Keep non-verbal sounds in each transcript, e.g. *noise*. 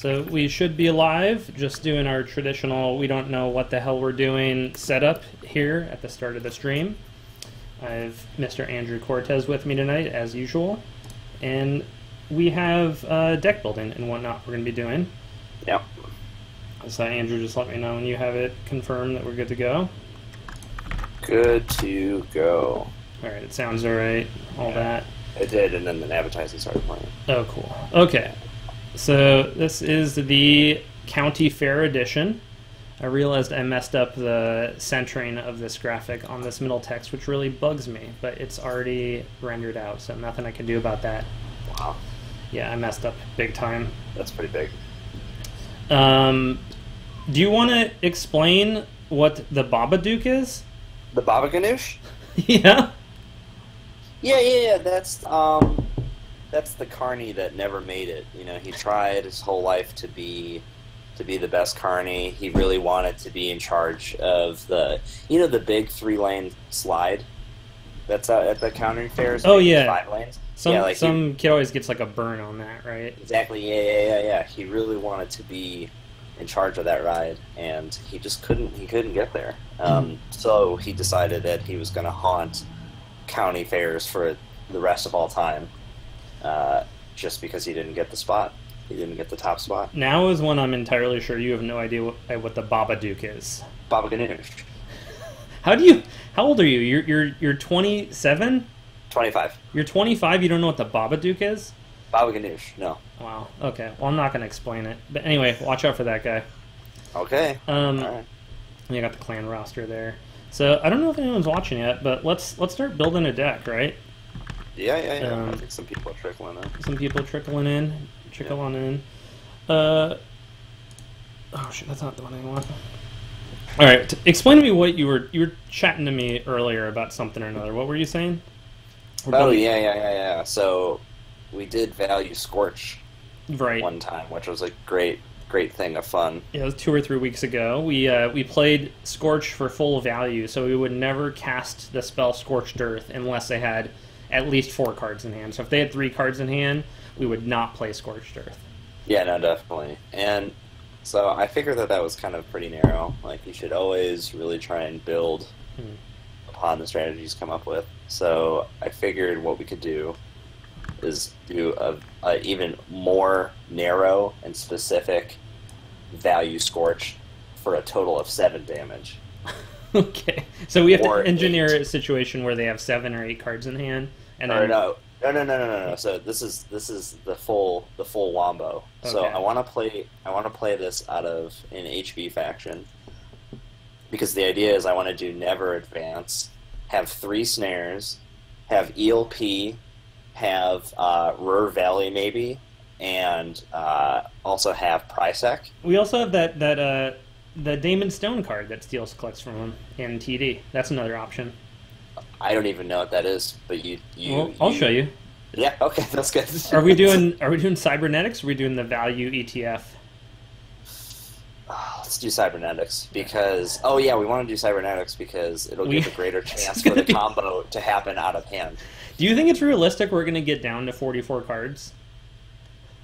So we should be live, just doing our traditional, we don't know what the hell we're doing setup here at the start of the stream. I have Mr. Andrew Cortez with me tonight, as usual. And we have uh, deck building and whatnot we're going to be doing. Yep. So, Andrew, just let me know when you have it confirmed that we're good to go. Good to go. All right, it sounds all right, all that. It did, and then the advertising started playing. Oh, cool. Okay. So this is the County Fair edition. I realized I messed up the centering of this graphic on this middle text, which really bugs me, but it's already rendered out, so nothing I can do about that. Wow, Yeah, I messed up big time. that's pretty big. Um, do you want to explain what the Babadook is? The Baba Ganoush? *laughs* yeah? Yeah, yeah, yeah. That's um, that's the carney that never made it. You know, he tried his whole life to be to be the best carney. He really wanted to be in charge of the, you know, the big three lane slide. That's out at the county fairs. Oh, yeah. five lanes. Some, yeah, like he- some kid always gets like a burn on that, right? Exactly. Yeah, yeah, yeah, yeah. He really wanted to be in charge of that ride, and he just couldn't. He couldn't get there. Um, so he decided that he was going to haunt county fairs for the rest of all time, uh, just because he didn't get the spot. He didn't get the top spot. Now is when I'm entirely sure you have no idea what, uh, what the Babadook is. Baba Ganoush, *laughs* How do you? How old are you? You're you're you're 27. twenty-five. You're 25. You don't know what the Babadook is? Baba Ganoush. No. Wow. Okay. Well, I'm not gonna explain it. But anyway, watch out for that guy. Okay. Um, All right. you got the clan roster there. So I don't know if anyone's watching yet, but let's let's start building a deck, right? Yeah, yeah, yeah. um, I think some people are trickling in. Some people trickling in, trickle on in. Uh, oh shit, that's not the one I want. All right, t- explain to me what you were you were chatting to me earlier about something or another. What were you saying? Oh yeah, yeah, yeah, yeah. So we did value Scorch right. one time, which was a great, great thing of fun. Yeah, it was two or three weeks ago. We uh, we played Scorch for full value, so we would never cast the spell Scorched Earth unless they had at least four cards in hand. So if they had three cards in hand, we would not play Scorched Earth. Yeah, no, definitely. And so I figured that that was kind of pretty narrow. Like you should always really try and build Hmm. upon the strategies come up with. So I figured what we could do is do a, a even more narrow and specific value scorch for a total of seven damage. *laughs* okay, so we have Or to engineer eight. a situation where they have seven or eight cards in hand, and or then no, no, no, no, no, no. So this is this is the full the full wombo. So I want to play I want to play this out of an HB faction because the idea is I want to do never advance, have three snares, have ELP, have uh, Ruhr Valley maybe, and uh, also have Prisec. we also have that that uh, the Damon Stone card that steals clicks from him in TD. That's another option. I don't even know what that is, but you you. well, I'll show you. Yeah. Okay, *laughs* that's good. Are we doing Are we doing cybernetics? Or are we doing the value ETF? Ah, *sighs* Let's do cybernetics because oh yeah, we want to do cybernetics because it'll We- give a greater *laughs* chance for the be- combo to happen out of hand. Do you think it's realistic we're going to get down to 44 cards?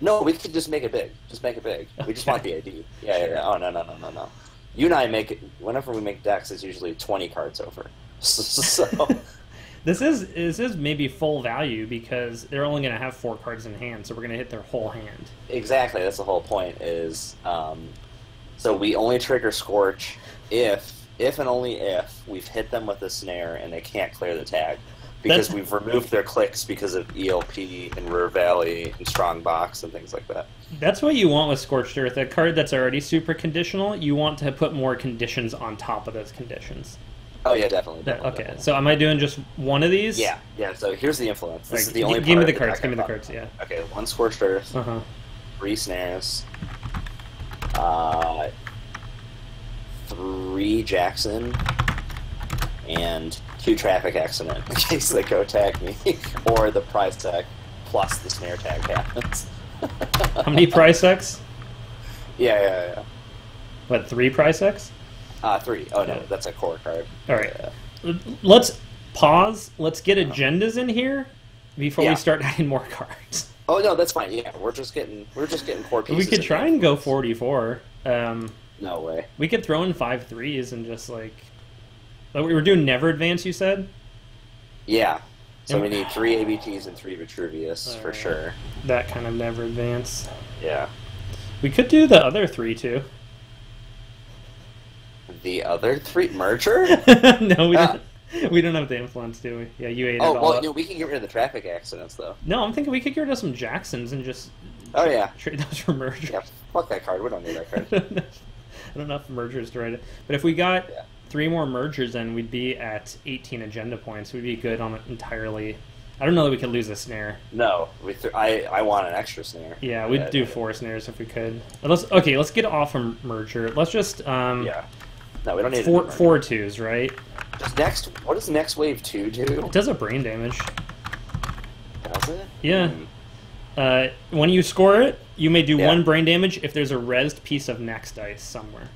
No, we could just make it big. Just make it big. We just want the ID. Yeah, yeah, yeah. Oh no, no, no, no, no. You and I make it. Whenever we make decks, it's usually twenty cards over. *laughs* So This is this is maybe full value because they're only going to have four cards in hand, so we're going to hit their whole hand. exactly, that's the whole point. Is um, so we only trigger Scorch if, if and only if we've hit them with a snare and they can't clear the tag. Because That's- we've removed their clicks because of ELP and Ruhr Valley and Strong Box and things like that. That's what you want with Scorched Earth. A card that's already super conditional, you want to put more conditions on top of those conditions. Oh yeah, definitely. Definitely okay, definitely. so am I doing just one of these? Yeah, yeah. So here's the influence. This is the only. give me the cards. Give me the cards. Yeah. Okay, one scorched earth, Uh huh. three snares, uh, three Jackson, and two traffic accident in case they go tag me, *laughs* or the prize tag plus the snare tag happens. How many Prisecs? *laughs* Yeah, yeah, yeah. What three Prisecs? Uh, three. Oh no, that's a core card. All right. Yeah. Let's pause. Let's get agendas in here before Yeah. we start *laughs* adding more cards. Oh no, that's fine. Yeah, we're just getting we're just getting core pieces. we could try and go 44. Um, No way. we could throw in five threes and just like. Like we were doing never advance. You said Yeah. So we need three ABTs and three Vitruvius for Alright. sure. that kind of never advance. Yeah. We could do the other three too. The other three merger? *laughs* no, we Ah. don't. We don't have the influence, do we? Yeah, you ate oh it all well, up. we can get rid of the traffic accidents though. No, I'm thinking we could get rid of some Jacksons and just Oh yeah. trade those for mergers. Yeah. Fuck that card. We don't need that I card. *laughs* I don't know if mergers to write it. But if we got Yeah. three more mergers, then we'd be at 18 agenda points. We'd be good on it entirely. I don't know that we could lose a snare. No, we. Th- I I want an extra snare. Yeah, we'd do four snares if we could. Uh, Let's okay. Let's get off a merger. Let's just um Yeah. No, we don't need four four twos, right? Does next what does next wave two do? It does a brain damage. Does it? Yeah. Hmm. Uh, when you score it, you may do Yeah. one brain damage if there's a rezzed piece of next dice somewhere.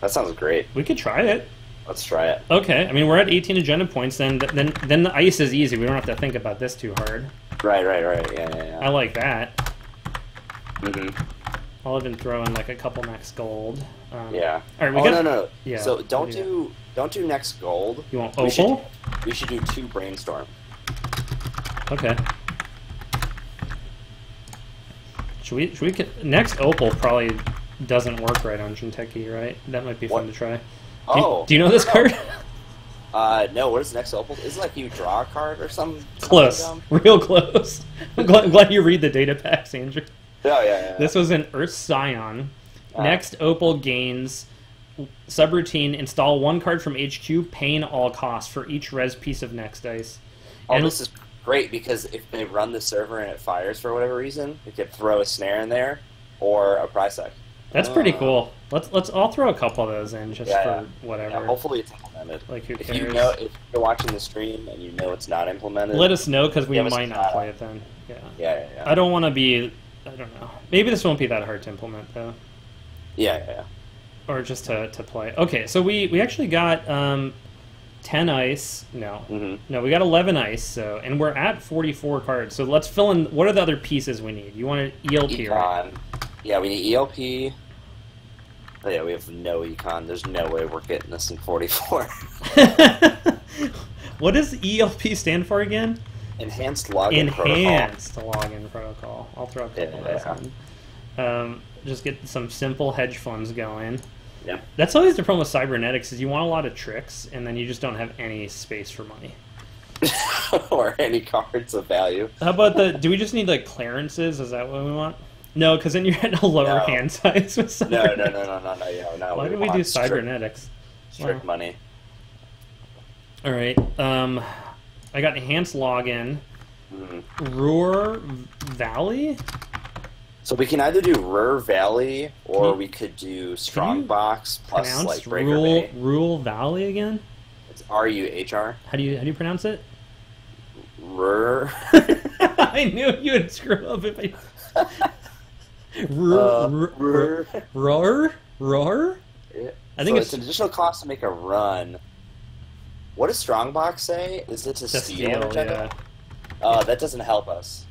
That sounds great. We could try it. Let's try it. Okay, I mean we're at 18 agenda points. Then then then the ice is easy. We don't have to think about this too hard. Right, right, right. Yeah, yeah, I like that. hmm I'll even throw in like a couple next gold. Um, Yeah. All right, we oh got. no, no. Yeah, So don't do do don't do next gold. You want We should- opal? We should do two brainstorm. Okay. Should we? Should we? get- Next opal probably doesn't work right on Jinteki, right? That might be fun to try. Do, Oh. do you know this card? *laughs* Uh, no. What is next opal? Is it like you draw a card or some? something close, dumb? *laughs* real close. I'm glad, glad you read the data packs, Andrew. Oh yeah, yeah. yeah. This was an Earth Scion. Ah. Next, Opal gains subroutine. Install one card from HQ, paying all costs for each res piece of next dice. Oh, and- this is great because if they run the server and it fires for whatever reason, we could throw a snare in there or a price tag. That's pretty Ah. cool. Let's let's. I'll throw a couple of those in just Yeah, for yeah. whatever. Yeah, hopefully it's implemented. Like who If cares? you know, if you're watching the stream and you know it's not implemented, Let us know because we might not play it then. Yeah. Yeah, yeah, yeah. I don't want to be. I don't know. Maybe this won't be that hard to implement though, Yeah, yeah, yeah. or just to, to play. Okay, so we we actually got um, ten ice. No, hmm no, we got eleven ice. So and we're at forty four cards. So let's fill in. What are the other pieces we need? You want an ELP, right? Econ. Yeah, we need ELP. Oh, yeah, we have no econ. There's no way we're getting this in 44. *laughs* what does ELP stand for again? Enhanced login protocol. Enhanced login protocol. I'll throw up couple of Yeah. Um, just get some simple hedge funds going. Yeah. That's always the problem with cybernetics is you want a lot of tricks and then you just don't have any space for money. *laughs* or any cards of value. How about the? Do we just need like clearances? Is that what we want? No, because then you're at a lower No. hand size with No, no, no, no, no, no, no. no Why do we do cybernetics? Strict Wow. money. All right. Um, I got enhanced login. Mhm. Ruhr Valley. So we can either do Ruhr Valley or we could do Strongbox plus like Breaker Rural Bay. Rural Valley again. It's R U H R. How do you how do you pronounce it? Rur. *laughs* I knew you would screw up if I. *laughs* Ruhr, Uh, Rur. Ruhr. I think so it's- an additional cost to make a run. What does Strongbox say? Is it to, To steal? steal, yeah, Uh, that doesn't help us.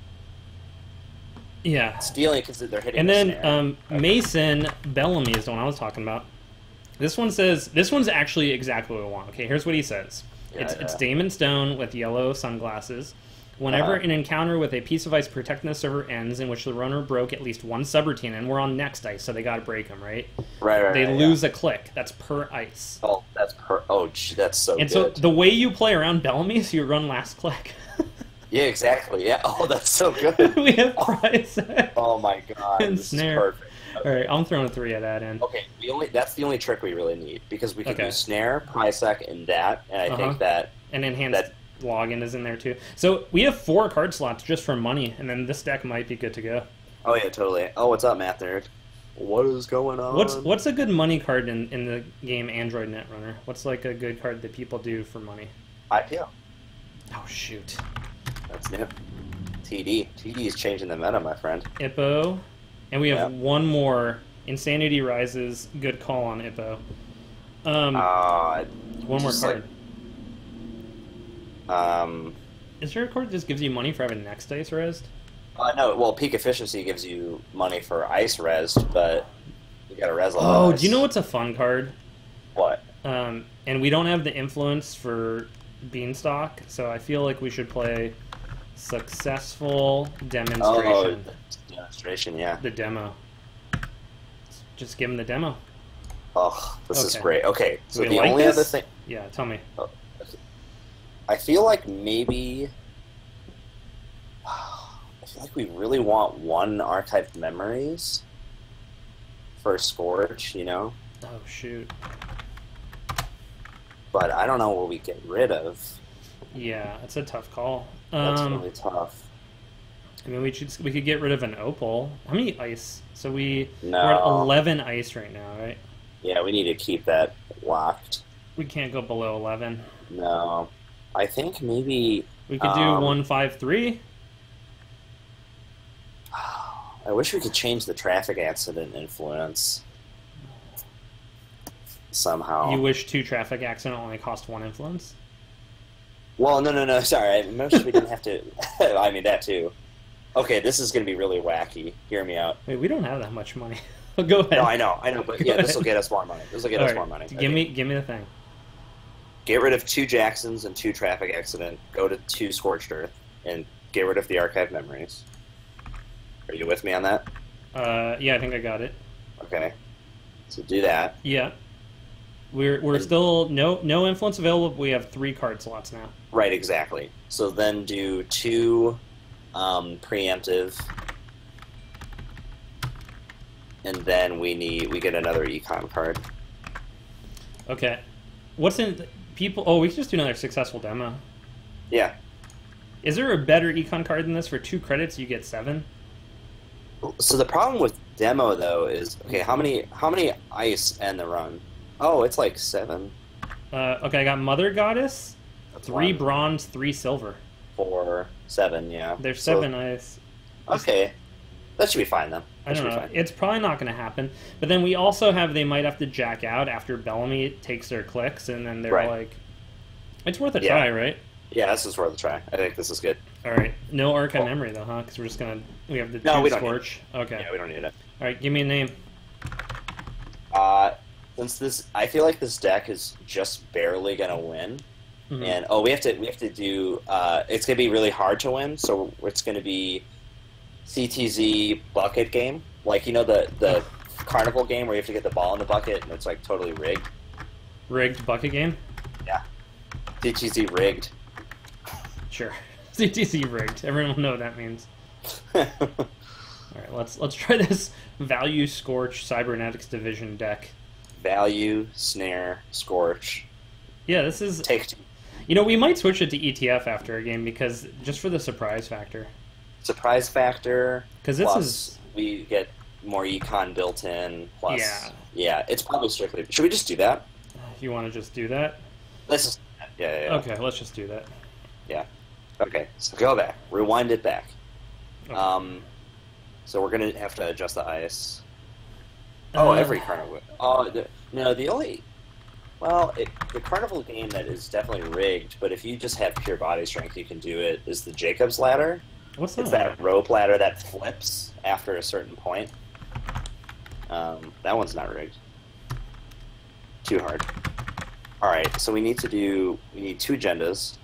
Yeah. Stealing because they're hitting. And the then um, Mason Bellamy is the one I was talking about. This one says this one's actually exactly what we want. Okay, here's what he says. Yeah, it's it's yeah. Damon Stone with yellow sunglasses. Whenever Uh-huh. an encounter with a piece of ice protecting the server ends, in which the runner broke at least one subroutine, and we're on next ice, so they got to break them, right? right, right, They right, lose a click. That's per ice. Oh, that's per. Oh, gee, that's so and good. so the way you play around Bellamy is you run last click. *laughs* yeah, exactly. Yeah. *laughs* Oh, that's so good. *laughs* we have prize. *laughs* oh my god, And this snare. is perfect. All right, I'm throwing a three at that end. Okay, we only that's the only trick we really need because we can Okay. do snare, Prisec, and that, and I Uh-huh. think that And enhanced That- login is in there too. So we have four card slots just for money, and then this deck might be good to go. oh yeah, totally. Oh, what's up, Math Nerd? What is going on? What's what's a good money card in, in the game Android Netrunner? What's like a good card that people do for money? IPO? Oh shoot, That's new. TD. TD is changing the meta, my friend. Ippo, and we have one more. Insanity Rises. Good call on Ippo. Um, Uh, one more card. um, Is there a card that just gives you money for having next dice resed? Uh, no, well, peak efficiency gives you money for ice res, but you got res a lot. Oh, do you know what's a fun card? what? Um, and we don't have the influence for Beanstalk, so I feel like we should play successful demonstration. Oh, demonstration. Yeah. The demo. Just give him the demo. Oh, this is great. Okay, so We the like only this? other thing Yeah, tell me. Oh. I feel like maybe I feel like we really want one archived memories for Scorch, you know, Oh shoot. but I don't know what we get rid of. Yeah, it's a tough call. That's Um, really tough. I mean, we should we could get rid of an opal. How many ice? So we No. we're at eleven ice right now, right? Yeah, we need to keep that locked. We can't go below eleven. No, I think maybe We could do Um, one five three. *sighs* I wish we could change the traffic accident influence somehow. You wish two traffic accident only cost one influence? Well, no, no, no. Sorry, I wish we didn't have to. *laughs* I mean that too. Okay, this is going to be really wacky. Hear me out. Wait, we don't have that much money. *laughs* go ahead. No, I know, I know, but Go yeah, this will get us more money. This will get All us right, more money. Give Okay. me give me the thing. Get rid of two Jacksons and two traffic accident. Go to two scorched earth and get rid of the archive memories. Are you with me on that? Uh, yeah, I think I got it. Okay. So do that. Yeah. We're we're And- still no no influence available. But we have three card slots now. Right, exactly. So then do two um, preemptive, and then we need we get another econ card. Okay. What's in people? Oh, we can just do another successful demo. Yeah. Is there a better econ card than this? For two credits, you get seven. So the problem with demo though is okay. How many how many ice end the run? Oh, it's like seven. Uh, okay, I got Mother Goddess, That's three one, bronze, three silver. four, seven. Yeah. There's So- seven ice. okay, that should be fine then. I don't know. fine. It's probably not going to happen. But then we also have they might have to jack out after Bellamy takes their clicks, and then they're Right. like, it's worth a Yeah. try, right? Yeah, this is worth a try. I think this is good. All right. No archive Cool. memory though, huh? Because we're just gonna we have the No, two we don't need scorch. Okay. Yeah, we don't need it. All right. Give me a name. Uh, since this, I feel like this deck is just barely gonna win. Mhm. And oh, we have to we have to do. Uh, it's gonna be really hard to win, so it's gonna be CTZ bucket game, like you know the the carnival game where you have to get the ball in the bucket and it's like totally rigged. Rigged bucket game. Yeah, CTZ rigged. Sure. *laughs* CTZ rigged. Everyone will know what that means. *laughs* All right. Let's let's try this *laughs* value scorch cybernetics division deck. Value snare scorch Yeah, this is. take two. You know, we might switch it to ETF after a game because just for the surprise factor. surprise factor. Because this plus is we get more econ built in. Plus, Yeah. yeah, it's probably strictly. Should we just do that? if you want to just do that. Let's just. Yeah, yeah, yeah. Okay, let's just do that. Yeah. Okay, so go back. Rewind it back. Okay. Um, so we're gonna have to adjust the ice. Oh, Uh, every carnival. Oh, the, no, the only. Well, it, the carnival game that is definitely rigged, but if you just have pure body strength, you can do it. Is the Jacob's ladder? What's It's that? that rope ladder that flips after a certain point. Um, that one's not rigged. Too hard. All right, so we need to do. We need two agendas.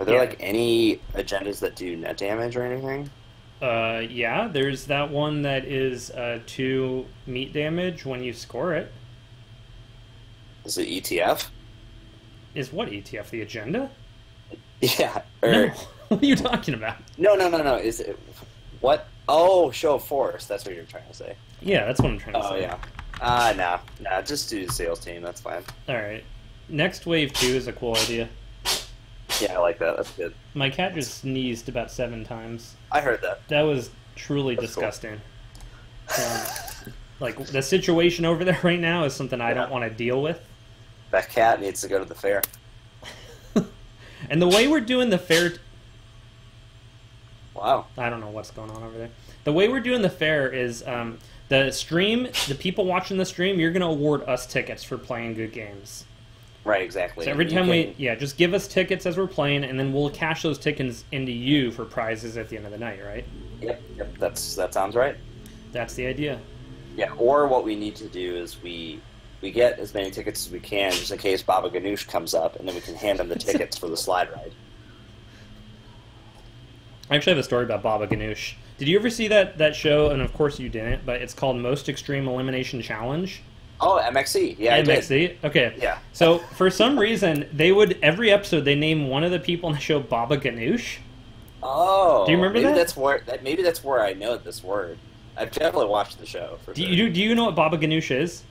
Are there Yeah. like any agendas that do net damage or anything? Uh, yeah, there's that one that is uh, two meat damage when you score it. Is it ETF? Is what ETF? The agenda? *laughs* Yeah. Or, No. *laughs* what are you talking about? no, no, no, no. Is it what? Oh, show of force. That's what you're trying to say. Yeah, that's what I'm trying to Oh say. yeah. Ah, nah, nah. Just do the sales team. That's fine. All right. Next wave two is a cool idea. Yeah, I like that. That's good. My cat just sneezed about seven times. I heard that. That was truly That's cool. disgusting. Um, *laughs* like the situation over there right now is something I don't want to deal with. That cat needs to go to the fair. *laughs* And the way we're doing the fair, Wow. I don't know what's going on over there. The way we're doing the fair is um, the stream, the people watching the stream, you're going to award us tickets for playing good games. Right, exactly. So every time we, yeah, just give us tickets as we're playing, and then we'll cash those tickets into you for prizes at the end of the night, right? Yep, yep, that's that sounds right. That's the idea. Yeah, or what we need to do is we we get as many tickets as we can, just in case Baba Ganoush comes up, and then we can hand him the *laughs* tickets for the slide ride. I actually have a story about Baba Ganoush. Did you ever see that that show? And of course you didn't, but it's called Most Extreme Elimination Challenge. Oh, MXC. Yeah, I did. MXC. Okay. Yeah. So for some reason, they would every episode they name one of the people on the show Baba Ganoush. Oh, Do you remember maybe that? That's where that maybe that's where I know this word. I've definitely watched the show. For Do sure. you do you know what Baba Ganoush is?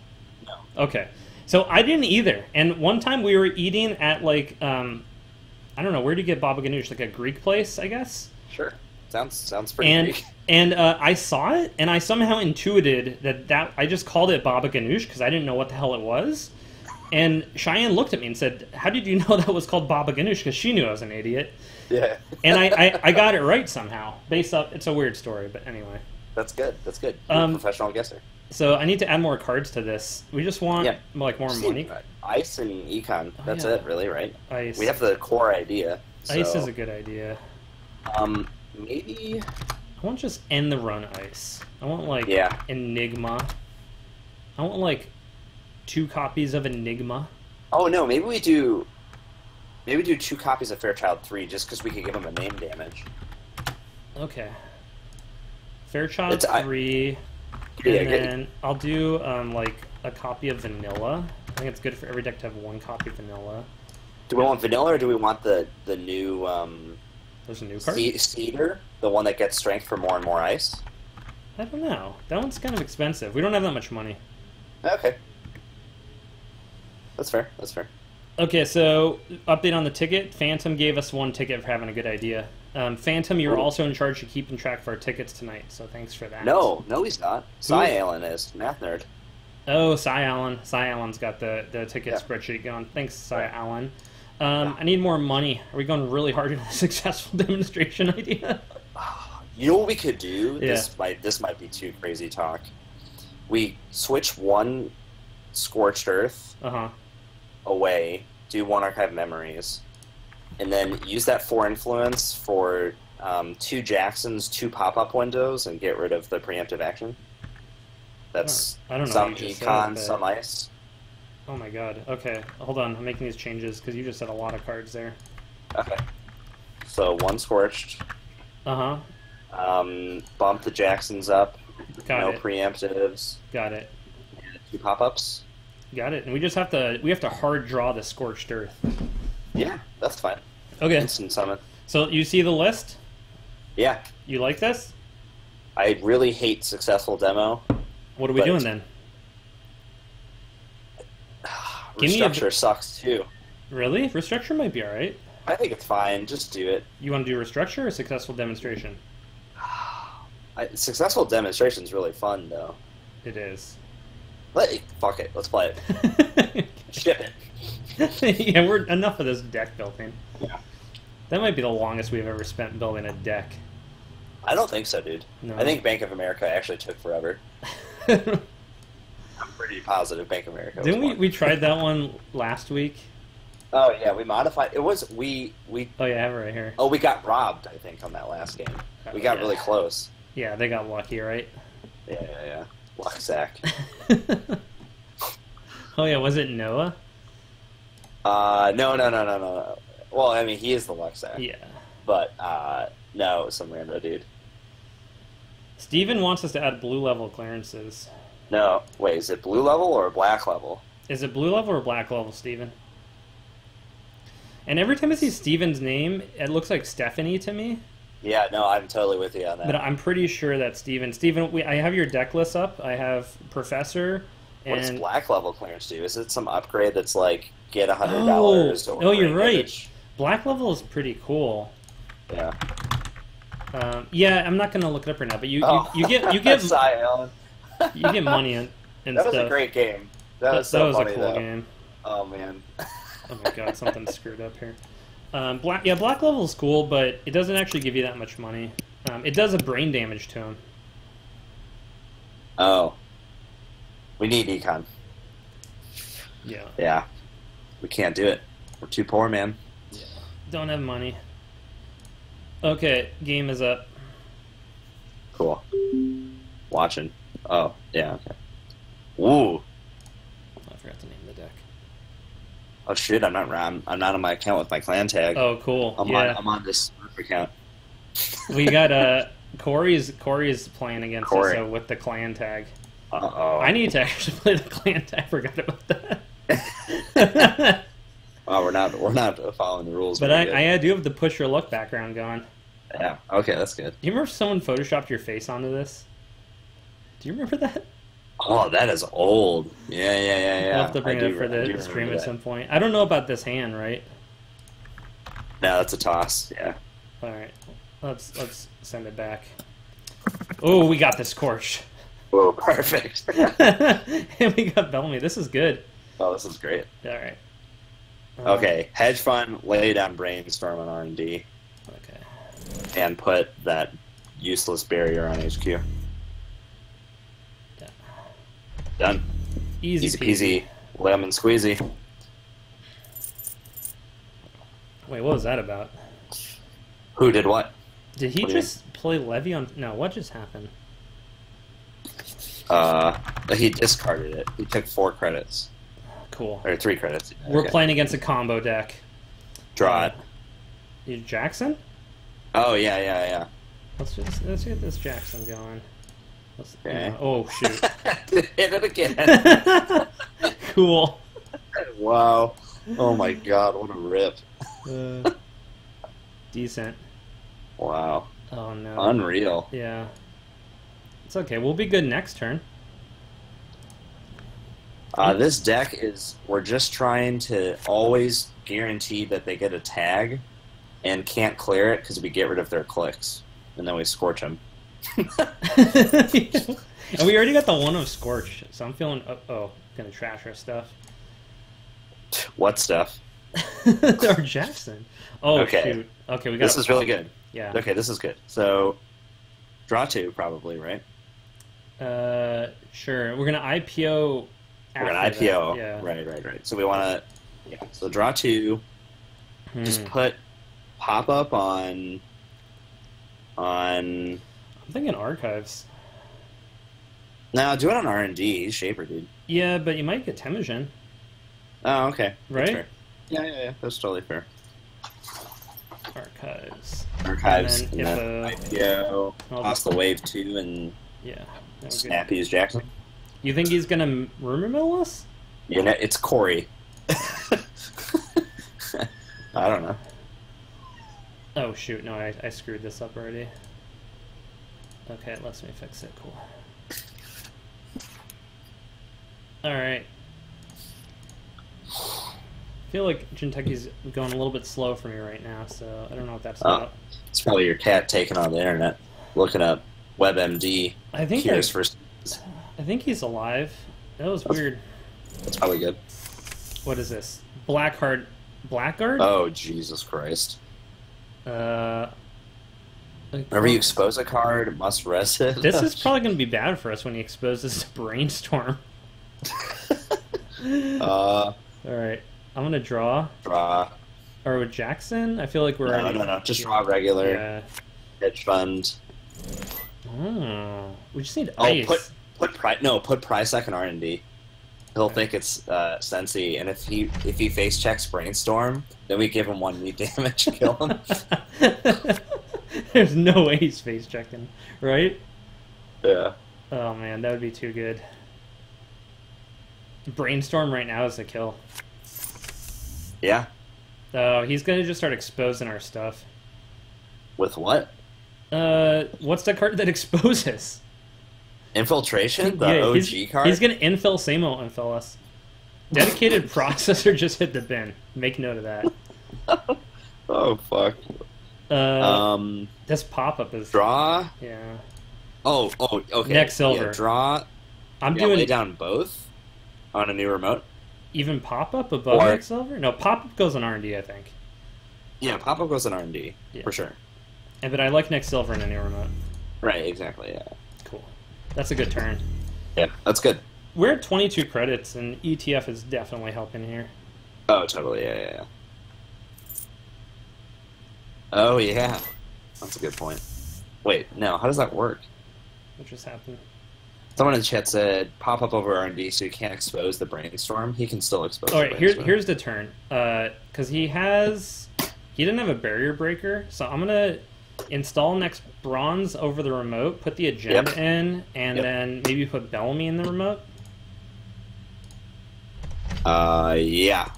No. Okay. So I didn't either. And one time we were eating at like um, I don't know where do you get Baba Ganoush, like a Greek place, I guess. Sure. Sounds sounds pretty. and Greek. *laughs* and uh, I saw it, and I somehow intuited that that I just called it Baba Ganoush because I didn't know what the hell it was. And Cheyenne looked at me and said, "How did you *laughs* know that was called Baba Ganoush?" Because she knew I was an idiot, Yeah. and I, I, *laughs* I got it right somehow. Based up, it's a weird story, but anyway. That's good. That's good. You're Um, a professional guesser. So I need to add more cards to this. We just want Yeah. like more Just money. Ice and econ. Oh, That's yeah. it, really, right? Ice. We have the core idea. Ice is a good idea. Um, maybe. I want just end the run ice. I want like Yeah. Enigma. I want like two copies of Enigma. Oh no, maybe we do. Maybe we do two copies of Fairchild Three, just because we could give them a name damage. Okay. Fairchild It's- I- three, Yeah, and get- then I'll do um, like a copy of Vanilla. I think it's good for every deck to have one copy of Vanilla. Do we want vanilla or do we want the the new um, There's a new card. ce- Seidr, the one that gets strength for more and more ice? I don't know. That one's kind of expensive. We don't have that much money. Okay, that's fair. That's fair. Okay, so update on the ticket. Phantom gave us one ticket for having a good idea. Um, Phantom, you're Ooh. also in charge of keeping track of our tickets tonight, so thanks for that. No, no, he's not. Cy Allen is math nerd. Oh, Cy Allen. Cy Allen's got the, the ticket Yeah. spreadsheet going. Thanks, Cy Allen. Um, I need more money. Are we going really hard into the *laughs* successful demonstration *laughs* idea? You know what we could do? Yeah. This might this might be too crazy talk. We switch one scorched earth Uh huh. away, do one archive memories, and then use that for influence for um, two Jacksons, two pop up windows, and get rid of the preemptive action. That's I don't know some what you said, econ, some ice. Oh my god. Okay, hold on. I'm making these changes because you just said a lot of cards there. Okay. So one scorched. Uh huh. Um, bump the Jacksons up. Got no it. preemptives. Got it. Two pop ups. Got it. And we just have to we have to hard draw the scorched earth. Yeah, that's fine. Okay. Instant summon. So you see the list? Yeah, You like this? I really hate successful demo. What are we doing then? Give me a- Restructure sucks too. Really? Restructure might be all right. I think it's fine. Just do it. You want to do restructure or successful demonstration? I, successful demonstration is really fun though. It is. Let, fuck it. Let's play it. *laughs* Ship it. *laughs* yeah, we're enough of this deck building. Yeah. That might be the longest we've ever spent building a deck. I don't think so, dude. No. I think Bank of America actually took forever. *laughs* I'm pretty *laughs* positive Bank of America. was Didn't we? We tried that one last week. Oh yeah, we modified. It was we we. Oh yeah, I have it right here. Oh, we got robbed. I think on that last game. We got Yeah. really close. Yeah, they got lucky, right? Yeah, yeah, yeah. Luck sack. *laughs* *laughs* oh yeah, was it Noah? Uh, no, no, no, no, no. Well, I mean, he is the luck sack. Yeah. But uh, no, it was some random dude. Steven wants us to add blue level clearances. No, wait, is it blue level or black level? Is it blue level or black level, Steven? And every time I see Steven's name, it looks like Stephanie to me. Yeah, no, I'm totally with you on that. But I'm pretty sure that's Steven. Steven, we, I have your deck list up. I have Professor what does black level clearance do? Is it some upgrade that's like get a hundred Oh, dollars? oh, you're right. black level is pretty cool. Yeah. Um, yeah, I'm not gonna look it up right now, but you Oh. you, you get you *laughs* get Cy Allen. You get money and, and That was a great game. That, That, was so that was funny a cool though. game. Oh man. Oh my god, something screwed up here. Um, black, yeah, black level is cool, but it doesn't actually give you that much money. Um, it does a brain damage to him. Oh. We need econ. Yeah. Yeah. We can't do it. We're too poor, man. Yeah. Don't have money. Okay, game is up. Cool. Watching. Oh, yeah, okay. Ooh. I forgot to name the deck. Oh shit, I'm not I'm, I'm not on my account with my clan tag. Oh, cool. I'm yeah. on I'm on this account. we got uh *laughs* Corey's Corey's playing against Corey. us so with the clan tag. Uh oh. I need to actually *laughs* play the clan tag. I forgot about that. *laughs* Oh, we're not we're not following the rules. but good. I, I do have the push your luck background going. yeah. Okay, that's good. Do you remember someone photoshopped your face onto this? Do you remember that? Oh, that is old. Yeah, yeah, yeah, yeah. We'll have to bring I it do for re- I do the stream at that. some point. I don't know about this hand, right? No, that's a toss. Yeah. All right, let's let's send it back. Oh, we got this Scorch, Oh, *laughs* perfect. *laughs* and we got Bellamy. This is good. oh, this is great. All right. Um, Okay, hedge fund, lay down brainstorm on R and D, Okay. and put that useless barrier on HQ. Done. Easy, Easy peasy, lemon squeezy. Wait, what was that about? Who did what? Did he What just play Levy on? No, what just happened? Uh, he discarded it. He took four credits Cool. or three credits. We're Okay. playing against a combo deck. Draw it. Jackson? Oh yeah, yeah, yeah. Let's just let's get this Jackson going. Okay. Oh shoot. *laughs* Hit it again. *laughs* cool. wow. Oh my god, what a rip. Uh, decent. Wow. Oh no. Unreal. yeah. It's okay. We'll be good next turn. Uh, this deck is we're just trying to always guarantee that they get a tag and can't clear it because we get rid of their clicks and then we scorch them. *laughs* and we already got the one of Scorch, so I'm feeling. Oh, oh gonna trash our stuff. What stuff? *laughs* or Jackson. Oh Okay. shoot. Okay, we got. This is really good. Yeah. Okay, this is good. So, draw two probably, right? Uh, sure. We're gonna IPO. We're gonna IPO. Yeah. Right, right, right. So we want to. Yeah. So draw two. Just Hmm. put pop up on. On. I'm thinking archives. No, do it on R and D. Shaper, dude. Yeah, but you might get Temujin. Oh, okay. Right? Yeah, yeah, yeah. That's totally fair. Archives. Archives And and then then IPO, just- the wave two, and Yeah. Snappy Snappy's Jackson. You think he's gonna rumor mill us? You know, it's Corey. *laughs* I don't know. Oh shoot! No, I, I screwed this up already. Okay, it lets me fix it. Cool. All right. I feel like Jinteki's going a little bit slow for me right now, so I don't know what that's Oh. about. It's probably your cat taking on the internet, looking up WebMD I think cures I, for. I think he's alive. That was That's- weird. That's probably good. What is this? Blackheart, Blackguard? Oh Jesus Christ! Uh. Whenever you expose a card, it must rest it. This is *laughs* probably going to be bad for us when he exposes to brainstorm. *laughs* uh, All right, I'm gonna draw. draw. Or with Jackson, I feel like we're No, already. no, no. Just draw regular Yeah. hedge fund. Oh, we just need Oh, ice. put put pri- no put price second R and D. He'll think it's uh, Sensi, and if he if he face checks brainstorm, then we give him one neat *laughs* damage, kill him. There's no way he's face checking, right? yeah. Oh man, that would be too good. Brainstorm right now is a kill. Yeah. Oh, he's gonna just start exposing our stuff. With what? Uh, what's the card that *laughs* exposes? Infiltration, the Yeah, OG he's, card. He's gonna infill Samo infill us. Dedicated *laughs* processor just hit the bin. Make note of that. *laughs* Oh fuck. Uh, um, this pop up is draw. yeah. Oh, oh, okay. Next silver. Yeah, draw. I'm yeah, doing it down both on a new remote. even pop up above Or- next silver. No, pop up goes on R and D, I think. Yeah, pop up goes on R and D Yeah. for sure. And but I like next silver in a new remote. Right, exactly. Yeah, Cool. That's a good turn. yeah, that's good. We're at 22 credits, and ETF is definitely helping here. Oh, totally. Yeah, yeah, yeah. Oh, yeah. That's a good point. Wait, no. How does that work? What just happened? Someone in the chat said pop up over R and D, so you can't expose the brainstorm. He can still expose. All the here's brainstorm. here's the turn. Because he has, he didn't have a barrier breaker, so I'm gonna install next bronze over the remote, put the agenda Yep. in, and Yep. then maybe put Bellamy in the remote. Uh, yeah.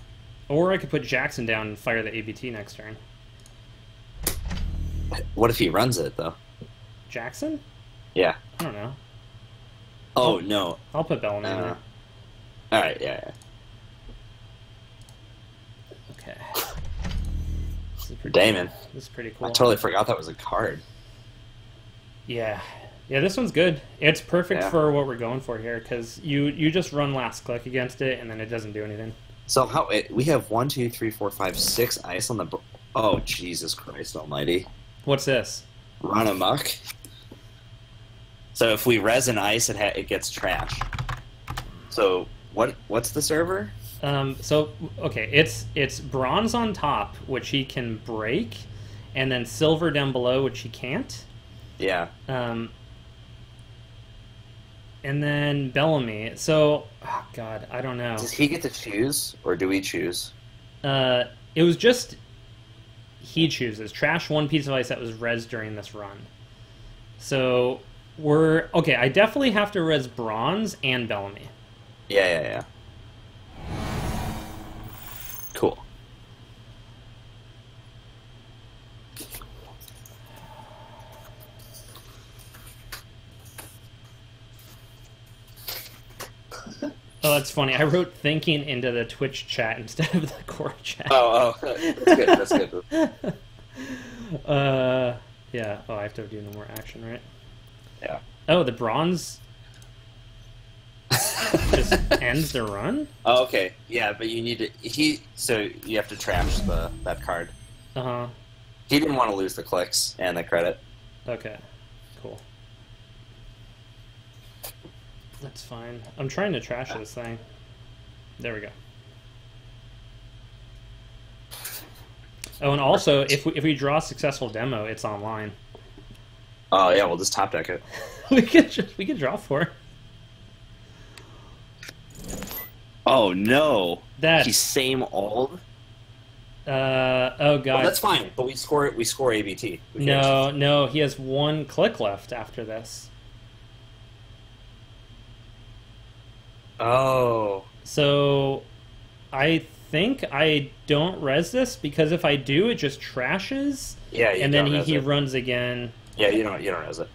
Or I could put Jackson down and fire the ABT next turn. What if he runs it though? Jackson? Yeah. I don't know. Oh no. I'll put Bellamy in Uh, there. all right. Yeah. yeah. Okay. This is pretty Damon. This is pretty cool. I totally forgot that was a card. Yeah, yeah. This one's good. It's perfect Yeah. for what we're going for here because you you just run last click against it and then it doesn't do anything. So how it, we have one, two, three, four, five, six ice on the. Oh Jesus Christ Almighty! What's this? Run amok. So if we resin ice, it ha- it gets trash. So what what's the server? Um, so okay, it's it's bronze on top, which he can break, and then silver down below, which he can't. Yeah. Um, and then Bellamy. So, oh God, I don't know. Does he get to choose, or do we choose? Uh, it was just he chooses trash one piece of ice that was res during this run. So we're okay. I definitely have to res bronze and Bellamy. Yeah, yeah, yeah. Cool. Oh, that's funny. I wrote thinking into the Twitch chat *laughs* instead of the core chat. Oh, oh, *laughs* that's good. That's good. *laughs* Uh, yeah. Oh, I have to do no more action, right? Yeah. Oh, the bronze just ends the run. Oh, okay. Yeah, but you need to. He so you have to trash the that card. Uh huh. He didn't want to lose the clicks and the credit. Okay. Cool. That's fine. I'm trying to trash this thing. There we go. Oh, and also, if we, if we draw a successful demo, it's online. Oh yeah, we'll just top deck it. *laughs* we could just, we could draw four. Oh no, That he's same old. uh oh god. Well, that's fine, but we score it. we score ABT. Who cares? no, no, he has one click left after this. Oh. So I think I don't res this because if I do, it just trashes, Yeah, you and then he, he it. runs again. Yeah, you don't you don't res it.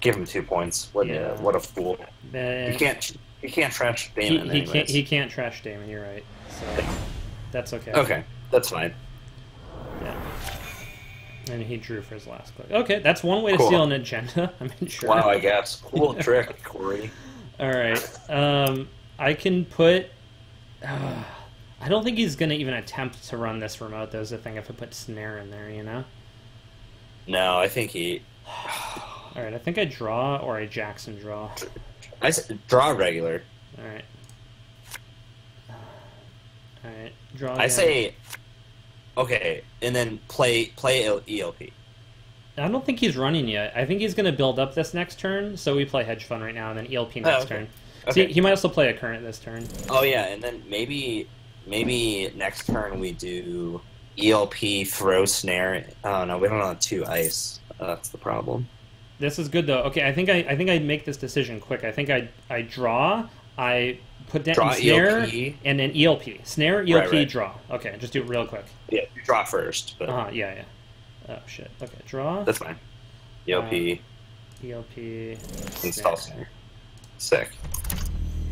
Give him two points. What Yeah. Uh, what a fool. Then You can't you can't trash Damon he anyways. can't he can't trash Damon. You're right. So that's okay. Okay, that's fine. Yeah. And he drew for his last click. Okay, that's one way to Cool. steal an agenda. *laughs* I mean, sure. Wow, I guess. Cool trick, Corey. All right. Um, I can put. Uh, I don't think he's gonna even attempt to run this remote. Though is the thing. If I put snare in there, you know. No, I think he. *sighs* All right. I think I draw or I Jackson draw. I draw regular. All right. All right. Draw. I say. Okay, and then play play ELP. I don't think he's running yet. I think he's gonna build up this next turn. So we play hedge fund right now, and then ELP next Oh, okay. turn. Okay. See, he might also play a current this turn. Oh yeah, and then maybe maybe next turn we do ELP throw snare. Oh no, we don't have two ice. Uh, that's the problem. This is good though. Okay, I think I, I think I make this decision quick. I think I I draw. I put down Draw snare ELP. and then ELP. Snare, ELP, Right, right. draw. Okay, just do it real quick. Yeah, you draw first, but Uh huh. Yeah, yeah. Oh shit. Okay, draw. that's fine. ELP ELP. install snare. Sick.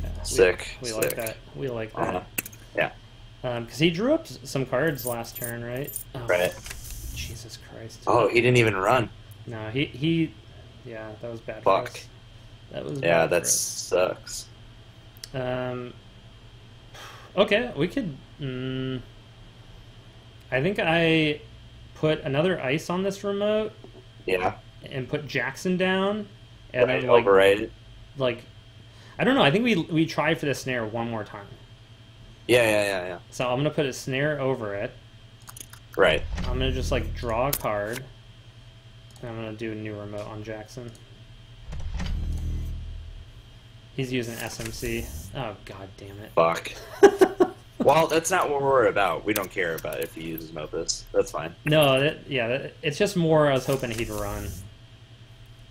Yeah, Sick, We, like sick. that. We like that. Uh-huh. Yeah. Um, because he drew up some cards last turn, right? Oh, Right. Jesus Christ. Oh, he didn't even run. No, he he. Yeah, that was bad. Fuck. That was. Yeah, bad for that sucks. Um. Okay, we could. Mm, I think I put another ice on this remote Yeah. and put Jackson down, and Right, then like overrated. like I don't know. I think we we try for the snare one more time. Yeah, yeah, yeah, yeah. So I'm gonna put a snare over it. Right. I'm gonna just like draw a card. And I'm gonna do a new remote on Jackson. He's using SMC. Oh god damn it. Fuck. *laughs* well, that's not what we're about. We don't care about if he uses Mopus. That's fine. No, that, yeah, that, it's just more I was hoping he'd run.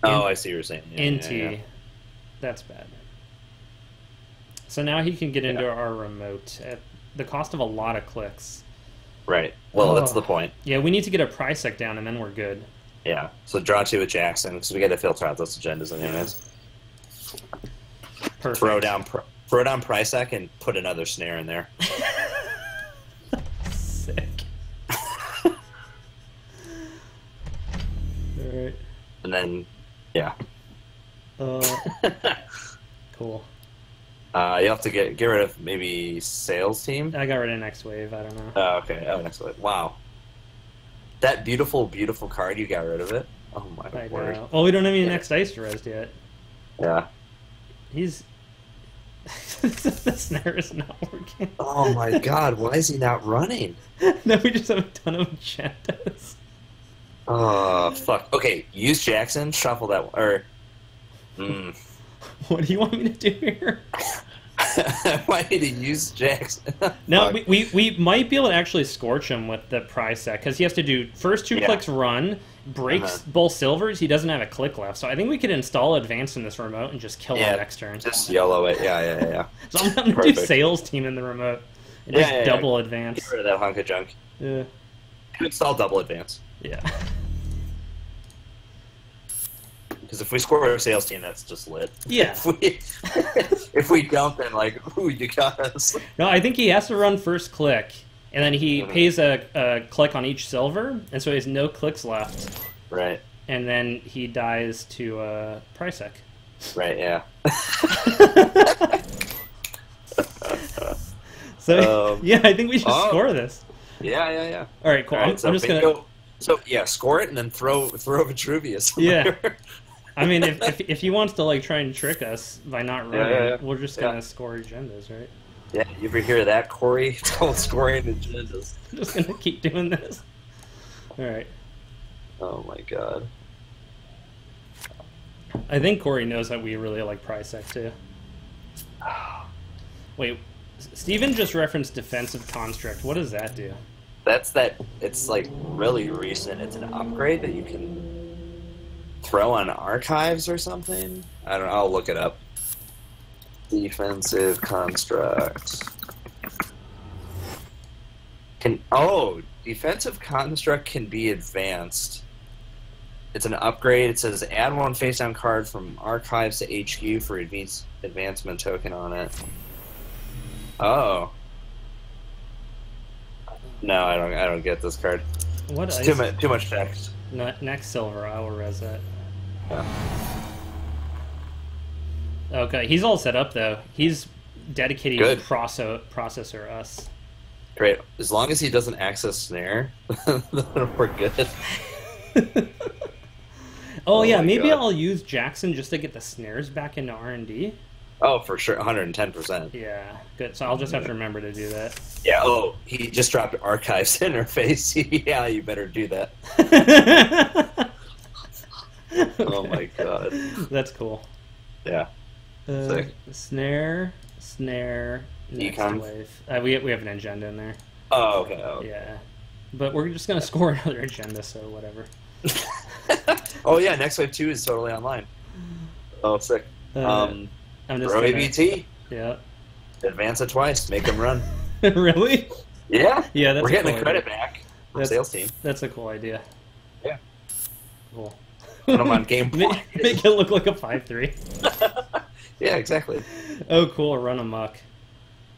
Oh, I see what you're saying. Yeah, yeah, yeah. That's bad. So now he can get into our remote at the cost of a lot of clicks. Right. Well, that's Oh. the point. Yeah, we need to get a Prisec down and then we're good. Yeah. So draw two with Jackson because we got to filter out those agendas anyways. Perfect. Throw down, pr- throw down Prisec and put another snare in there. Sick. Alright. And then, yeah. Uh, *laughs* cool. Uh, you have to get get rid of maybe sales team. I got rid of next wave. I don't know. Oh, okay. Oh, next wave. Wow. That beautiful, beautiful card. You got rid of it. Oh my I word. know. Well, we don't have any Yeah. next ice to rest yet. Yeah. He's. *laughs* the snare is not working. Oh my God. Why is he not running? *laughs* no, we just have a ton of agendas. Oh fuck. Okay. Use Jackson. Shuffle that. Or. Mm. *laughs* What do you want me to do here? Why did he use Jackson? No, we, we, we might be able to actually scorch him with the Prisec because he has to do first two Yeah. clicks run, breaks Uh-huh. both silvers. He doesn't have a click left, so I think we could install advance in this remote and just kill Yeah, him next turn. Just yellow it. Yeah, yeah, yeah. *laughs* So I'm gonna do sales team in the remote and Yeah, just yeah, yeah. double Get advance. rid of that hunk of junk. Yeah, install double advance. yeah. *laughs* Because if we score a sales team, that's just lit. *laughs* Yeah. If we, if we don't, then like, ooh, you got us. No, I think he has to run first click, and then he Mhm. pays a, a click on each silver, and so he has no clicks left, Right. and then he dies to uh, Prisec. Right. Yeah. *laughs* So Um, yeah, I think we should oh. score this. Yeah. Yeah. Yeah. All right, cool. All right, I'm, so I'm just gonna. bingo. So yeah, score it and then throw throw Vitruvius. Yeah. I mean, if, *laughs* if if he wants to like try and trick us by not running, yeah, yeah. we're just gonna score agendas, right? Yeah. You ever hear that, Corey? *laughs* Don't scoring agendas. I'm just gonna keep doing this. All right. Oh my god. I think Corey knows that we really like Prisec too. *sighs* Wait, Steven just referenced defensive construct. What does that do? That's that. It's like really recent. It's an upgrade that you can throw on archives or something. I don't know. I'll look it up. Defensive construct. Can oh, defensive construct can be advanced. It's an upgrade. It says add one face down card from archives to HQ for advance, advancement token on it. Oh. No, I don't. I don't get this card. What It's too much. Too much text. Next silver, I will res that. Yeah. Okay, he's all set up though. He's dedicating Good. proso- processor us. Great. As long as he doesn't access snare, *laughs* we're good. *laughs* Oh, Oh yeah, maybe God. I'll use Jackson just to get the snares back into R and D. Oh, for sure, 110. percent Yeah, good. So I'll just have to remember to do that. Yeah. Oh, he just dropped archives *laughs* interface. yeah, you better do that. Oh my god. That's cool. Yeah. Uh, snare, snare, next Econ. wave. Uh, we we have an agenda in there. Oh, okay. Oh, Yeah, but we're just gonna *laughs* score another agenda, so whatever. *laughs* oh yeah. Next wave two is totally online. Oh, sick. Uh, um, I'm just throw gonna, ABT. Yeah. Advance it twice. Make him run. *laughs* really? Yeah. Yeah, that's We're getting cool the credit idea. back from That's- sales team. That's a cool idea. Yeah. Cool. Put 'em on game make, point. make it look like a five three. Yeah, exactly. Oh, cool. Run amok.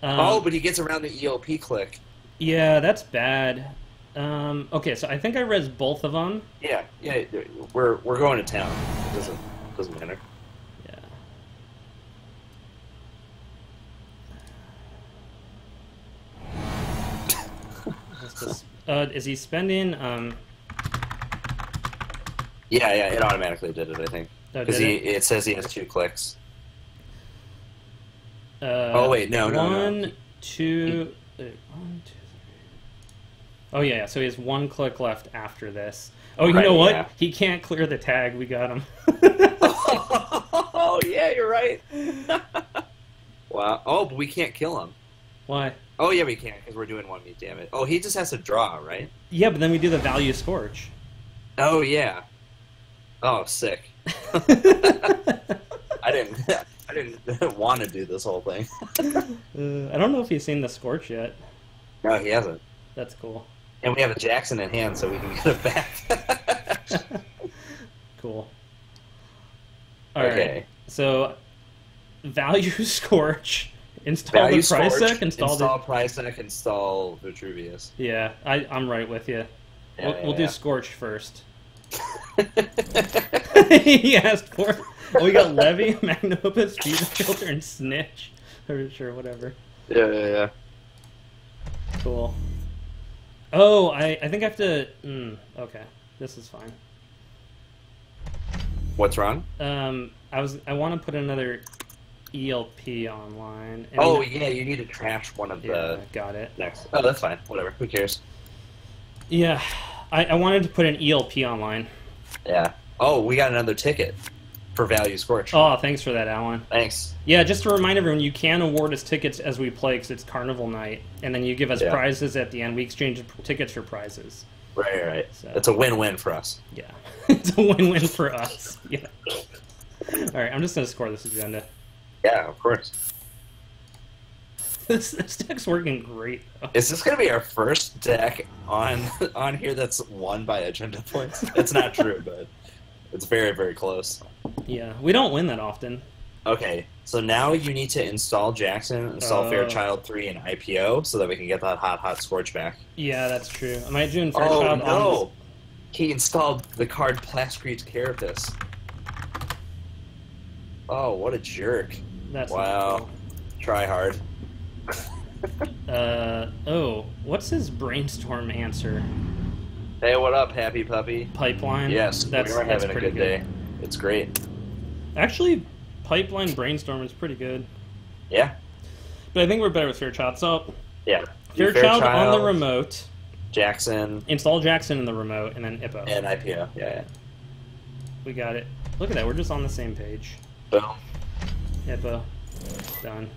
Um, oh, but he gets around the ELP click. yeah, that's bad. Um, okay, so I think I res both of them. Yeah, yeah. We're we're going to town. It doesn't doesn't matter. Yeah. *laughs* Uh, is he spending? Um, Yeah, yeah. It automatically did it. I think oh, because did he it? it says he has two clicks. Uh, Oh, wait, no, no, no. One, two, wait, one, two, three. Oh yeah, yeah, so he has one click left after this. Oh, you Right, know what? yeah. He can't clear the tag. We got him. *laughs* oh yeah, you're right. *laughs* wow. Oh, but we can't kill him. Why? Oh yeah, we can because we're doing one meat. Damn it. Oh, he just has to draw, right? Yeah, but then we do the value scorch. Oh yeah. Oh, sick. *laughs* I didn't. I didn't *laughs* want to do this whole thing. *laughs* Uh, I don't know if he's seen the scorch yet. No, he hasn't. That's cool. And we have a Jackson in hand, so we can get it back. *laughs* Cool. All right. okay. So, value scorch. Install Value the price Scorch, sec. Install, install Prisec, install Vitruvius. Yeah, I, I'm right with you. Yeah, we'll yeah, we'll do scorch first. he asked for. Oh, *laughs* we got Levy, *laughs* Magnopus, Fever Filter, and Snitch. Or sure, whatever. yeah, yeah, yeah. Cool. Oh, I, I think I have to. Mm, okay, this is fine. What's wrong? Um, I was I want to put another ELP online. and- Oh yeah, you need to trash one of yeah, the got it. next. Oh, that's fine. Whatever. Who cares? Yeah, I, I wanted to put an ELP online. Yeah. Oh, we got another ticket for Value Scorch. Oh, thanks for that, Alan. Thanks. Yeah, just to remind everyone, you can award us tickets as we play because it's Carnival night, and then you give us Yeah. prizes at the end. We exchange tickets for prizes. Right, right. So- It's a win-win for us. Yeah, *laughs* it's a win-win for us. *laughs* Yeah. All right, I'm just gonna score this agenda. Yeah, of course. *laughs* This, this deck's working great. Though. Is this gonna be our first deck on on here that's won by agenda points? It's not true, but it's very, very close. Yeah, we don't win that often. Okay, so now you need to install Jackson, install Uh. Fairchild 3 and IPO so that we can get that hot, hot Scorch back. Yeah, that's true. Am I doing Oh Fairchild on no! He installed the card Plascrete Carapace. Oh, what a jerk. That's Wow. Try hard. *laughs* Uh oh, what's his brainstorm answer? Hey, what up, happy puppy? Pipeline. Yes, that's we are having a pretty good day. It's great. Actually, pipeline brainstorm is pretty good, Yeah, but I think we're better with Fairchild. So yeah. Do Fairchild, on the remote. Jackson, Install Jackson in the remote, and then IPO. and IPO. Yeah, yeah. We got it. Look at that. We're just on the same page. Boom. Ippo. Done.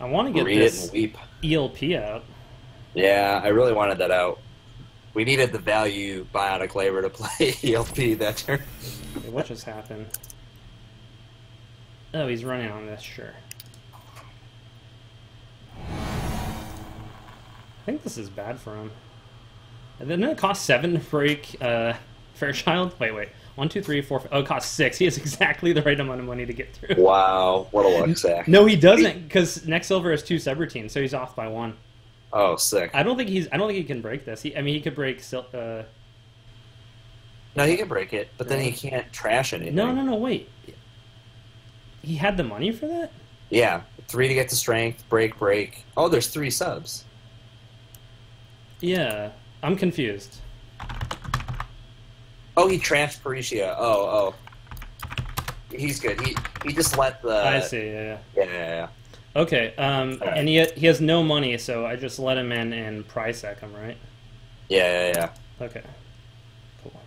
I want to get Read this. ELP out. Yeah, I really wanted that out. We needed the value biotic labor to play *laughs* ELP that turn. What just happened? Oh, he's running on this, sure. I think this is bad for him. And then it cost seven to break uh, Fairchild. Wait, wait. One, two, three, four. Five. Oh, it cost six. He has *laughs* exactly the right amount of money to get through. Wow, what a luck sack. No, he doesn't, because next silver is two Subroutines, so he's off by one. Oh, sick. I don't think he's. I don't think he can break this. He, I mean, he could break. Sil- uh, No, he can break it, but then he can't trash anything. no, no, no. Wait. He had the money for that. Yeah, three to get to strength, break, break. Oh, there's three subs. Yeah, I'm confused. Oh, he trashed Paricia. Oh, oh. He's good. He he just let the. I see. Yeah. yeah. Yeah, yeah, yeah. Okay. Um, Alright. and he he has no money, so I just let him in and Prisec him, right? Yeah, yeah, yeah. Okay. Cool. *laughs*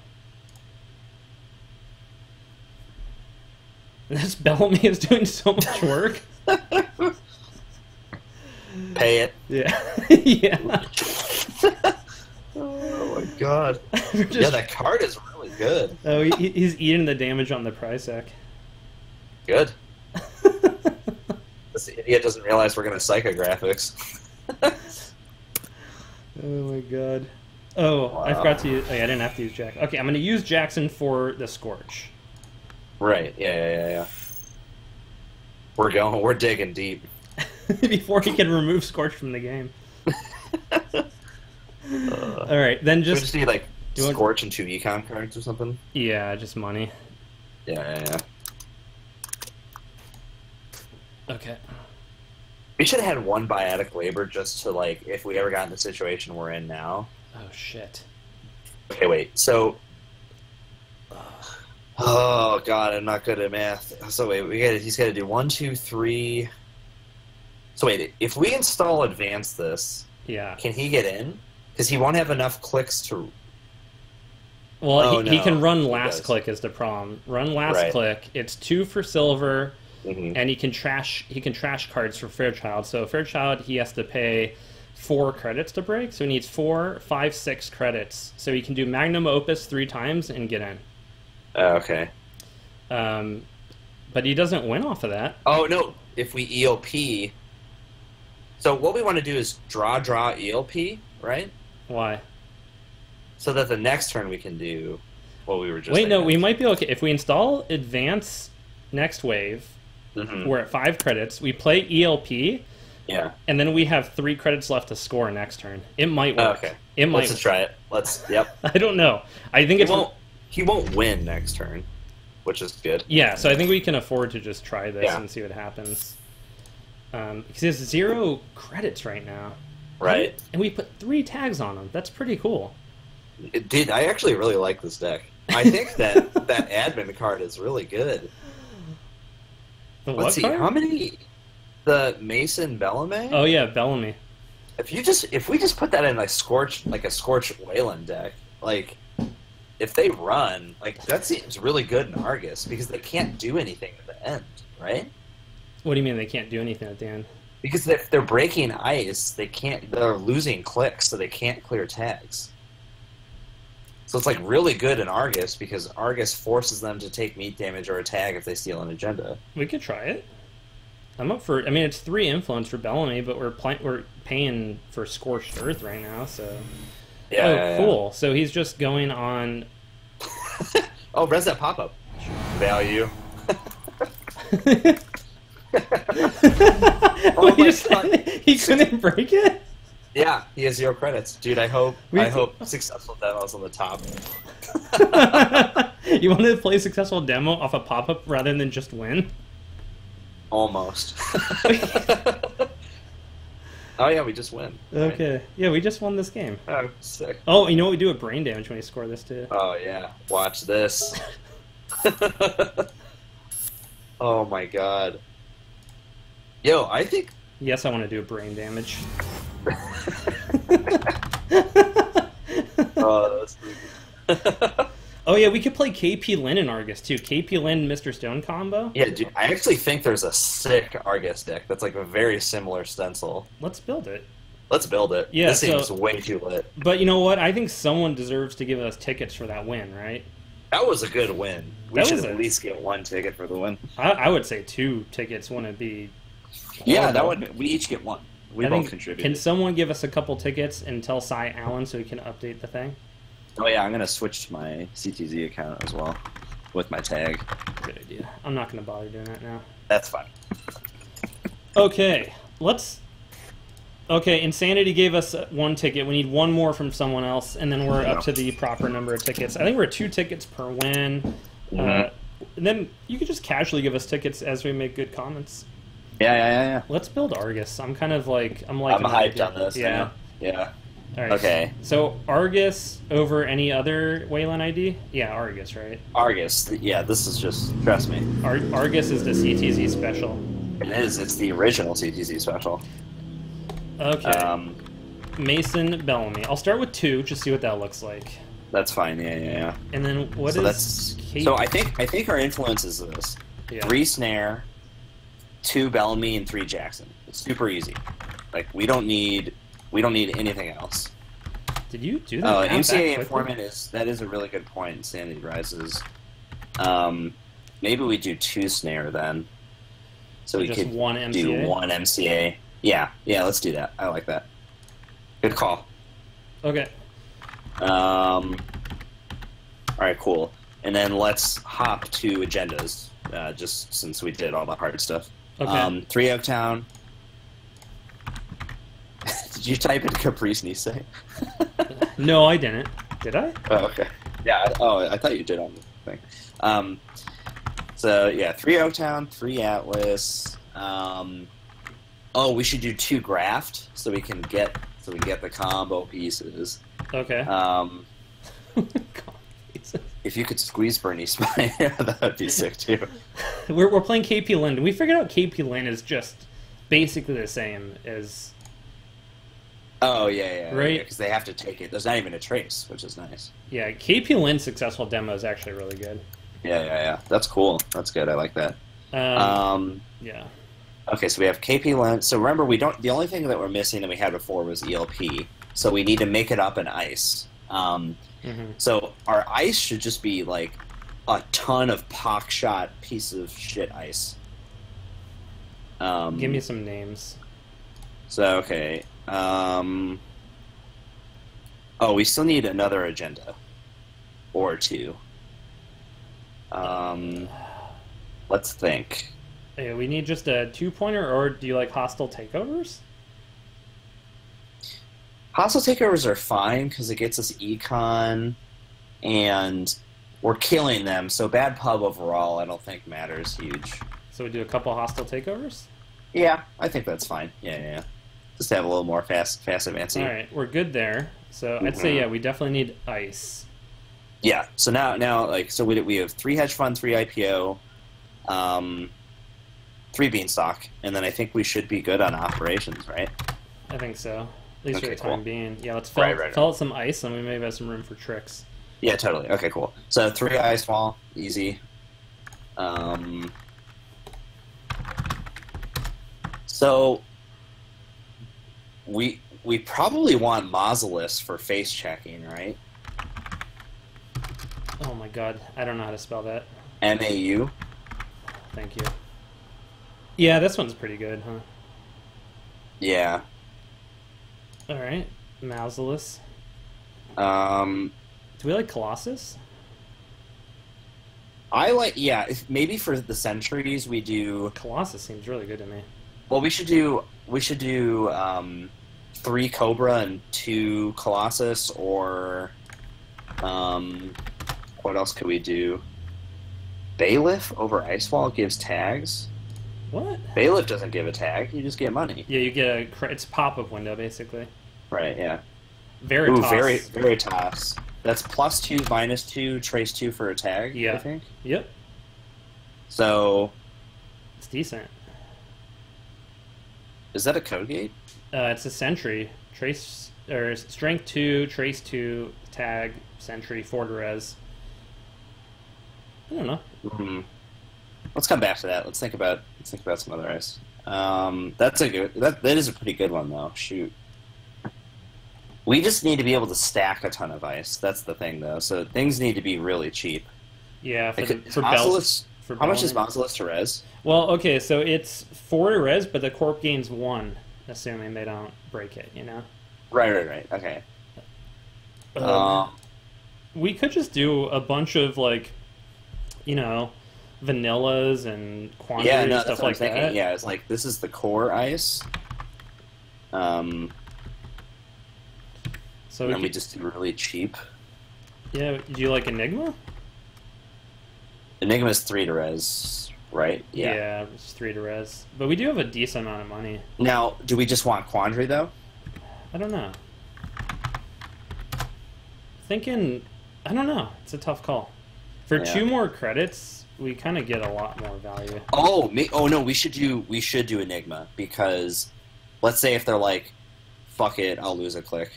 This Bellamy is doing so much work. *laughs* Pay it. Yeah. yeah. *laughs* Oh my god. We're Yeah, that card is really good. oh, he, he's eating the damage on the Prisec. Good. This idiot doesn't realize we're gonna psychographics. *laughs* Oh my god. Oh, I forgot to use. Oh, yeah, I didn't have to use Jack. Okay, I'm going to use Jackson for the Scorch. right. Yeah, yeah, yeah, yeah. We're going. We're digging deep. *laughs* Before he can remove Scorch from the game. Uh, *laughs* All right, then we just. just need like you want- scorch and two econ cards or something. Yeah, just money. Yeah, yeah, yeah. Okay. We should have had one biotic labor just to like if we ever got in the situation we're in now. Oh, shit. Okay, wait. So. Oh god, I'm not good at math. So wait, we got he's got to do one, two, three, So wait, if we install advance this, Yeah. can he get in? Because he won't have enough clicks to. Well, Oh, he, he can run last click is the problem. Run last Right. click. It's two for silver, Mhm. and he can trash he can trash cards for Fairchild. So Fairchild he has to pay four credits to break. So he needs four, five, six credits. So he can do Magnum Opus three times and get in. Oh, okay. Um, but he doesn't win off of that. Oh no! If we ELP, so what we want to do is draw, draw ELP, right? Why? So that the next turn we can do what we were just. Wait, no, we might be okay if we install Advance next wave. Mhm. We're at five credits. We play ELP, Yeah. and then we have three credits left to score next turn. It might work. Okay. It might. Let's just try it. Let's. Yep. *laughs* I don't know. I think it's won't. He won't win next turn, which is good. yeah. So I think we can afford to just try this Yeah. and see what happens. Um, because he has zero credits right now, Right. and we put three tags on him. That's pretty cool. It did. I actually really like this deck. I think that *laughs* that admin card is really good. The Let's see card? how many. The Mason Bellamy. Oh yeah, Bellamy. If you just if we just put that in like scorch like a scorch Wayland deck, like if they run, like that seems really good in Argus because they can't do anything at the end, right? What do you mean they can't do anything at the end? Because if they're breaking ice, they can't. They're losing clicks, so they can't clear tags. So it's like really good in Argus because Argus forces them to take meat damage or a tag if they steal an agenda. We could try it. I'm up for. I mean, it's three influence for Bellamy, but we're pl- we're paying for Scorched Earth right now. So Yeah. oh, yeah, yeah. cool. So he's just going on. *laughs* Oh, res that pop up. Value. *laughs* *laughs* oh my just, he couldn't break it. Yeah, he has zero credits, dude. I hope. I hope successful demos on the top. *laughs* you wanted to play a successful demo off a pop up rather than just win. Almost. *laughs* oh yeah, we just win. right? Okay. Yeah, we just won this game. Oh, sick. Oh, you know what we do with brain damage when we score this too. Oh yeah, watch this. *laughs* oh my god. Yo, I think. Yes, I want to do a brain damage. *laughs* Oh, that's *laughs* Oh yeah, we could play KP Lin in Argus too. KP Lin, Mr. Stone combo. yeah, dude. I actually think there's a sick Argus deck that's like a very similar stencil. Let's build it. Let's build it. Yeah, this so- seems way too lit. But you know what? I think someone deserves to give us tickets for that win, right? That was a good win. We That should at a- least get one ticket for the win. I, I would say two tickets wouldn't be. Yeah, that horrible. would. We each get one. We I both contributed. Can someone give us a couple tickets and tell Cy Allen so he can update the thing? Oh yeah, I'm gonna switch to my CTZ account as well with my tag. Good idea. I'm not going to bother doing that now. That's fine. Okay, let's. Okay, Insanity gave us uh, one ticket. We need one more from someone else, and then we're up to the proper number of tickets. I think we're two tickets per win. Uh, Mhm. and then you could just casually give us tickets as we make good comments. Yeah, yeah, yeah, yeah. Let's build Argus. I'm kind of like I'm like I'm hyped on this. I Yeah. Yeah. All right. Okay. So Argus over any other Wayland ID? Yeah, Argus, right? Argus. Yeah, this is just trust me. Ar- Argus is the CTZ special. It is. It's the original CTZ special. Okay. Um, Mason Bellamy. I'll start with two, just see what that looks like. that's fine. Yeah, yeah, yeah. And then what is so that's Kate? so. I think I think our influence is this: yeah. three snare, two Bellamy, and three Jackson. It's super easy. Like we don't need we don't need anything else. Did you do that? Uh, MCA informant is that is a really good point. Insanity rises. Um, maybe we do two snare then, so we just could one MCA. do one MCA. Yeah, yeah, let's do that. I like that. Good call. Okay. Um, all right, cool. And then let's hop to agendas, uh, just since we did all the hard stuff. Okay. Um, Three Oaktown. *laughs* did you type in Caprice Nisei? *laughs* no, I didn't. Did I? Oh, okay. Yeah. I, oh, I thought you did on the thing. Um, so yeah, three Town, three Atlas. Um, oh, we should do two Graft so we can get so we get the combo pieces. Okay. Um, *laughs* if you could squeeze Bernie Spine, *laughs* that would be sick too. *laughs* we're, we're playing KP Lin. We figured out KP Lin is just basically the same as Oh yeah, yeah, Right. Because they have to take it. There's not even a trace, which is nice. yeah. KP Lin's successful demo is actually really good. Yeah, yeah, yeah. That's cool. That's good. I like that. Um, Um, yeah. okay, so we have KP Lins. So remember, we don't. The only thing that we're missing that we had before was ELP. So we need to make it up in ice. Um, hmm so our ice should just be like a ton of pock shot piece of shit ice. Um, Give me some names. So okay. Um, oh, we still need another agenda or two. Um, let's think. Yeah, we need just a two pointer, or do you like hostile takeovers? Hostile takeovers are fine because it gets us econ, and we're killing them. So bad pub overall, I don't think matters huge. So we do a couple hostile takeovers. Yeah, I think that's fine. Yeah, yeah. yeah. Just have a little more fast, fast advancing. All right, we're good there. So I'd say Mhm. yeah, we definitely need ice. Yeah. So now, now, like, so we we have three hedge fund, three IPO, um, three beanstalk, and then I think we should be good on operations, right? I think so. At least for Okay, the time being. Yeah, let's fill, Right, right, fill out some ice, and we maybe have some room for tricks. Yeah, totally. Okay, cool. So three ice wall, easy. Um, so we we probably want Mausolus for face checking, right? Oh my god, I don't know how to spell that. M A U. Thank you. Yeah, this one's pretty good, huh? Yeah. All right, Mausolus. Um, Do we like Colossus? I like. Yeah, if, maybe for the centuries we do. Colossus seems really good to me. Well, we should do. We should do um, three Cobra and two Colossus, or um, what else could we do? Bailiff over Icewall gives tags. What? Bailiff doesn't give a tag; you just get money. Yeah, you get a it's pop up window basically. Right? Yeah. Veritas. Ooh, very Veritas. That's plus two, minus two, trace two for a tag. Yeah. I think. Yep, So it's decent. is that a code gate? Uh, it's a sentry trace or strength two, trace two, tag sentry Fortress. I don't know. hmm Let's come back to that. Let's think about let's think about some other ice. Um, that's a good. That that is a pretty good one though. Shoot. We just need to be able to stack a ton of ice. That's the thing though. So things need to be really cheap. Yeah, for, Like, the, for bells. For how much is. Mausolus to res? Well, okay, so it's four to res, but the corp gains one, assuming they don't break it. You know. Right, right, right. Okay. Um, Um, we could just do a bunch of like, you know, vanillas and quandaries yeah, no, stuff that's what like that. Yeah, it's like this is the core ice. Um, So and we then we just do really cheap. yeah, do you like Enigma? Enigma's three to res, right? Yeah. it's three to res, but we do have a decent amount of money. Now, do we just want Quandary though? I don't know. Thinking, I don't know. It's a tough call. For Yeah. two more credits, we kind of get a lot more value. Oh, me, oh no, we should do we should do Enigma because let's say if they're like, fuck it, I'll lose a click.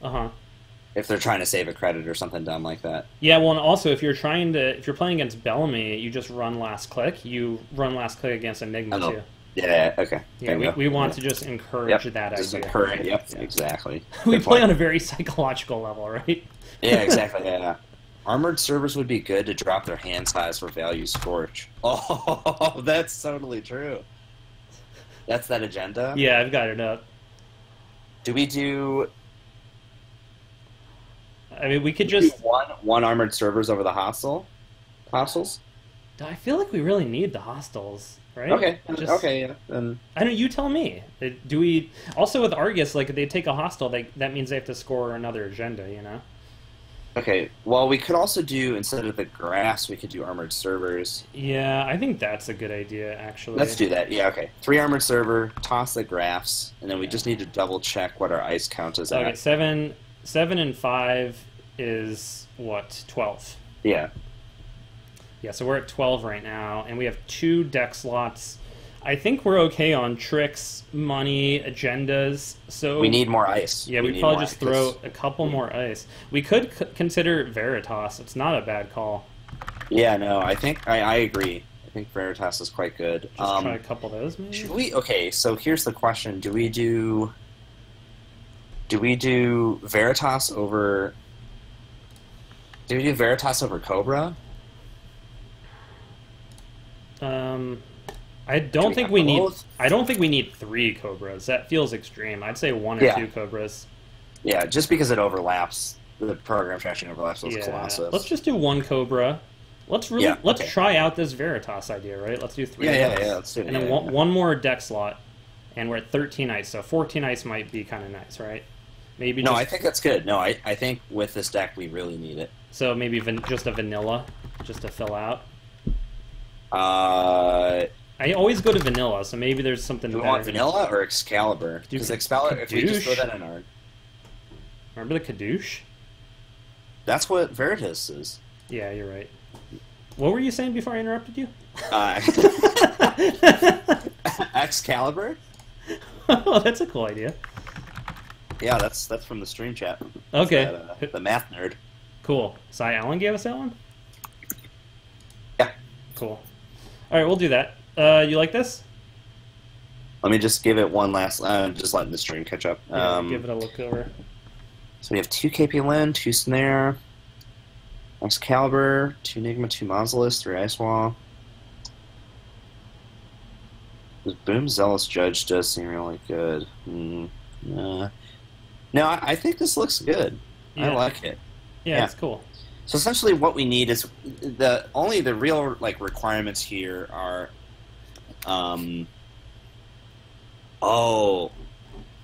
Uh huh. If they're trying to save a credit or something dumb like that. Yeah, well, and also if you're trying to, if you're playing against Bellamy, you just run last click. You run last click against Enigma Oh, too. Yeah. Okay. Yeah, we, we want Yeah. to just encourage Yep. that Just idea. encourage. Yep. Yeah. Exactly. *laughs* We Good play point. on a very *laughs* psychological level, right? Yeah. Exactly. Yeah. Armored servers would be good to drop their hand size for value scorch. *laughs* Oh, that's totally true. That's that agenda. Yeah, I've got it up. Do we do, I mean, we could do just. one one armored servers over the hostile hostiles? I feel like we really need the hostels, right? Okay. Just- Okay. Yeah. Then I know. You tell me. Uh, Do we also with Argus? Like, if they take a hostel, they that means they have to score another agenda. You know. Okay. Well, we could also do instead of the grass, we could do armored servers. Yeah, I think that's a good idea. Actually, Let's do that. Yeah. Okay. Three armored server, toss the Grafts, and then we just need to double check what our ice count is Okay, at. seven, seven and five is what twelve. Yeah. Yeah, so we're at twelve right now, and we have two deck slots. I think we're okay on tricks, money, agendas. So We need more ice. Yeah, we we'd probably just ice. throw a couple more ice. We could c- consider Veritas. It's not a bad call. Yeah, no, I think I, I agree. I think Veritas is quite good. Just Um, try a couple of those, maybe. Should we? Okay, so here's the question: Do we do? Do we do Veritas over? Do we do Veritas over Cobra? Um, I Do don't think we need. I don't think we need three cobras. That feels extreme. I'd say one or Yeah. two cobras. Yeah, just because it overlaps. The program trashing overlaps with Yeah. Colossus. Let's just do one cobra. Let's really Yeah, let's okay. try out this Veritas idea, right? Let's do three. Yeah, yeah, yeah, let's do it, And then one, one more deck slot, and we're at thirteen ice. So fourteen ice might be kind of nice, right? Maybe no, just, I think that's good. No, I, I think with this deck we really need it. so. Maybe just a vanilla, just to fill out. Uh, I always go to vanilla, so maybe there's something. do we want Vanilla or Excalibur? Because Ca- Excalibur, if we just throw that in our, Remember the Kadoosh? that's what Veritas is. Yeah, you're right. What were you saying before I interrupted you? Uh, *laughs* *laughs* Excalibur? oh, that's a cool idea. Yeah, that's that's from the stream chat. Okay, That, uh, the math nerd. cool. Cy Allen gave us that one. Yeah. Cool. All right, we'll do that. Uh, you like this? Let me just give it one last. Uh, just letting the stream catch up. Yeah, Um, give it a look over. So we have two KP Lin, two Snare, Excalibur, two Enigma, two Mausolus, three Ice Wall. This Boom Zealous Judge does seem really good. Mm, uh, no, I, I think this looks good. I like it. Yeah, yeah. it's cool. So essentially, what we need is the only the real like requirements here are, um, oh,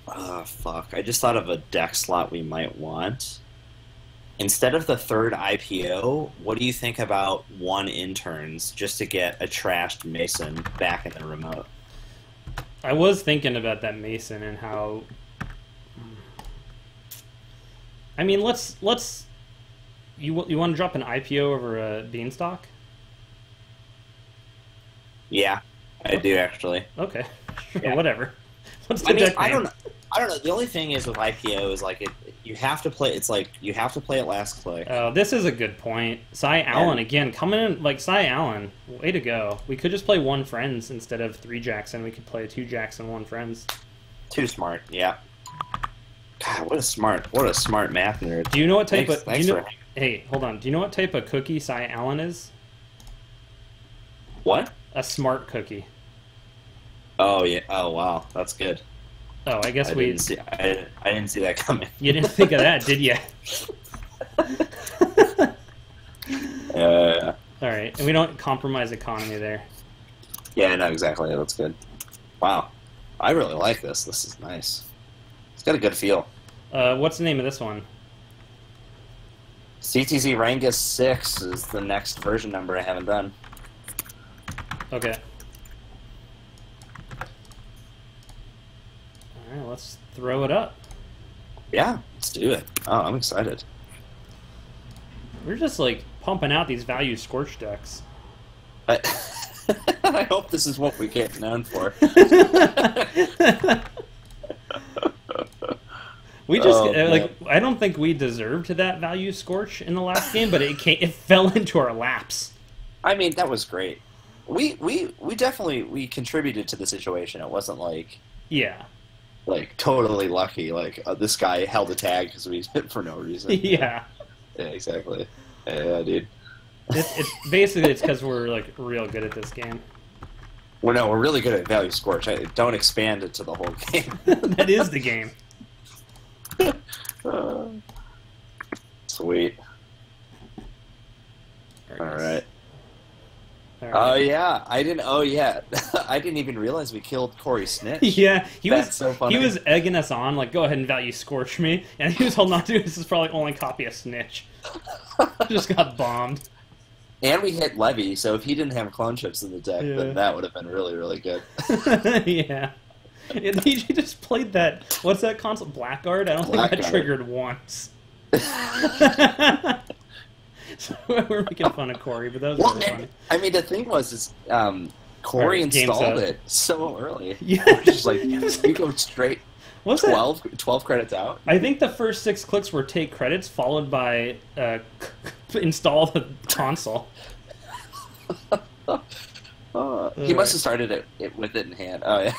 ah, fuck! I just thought of a deck slot we might want. Instead of the third IPO, what do you think about one interns just to get a trashed Mason back in the remote? I was thinking about that Mason and how. I mean, let's let's. You you want to drop an IPO over a Beanstalk? Yeah, I do actually. Okay, *laughs* Yeah. whatever. *laughs* What's the I mean, deck I don't know. I don't know. The only thing is with IPO is like it. You have to play. It's like you have to play it last click. Oh, this is a good point. Cy Allen again coming in like Cy Allen. Way to go. We could just play one friends instead of three Jackson. We could play two Jackson, one friends. Too smart. Yeah. God, what a smart, what a smart math nerd. Do you know what type Thanks- of? thanks you know, for- hey, hold on. Do you know what type of cookie Cy Allen is? What? A smart cookie. Oh yeah. Oh wow, that's good. Oh, I guess I we. didn't see. I didn't, I didn't see that coming. You didn't think of that, did you? *laughs* *laughs* Uh, All right, and we don't compromise economy there. yeah, no, exactly. That's good. Wow, I really like this. This is nice. It's got a good feel. Uh, what's the name of this one? CTZ Rangus Six is the next version number I haven't done. Okay. All right, let's throw it up. Yeah, let's do it. Oh, I'm excited. We're just like pumping out these value scorch decks. I, *laughs* I hope this is what we get known for. *laughs* We just Oh, uh, like man. I don't think we deserved that value scorch in the last game, but it came, it *laughs* fell into our laps. I mean, that was great. We we we definitely we contributed to the situation. It wasn't like Yeah, like totally lucky. Like uh, this guy held a tag because we hit for no reason. *laughs* yeah. Yeah, exactly. Yeah, dude. It's, it's basically it's because we're like real good at this game. Well, no, we're really good at value scorch. I, don't expand it to the whole game. *laughs* that is the game. *laughs* Uh, sweet. All right. Oh yeah, I didn't. Oh yeah, *laughs* I didn't even realize we killed Corey Snitch. *laughs* Yeah, he That's was so funny. he was egging us on, like, go ahead and value scorch me, and he was holding on to this is probably only copy of snitch. *laughs* Just got bombed. And we hit Levy, so if he didn't have clone chips in the deck, Yeah. then that would have been really, really good. yeah. And he just played that. What's that console? Blackguard? I don't think that triggered once. *laughs* so we're making fun of Corey, but that was Well, really funny. I mean, the thing was, is um, Corey game's installed it so early. *laughs* Yeah, Just like *laughs* was you go straight What's that? 12, 12 credits out. I think the first six clicks were take credits, followed by uh, install the console. Uh, he must have started it, it with it in hand. Oh yeah.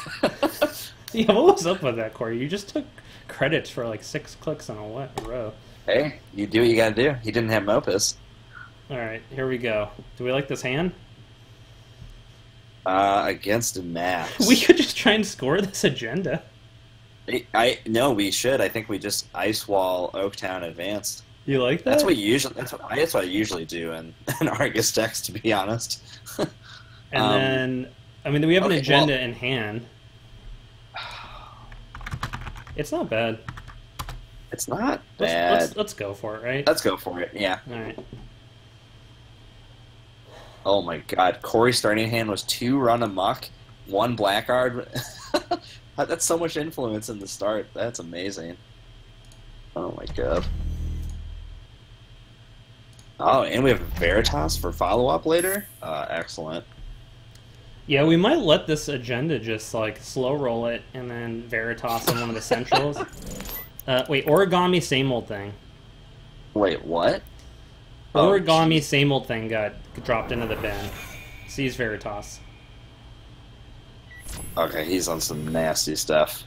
Yeah, what was up with that, Corey? You just took credits for like six clicks in a row. hey, you do what you gotta do. He didn't have Mopus. All right, here we go. Do we like this hand? Uh, against a Max. *laughs* We could just try and score this agenda. I, I no, we should. I think we just ice wall Oaktown advanced. You like that? That's what usually. That's what, that's what I usually do in, *laughs* in Argus decks, to be honest. *laughs* and um, then, I mean, we have an agenda well- in hand. It's not bad. It's not Let's, bad. let's, let's go for it, right? Let's go for it. Yeah. All right. Oh my God, Corey starting hand was two run amok, one blackguard. *laughs* That's so much influence in the start. That's amazing. Oh my God. Oh, and we have Veritas for follow up later. Uh, excellent. Yeah, we might let this agenda just like slow roll it and then Veritas on one of the centrals. *laughs* Uh, wait, origami, same old thing. Wait, what? Oh, Origami, jeez. same old thing got dropped into the bin. Sees Veritas. Okay, he's on some nasty stuff.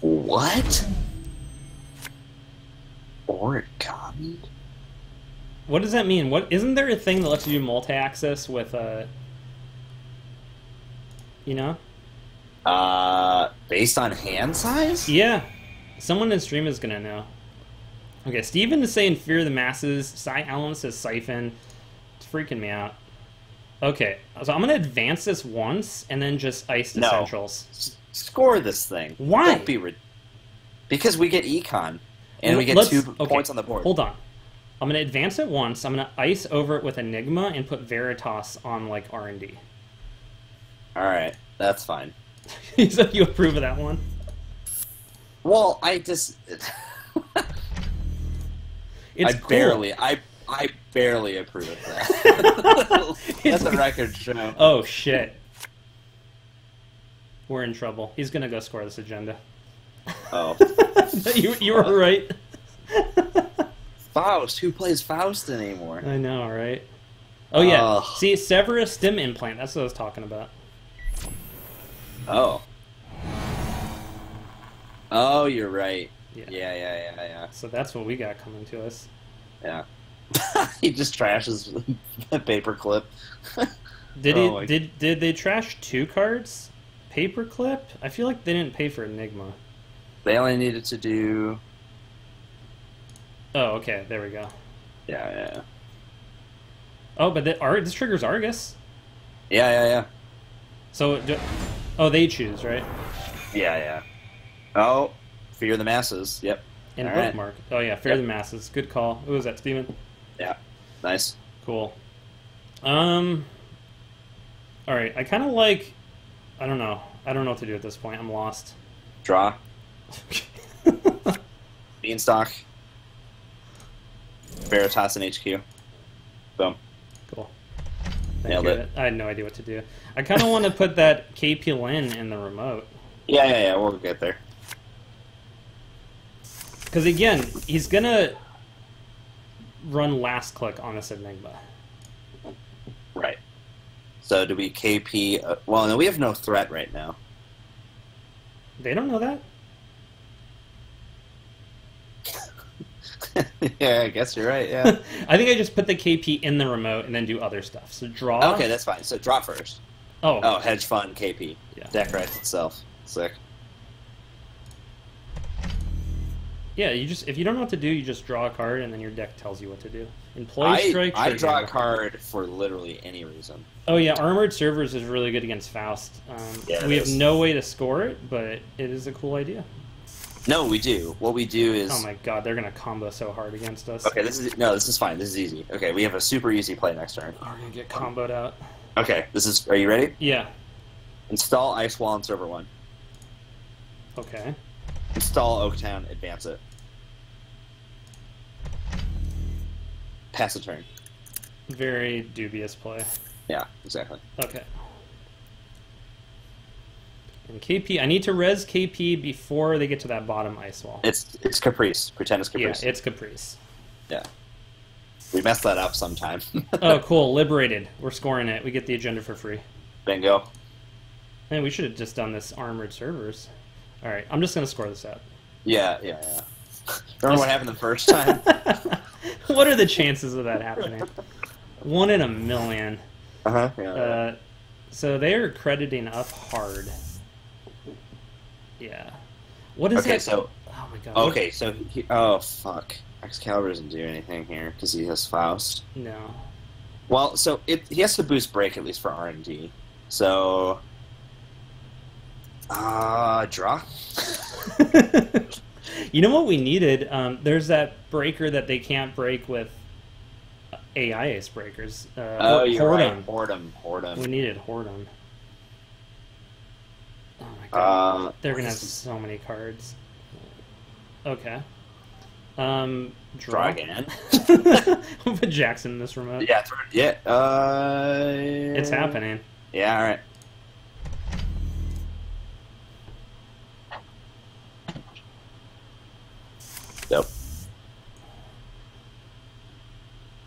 what? Origami? What does that mean? What isn't there a thing that lets you do multi-access with a? you know? Uh, based on hand size? Yeah. Someone in stream is gonna know. Okay, Steven is saying Fear the Masses. Cy Allen says Siphon. It's freaking me out. Okay, so I'm gonna advance this once and then just ice the No. centrals. S- Score this thing. Why? Don't be because we get econ, and we get Let's- two okay, points on the board. Hold on. I'm gonna advance it once. I'm gonna ice over it with Enigma and put Veritas on like R and D. All right, that's fine. *laughs* so you approve of that one? Well, I just, *laughs* It's I cool. barely, I, I barely approve of that. *laughs* That's a record show. Oh shit. We're in trouble. He's gonna go score this agenda. Oh, *laughs* you you were right. Faust. Who plays Faust anymore? I know, right? Oh yeah. Ugh. See, Severnius stem implant. That's what I was talking about. Oh. Oh, you're right. Yeah. Yeah, yeah, yeah, yeah, So that's what we got coming to us. yeah. *laughs* he just trashes *laughs* the paperclip. *laughs* Did Oh he? Did did they trash two cards? Paperclip? I feel like they didn't pay for Enigma. They only needed to do. Oh, okay. There we go. Yeah, yeah, Oh, but the, Ar- this triggers Argus. yeah, yeah, yeah, So, do, oh, they choose right. yeah, yeah. Oh, fear the masses. Yep. And All right. bookmark. Oh yeah, Fear Yep. the Masses. Good call. Who was that, Steven? Yeah. Nice. Cool. Um. All right. I kind of like. I don't know. I don't know what to do at this point. I'm lost. Draw. *laughs* Beanstalk. Veritas and HQ. Boom. cool. Thank Nailed you. it. I had no idea what to do. I kind of want to put that KP Lin in the remote Yeah, yeah, yeah. We'll get there. Because again, he's gonna run last click on this Enigma. Right. So do we KP? Uh, well, no, we have no threat right now. They don't know that. *laughs* yeah, I guess you're right. Yeah. *laughs* I think I just put the KP in the remote and then do other stuff. So draw. okay, that's fine. So draw first. Oh, Oh, hedge fund KP. Yeah. Deck writes itself. Sick. Yeah. You just if you don't know what to do, you just draw a card and then your deck tells you what to do. Employ I, strike. I trigger. draw a card for literally any reason. Oh yeah, armored servers is really good against Faust. Um, Yeah, we have is. no way to score it, but it is a cool idea. No, we do. What we do is Oh my god, they're gonna combo so hard against us. okay. This is no. This is fine. This is easy. Okay, we have a super easy play next turn. Oh, we're gonna get comboed out. Okay, this is. Are you ready? Yeah. Install Ice Wall on server one. Okay. Install Oaktown. Advance it. Pass a turn. Very dubious play. Yeah, exactly. Okay. And KP, I need to res KP before they get to that bottom ice wall. It's it's Caprice. Pretend it's Caprice. yeah, it's Caprice. yeah. We messed that up sometime. *laughs* Oh, cool. Liberated. We're scoring it. We get the agenda for free. Bingo. Man, we should have just done this armored servers. All right, I'm just gonna score this out. Yeah, yeah, yeah. Remember what happened the first time? *laughs* what are the chances of that happening? One in a million. Uh-huh. Yeah. Uh, so they are crediting up hard. Yeah. What is okay, that? so oh my god. what- okay, so he, oh fuck, Excalibur doesn't do anything here because he has Faust. No. Well, so it he has to boost break at least for R and D. So, uh, draw. *laughs* you know what we needed? Um, there's that breaker that they can't break with AI ace breakers. Uh, Oh, you're right. Hortum, Hortum. We needed Hortum. Oh my god. Uh, They're gonna have so many cards. Okay. Um, draw again. *laughs* put Jackson in this remote. yeah, yeah. Uh, It's happening. Yeah, all right. Dope.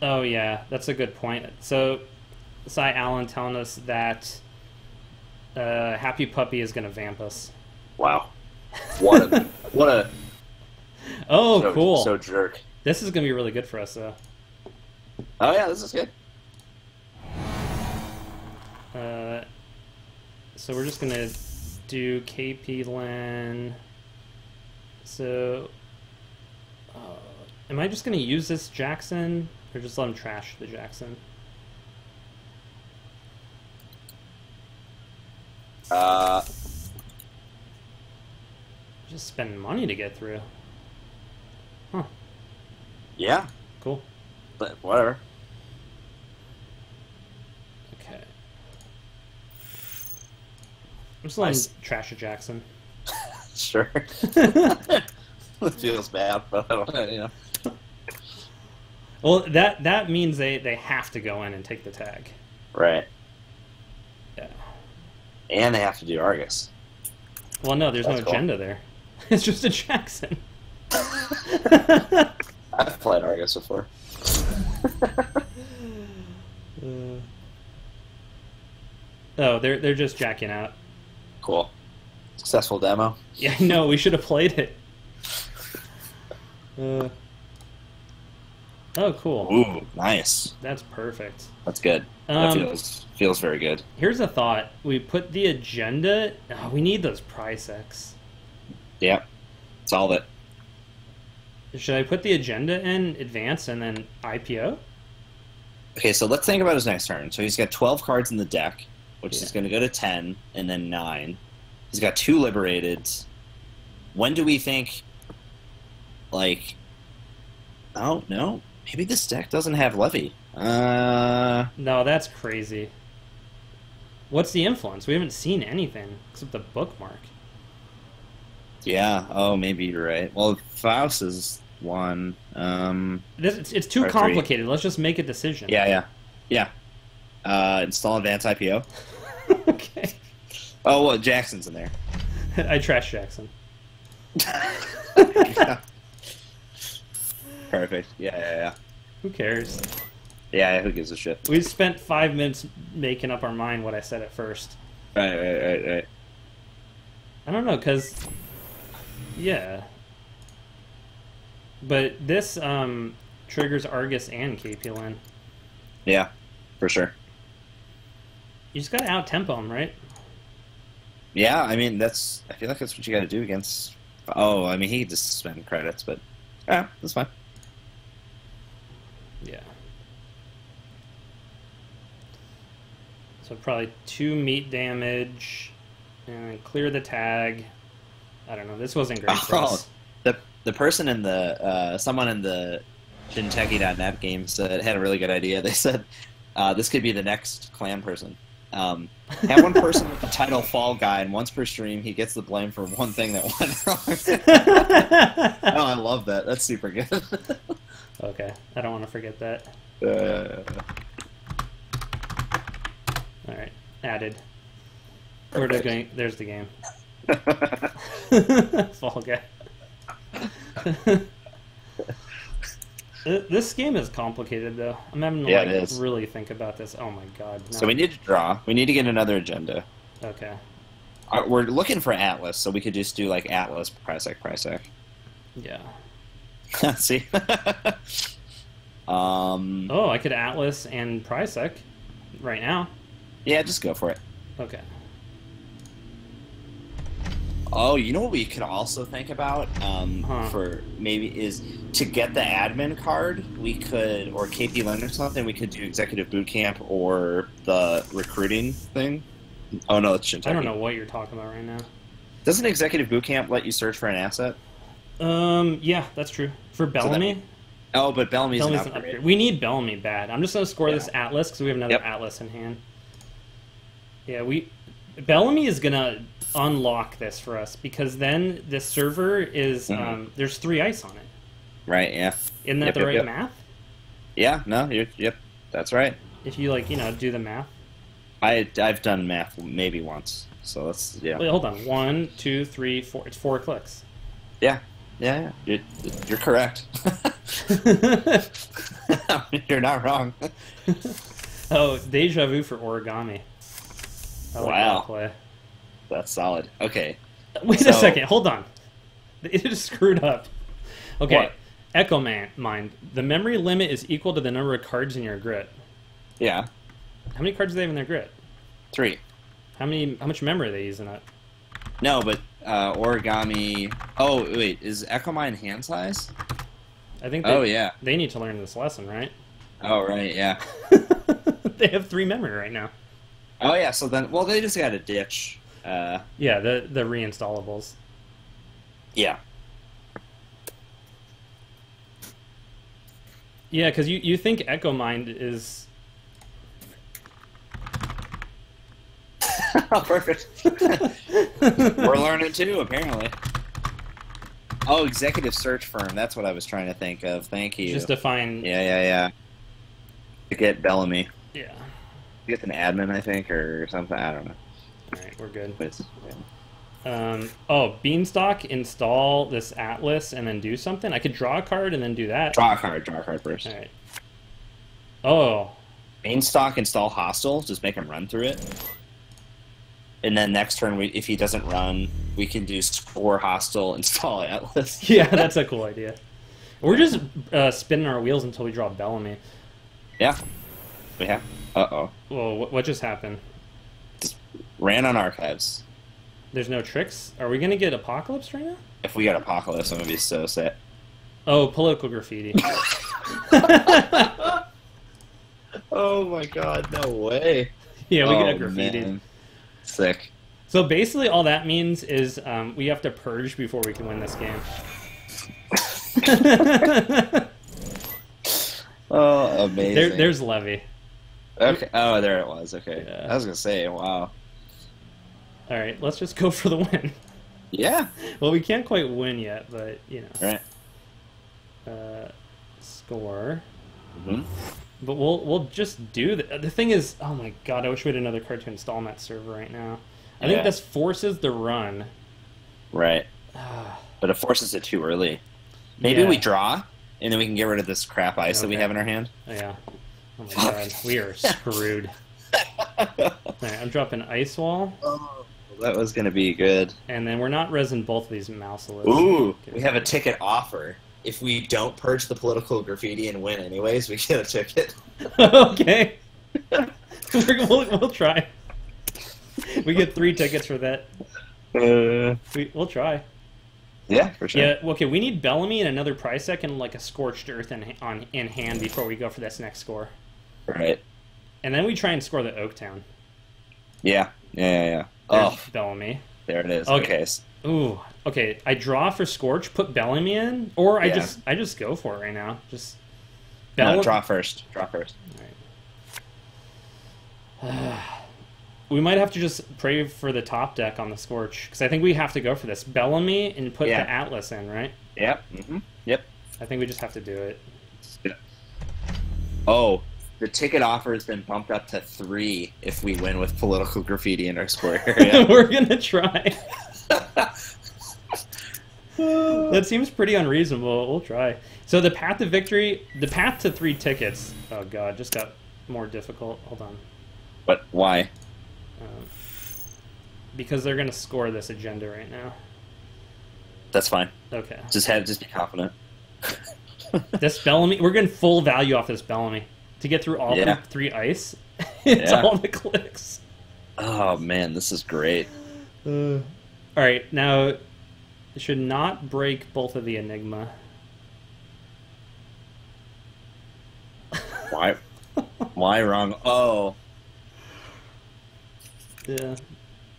Oh yeah, that's a good point. So, Cy Allen telling us that uh, Happy Puppy is gonna vamp us. Wow. What a what a *laughs* Oh, so, cool. so jerk. this is gonna be really good for us, though. Oh yeah, this is good. Uh, so we're just gonna do KP Lin. So, uh, am I just gonna use this Jackson, or just let him trash the Jackson? Uh, Just spend money to get through. Huh? yeah, Cool. but whatever. Okay. I'm just letting Nice. him trash a Jackson. *laughs* Sure. *laughs* *laughs* it feels bad, but I don't, you know. Well, that that means they they have to go in and take the tag. Right. Yeah. And they have to do Argus. Well, no, there's no That's cool. agenda there. *laughs* It's just a Jackson. *laughs* I've played Argus before. Uh, *laughs* oh, they're they're just jacking out. Cool. Successful demo. Yeah, no, we should have played it. Uh, oh, cool. Ooh, nice. That's perfect. That's good. That Um, feels feels very good. Here's a thought: we put the agenda. Oh, we need those Prisecs. Yeah. Solve it. Should I put the agenda in advance and then IPO? Okay, so let's think about his next turn. So he's got 12 cards in the deck, which Yeah. is going to go to 10 and then 9. He's got two liberated. When do we think, like, oh, no, maybe this deck doesn't have Levy. Uh, No, that's crazy. What's the influence? We haven't seen anything except the bookmark. yeah, oh, maybe you're right. Well, Faust is one. Um, This, it's, it's too complicated. Let's just make a decision. yeah, yeah, yeah. Uh, install advanced IPO. *laughs* okay. Oh, well, Jackson's in there. *laughs* I trash Jackson. *laughs* Perfect. Yeah, yeah, yeah. Who cares? Yeah, who gives a shit? We spent five minutes making up our mind what I said at first. Right, right, right, right. I don't know, cause yeah. But this um triggers Argus and KP Lin. Yeah, for sure. You just gotta out tempo him, right? Yeah, I mean that's. I feel like that's what you got to do against. Oh, I mean he just spend credits, but yeah, that's fine. Yeah. So probably two meat damage, and clear the tag. I don't know. This wasn't great for *laughs* Oh. us. The the person in the uh, someone in the Jinteki.net game said had a really good idea. *laughs* They said uh, this could be the next clan person. Um, have one person with the title Fall Guy, and once per stream he gets the blame for one thing that went *laughs* wrong. oh, I love that. That's super good. okay, I don't want to forget that. uh, All right, added. Where to go? There's the game. *laughs* *laughs* Fall guy. *laughs* Th- this game is complicated though. I'm having to Yeah, like it is. really think about this. Oh my god. no. So we need to draw. We need to get another agenda. Okay. Uh, We're looking for Atlas, so we could just do like Atlas, Prisec, Prisec. Yeah. See? um, Oh, I could Atlas and Prisec right now. Yeah, just go for it. Okay. Oh, you know what we could also think about um, Huh. for maybe is to get the admin card. We could or KP Lin or something. We could do executive boot camp or the recruiting thing. Oh no, it's I don't know what you're talking about right now. Doesn't executive boot camp let you search for an asset? Um, yeah, that's true. For Bellamy, Oh, but Bellamy's, Bellamy's an an upgrade. upgrade. We need Bellamy bad. I'm just gonna score Yeah. this Atlas because we have another Yep. Atlas in hand. Yeah, we Bellamy is gonna unlock this for us because then the server is Mhm. um, there's three ice on it. Right? Yeah. Isn't that Yep, the yep, right yep. math? Yeah. No. You're, yep. That's right. If you like, you know, do the math. I I've done math maybe once, so let's yeah. Wait, hold on. One, two, three, four. It's four clicks. Yeah. Yeah. yeah. You're, you're correct. *laughs* *laughs* you're not wrong. oh, deja vu for origami. I like Wow. that play. That's solid. Okay. Wait a second. Hold on. *laughs* It is screwed up. Okay. What? Echo Man, mind. The memory limit is equal to the number of cards in your grit. Yeah. How many cards do they have in their grit? Three. How many? How much memory are they using up? No, but uh, origami. Oh wait, is Ekomind hand size? I think. They, Oh yeah. They need to learn this lesson, right? Oh right, yeah. *laughs* they have three memory right now. Oh yeah. So then, well, they just got to ditch. Uh, Yeah, the the reinstallables. yeah. Yeah, because you, you think Ekomind is *laughs* oh, perfect. *laughs* We're learning too, apparently. Oh, executive search firm. That's what I was trying to think of. Thank you. just to find yeah, yeah, yeah. To get Bellamy. yeah. Get an admin, I think, or something. I don't know. All right, we're good. Yeah. Um, oh, Beanstalk, install this Atlas, and then do something. I could draw a card and then do that. Draw a card. Draw a card first. All right. Oh, Beanstalk install hostile. Just make him run through it. And then next turn, we, if he doesn't run, we can do score hostile *laughs* install Atlas. *laughs* yeah, that's a cool idea. We're just uh, spinning our wheels until we draw Bellamy. Yeah. We have. Uh oh. Well, what, what just happened? Ran on archives. There's no tricks. Are we gonna get Apocalypse right now? If we got apocalypse, I'm gonna be so sad. Oh, political graffiti. *laughs* Oh my god, no way. yeah, we oh, get a graffiti. man. Sick. So basically, all that means is um, we have to purge before we can win this game. *laughs* Oh, *laughs* amazing. there, there's Levy. Okay. *laughs* Oh, there it was. Okay. Yeah. I was gonna say, wow. All right, let's just go for the win. Yeah. well, we can't quite win yet, but you know, Right. uh, score. hmm But we'll we'll just do the the thing is, oh my god, I wish we had another card to install on that server right now. I think this forces the run. Right. *sighs* But it forces it too early. Maybe Yeah. we draw, and then we can get rid of this crap ice that we have in our hand. yeah. Oh my god, we are screwed. *laughs* All right, I'm dropping ice wall, oh, that was gonna be good. and then we're not resin both of these mouseless. Ooh, we have a ticket offer. If we don't purge the political graffiti and win anyways, we get a ticket. *laughs* okay. *laughs* We're- we'll, we'll try. We get three tickets for that. Uh, We, we'll try. yeah, for sure. Yeah. Okay. We need Bellamy and another Prisec and like a scorched earth in on in hand before we go for this next score, Right. and then we try and score the Oaktown. Yeah. Yeah. Yeah. yeah. There's Oh, Bellamy. there it is. Okay. Okay. Ooh. Okay. I draw for Scorch, put Bellamy in, or I Yeah. just I just go for it right now. Just No, draw first. Draw first. *sighs* we might have to just pray for the top deck on the Scorch because I think we have to go for this Bellamy and put Yeah. the Atlas in, right? Yep. hmm Yep. I think we just have to do it. Oh, the ticket offer has been bumped up to three if we win with political graffiti in our square *laughs* area. We're gonna try. *laughs* that seems pretty unreasonable. We'll try. So the path to victory, the path to three tickets. Oh god, just got more difficult. Hold on. but why? Um, because they're gonna score this agenda right now. That's fine. Okay. Just have just be confident. *laughs* This Bellamy, we're getting full value off this Bellamy to get through all Yeah. th- three ice. *laughs* it's Yeah. all the clicks. Oh man, this is great. Uh, all right, now it should not break both of the Enigma. Why? why wrong? Oh, Yeah.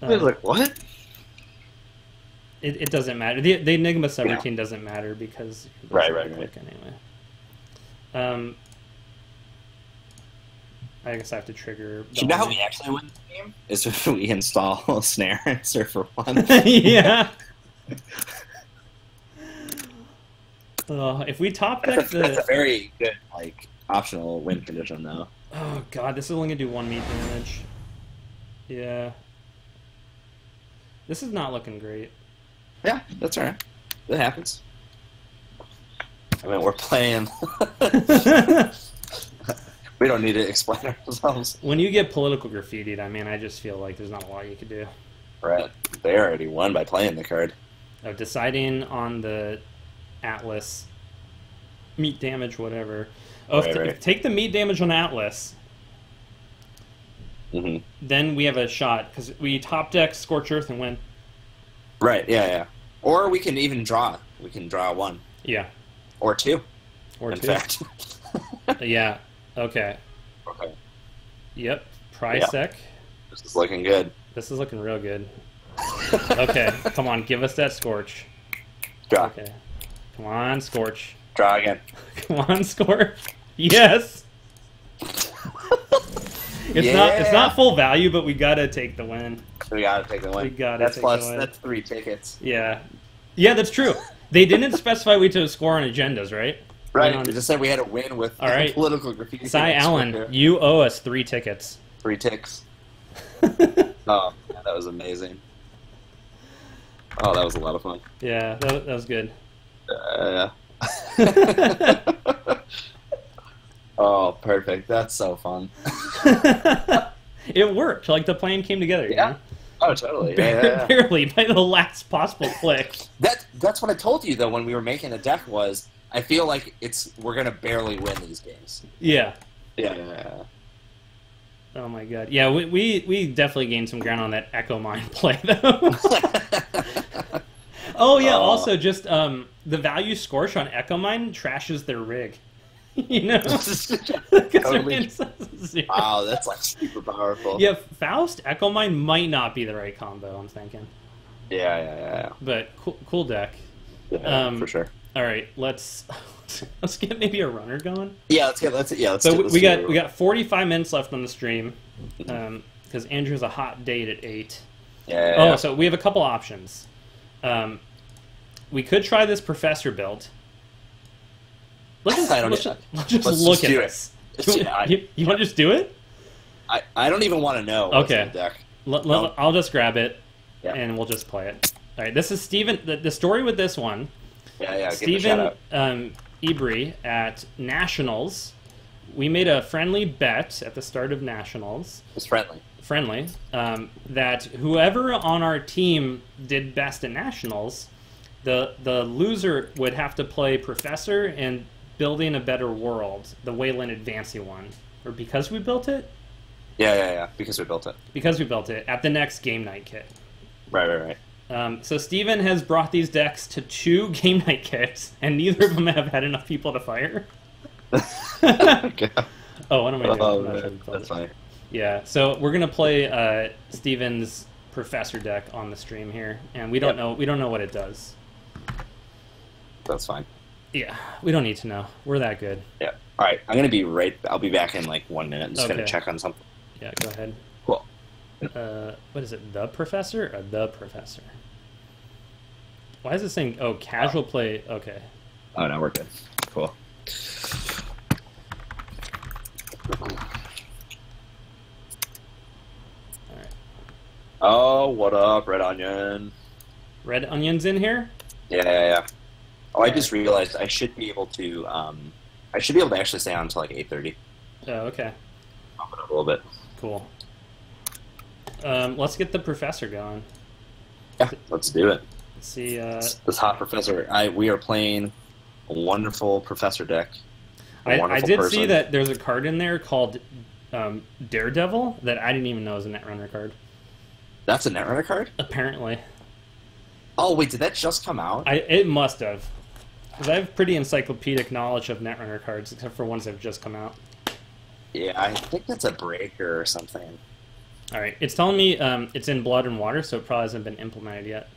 I was Uh, like, what? it, it doesn't matter. The, the Enigma subroutine doesn't matter because it Right, right, click anyway. Um, I guess I have to trigger. You know how we actually win the game? Is if *laughs* we install a *laughs* snare and Surfer One. *laughs* yeah. Oh, if we top deck That's a, that's a very good like optional win condition though. oh god, this is only gonna do one meat damage. Yeah. This is not looking great. Yeah, that's alright. It happens. I mean, we're playing. We don't need to explain *laughs* ourselves. when you get political graffitied, I mean, I just feel like there's not a lot you could do. Right. They already won by playing the card. Of deciding on the Atlas meat damage, whatever. Oh, if Right, right. if- take the meat damage on Atlas, Mm -hmm. then we have a shot because we top deck Scorch Earth and win. Right. Yeah. Yeah. Or we can even draw. We can draw one Yeah, or two. or in two. fact. *laughs* Yeah. Okay. okay. Yep. Prisec. This is looking good. This is looking real good. Okay. *laughs* Come on, give us that Scorch. Draw. Okay. Come on, Scorch. Draw again. *laughs* Come on, Scorch. Yes. It's not it's not full value, but we gotta take the win. We gotta take the win. We gotta That's take plus. the win. That's three tickets. Yeah. Yeah, that's true. They didn't *laughs* specify we to score on agendas, right? Right. on- They just said we had to win with All right. *laughs* political graffiti. Cy Allen, you owe us three tickets. Three ticks. *laughs* Oh, man, that was amazing. Oh, that was a lot of fun. yeah, that, that was good. Uh, *laughs* oh, perfect. That's so fun. it worked. Like the plan came together. you Yeah. know? Oh, totally. Yeah, yeah, yeah. Barely by the last possible click. That that's what I told you though when we were making the deck was I feel like it's we're gonna barely win these games. Yeah. Yeah, yeah, Oh my god. Yeah, we, we, we definitely gained some ground on that Ekomind *laughs* play though. *laughs* oh yeah. Oh. Also, just um, the value scorch on Ekomind trashes their rig. *laughs* you know, Totally. wow, that's like super powerful. Yeah, Faust Ekomind might not be the right combo. I'm thinking, yeah, yeah, yeah, but cool, cool deck. yeah. yeah Um, for sure. All right, let's *laughs* let's get maybe a runner going. Yeah, let's get let's yeah let's. So do, we, let's we got we got 45 minutes left on the stream because Andrew's a hot date at eight. yeah, Oh, so we have a couple options. Um, we could try this professor build. Let's just, let's just, let's just Let's look just at do it. this. Just, You, yeah, I- you, want to just do it? I, I don't even want to know. Okay. in the deck. Let, No. I'll just grab it Yeah. and we'll just play it. All right, this is Steven. The, the story with this one Yeah, yeah. Give me a shout Stephen um, at Nationals. We made a friendly bet at the start of Nationals, It's friendly. friendly, um, that whoever on our team did best at Nationals, the the loser would have to play Professor and Building a Better World, the Weyland Advancing one, or because we built it, Yeah, yeah, yeah. Because we built it. because we built it at the next game night kit. Right, right, right. Um, so Steven has brought these decks to two *laughs* game night kits, and neither of them have had enough people to fire. okay. *laughs* *laughs* Oh, what am I doing? Oh, sure man, if that's fine. Yeah, so we're gonna play uh, Steven's Professor deck on the stream here, and we don't Yep. know we don't know what it does. That's fine. Yeah, we don't need to know. We're that good. Yeah. All right. I'm gonna be right. I'll be back in like one minute. I'm just gonna check on something. Yeah, go ahead uh, what is it, the professor or the professor? Why is it saying, oh, casual play? Okay. Oh, now we're good. Cool. Oh, what up, Red Onion? Red Onion's in here? Yeah, yeah, yeah. Oh, I just realized I should be able to. Um, I should be able to actually stay on until like eight thirty. Oh, okay. Up a little bit. Cool. Um, let's get the professor going. Yeah, let's do it. Let's see. Uh, This hot professor. I we are playing a wonderful professor deck. I, wonderful did person. see that there's a card in there called um, Daredevil that I didn't even know was a Netrunner card. That's a Netrunner card. Apparently, Oh wait, did that just come out? I it must have, because I have pretty encyclopedic knowledge of Netrunner cards, except for ones that have just come out. Yeah, I think that's a breaker or something. All right, it's telling me um, it's in Blood and Water, so it probably hasn't been implemented yet.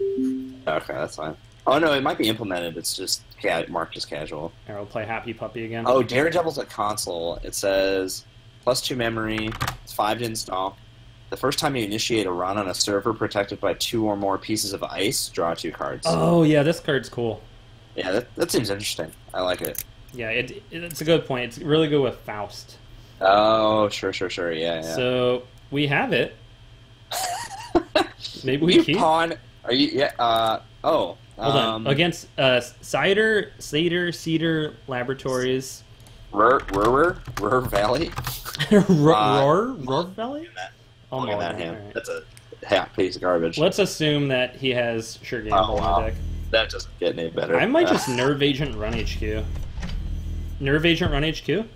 Okay, that's fine. Oh no, it might be implemented. It's just ca- marked as casual. Right, we'll play Happy Puppy again. Oh, Daredevil's at console. It says plus two memory. It's five to install. The first time you initiate a run on a server protected by two or more pieces of ice, draw two cards. Oh yeah, this card's cool. Yeah, that, that seems interesting. I like it. Yeah, it, it, it's a good point. It's really good with Faust. Oh, sure, sure, sure. Yeah, yeah. So we have it. *laughs* Maybe we you keep. pawn? Are you? Yeah. Uh. Oh. Hold um, on. Against uh, Cider, Cider, Seidr Laboratories, Rur, Rur, Ruhr Valley. *laughs* Roar, Uh, Roar, Roar Valley. Oh, at that hand. alright. That's a half piece of garbage. Let's assume that he has Sure Game Oh, wow. deck. That doesn't get any better. I might just *laughs* Nerve Agent Run HQ. Nerve Agent Run HQ.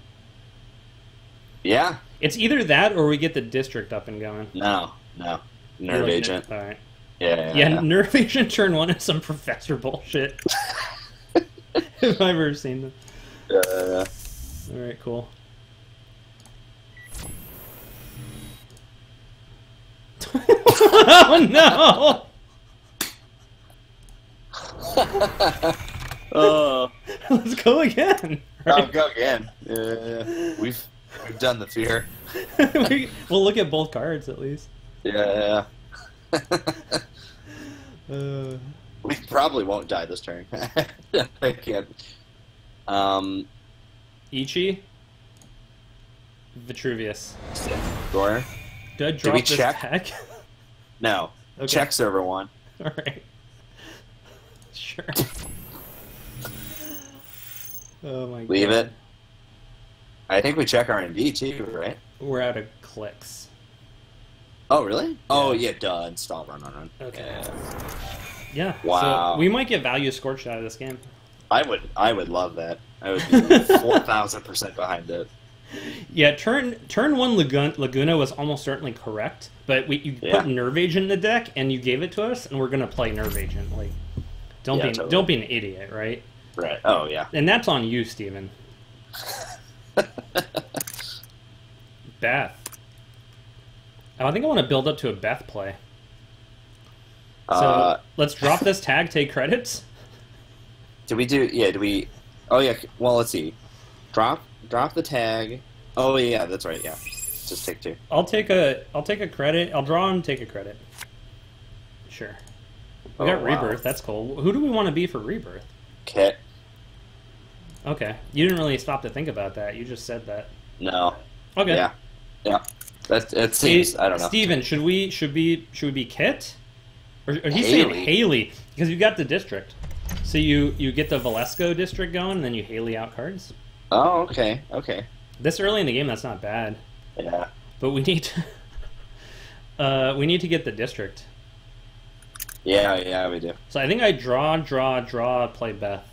yeah. It's either that or we get the district up and going. No. No. You're Nerve looking agent. All right. Yeah. Yeah. Yeah, yeah. Nerve Agent turn one is some professor bullshit. *laughs* if I've ever seen them? yeah yeah All right, cool. *laughs* oh no! *laughs* oh. Let's go again. Oh, go again. Yeah, yeah, yeah. We've we've done the fear. *laughs* we, we'll look at both cards at least. Yeah. yeah. *laughs* Uh, we probably won't die this turn. *laughs* I can't. Um. Ichi, Vitruvius. Gore. Did I drop we this check? deck? No. Okay. Check server one. All right. Sure. Oh my god. Leave it. I think we check R and D too, right? We're out of clicks. Oh, really? Oh, yeah. Duh. Install run on run. Okay. Yeah. Yeah. Wow. So we might get value scorched out of this game. I would. I would love that. I would be *laughs* four thousand percent behind it. Yeah, turn turn one Laguna, Laguna was almost certainly correct, but we you Yeah. put Nerve Agent in the deck and you gave it to us, and we're gonna play Nerve Agent. Like, don't Yeah, be totally. don't be an idiot, right? Right. Oh yeah. And that's on you, Steven. *laughs* *laughs* Beth. Oh, I think I want to build up to a Beth play. So uh, let's drop this tag, take credits. do we do? Yeah. Do we? Oh yeah. Well, let's see. Drop. Drop the tag. Oh yeah. That's right. Yeah. Just take two. I'll take a I'll take a credit. I'll draw and take a credit. Sure. We Oh, got wow. rebirth. That's cool. Who do we want to be for rebirth? Kit. Okay. You didn't really stop to think about that. You just said that. No. Okay. Yeah. Yeah. That it Hey, seems. I don't know. Steven, should we should we should we be Kit? Or, or he's saying Hayley. Hayley because you got the district. So you you get the Velasco district going, and then you Hayley out cards. Oh, okay. Okay. This early in the game, that's not bad. Yeah. But we need to, *laughs* uh, we need to get the district. Yeah. Yeah. We do. So I think I draw, draw, draw, play Beth.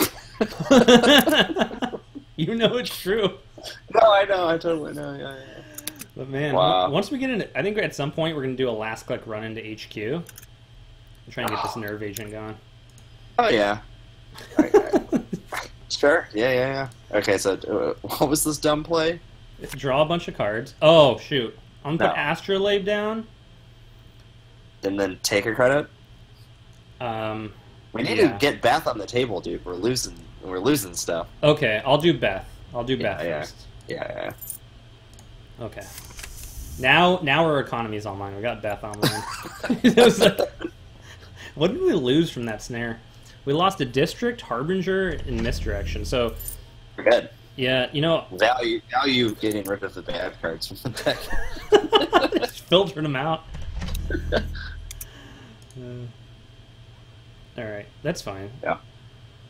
*laughs* *laughs* you know it's true. No, I know. I totally know. Yeah. yeah. But man, Wow. once we get into, I think at some point we're gonna do a last click run into HQ. I'm trying to get this *sighs* nerve agent going. Oh yeah. *laughs* Okay. sure. Yeah. Yeah. Yeah. Okay. So, uh, what was this dumb play? Draw a bunch of cards. Oh shoot! I'm gonna put No. Astrolabe down. And then take a credit. Um, We need Yeah. to get Beth on the table, dude. We're losing. We're losing stuff. okay, I'll do Beth. I'll do Yeah, Beth yeah. first. Yeah. yeah. Okay. Now, now our economy's online. We got Beth online. *laughs* Like- what did we lose from that snare? We lost a district, harbinger, and misdirection. So, We're good. yeah, you know, Value. Value getting rid of the bad cards from the deck. just *laughs* filtered them out. *laughs* Uh, all right, that's fine. Yeah.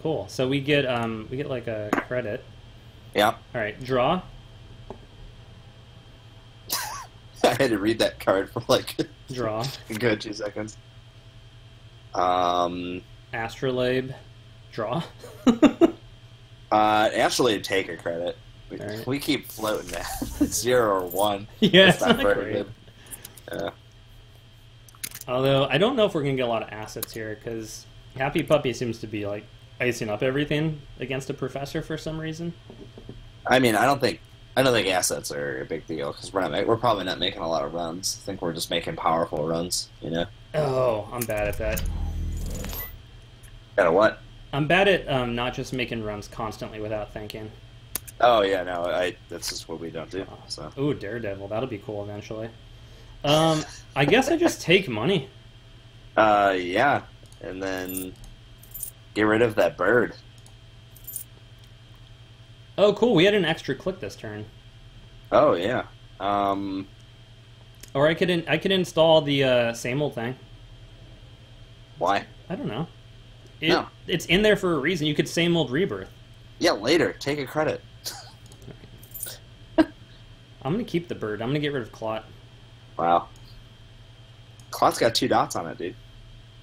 Cool. So we get um we get like a credit. Yeah. All right, draw. *laughs* I had to read that card for like *laughs* Draw. *laughs* good two seconds. Um, Astrolabe. Draw. uh, actually, take a credit. We, Alright. we keep floating at zero or one. yeah, That's it's not great. good. Yeah. Although I don't know if we're gonna get a lot of assets here because Happy Puppy seems to be like icing up everything against a professor for some reason. I mean, I don't think I don't think assets are a big deal because we're not we're probably not making a lot of runs. I think we're just making powerful runs. You know. Oh, I'm bad at that. Got a what? I'm bad at um, not just making runs constantly without thinking. Oh yeah, no, I that's just what we don't do. So Ooh, Daredevil. That'll be cool eventually. Um, I guess I just take money. uh yeah, and then get rid of that bird. Oh, cool. We had an extra click this turn. Oh yeah. Um Or I could in- I could install the uh, same old thing. why? I don't know. It, No. It's in there for a reason. You could same old rebirth. Yeah, later. Take a credit. *laughs* I'm gonna keep the bird. I'm gonna get rid of Clot. Wow. Clot's got two dots on it, dude.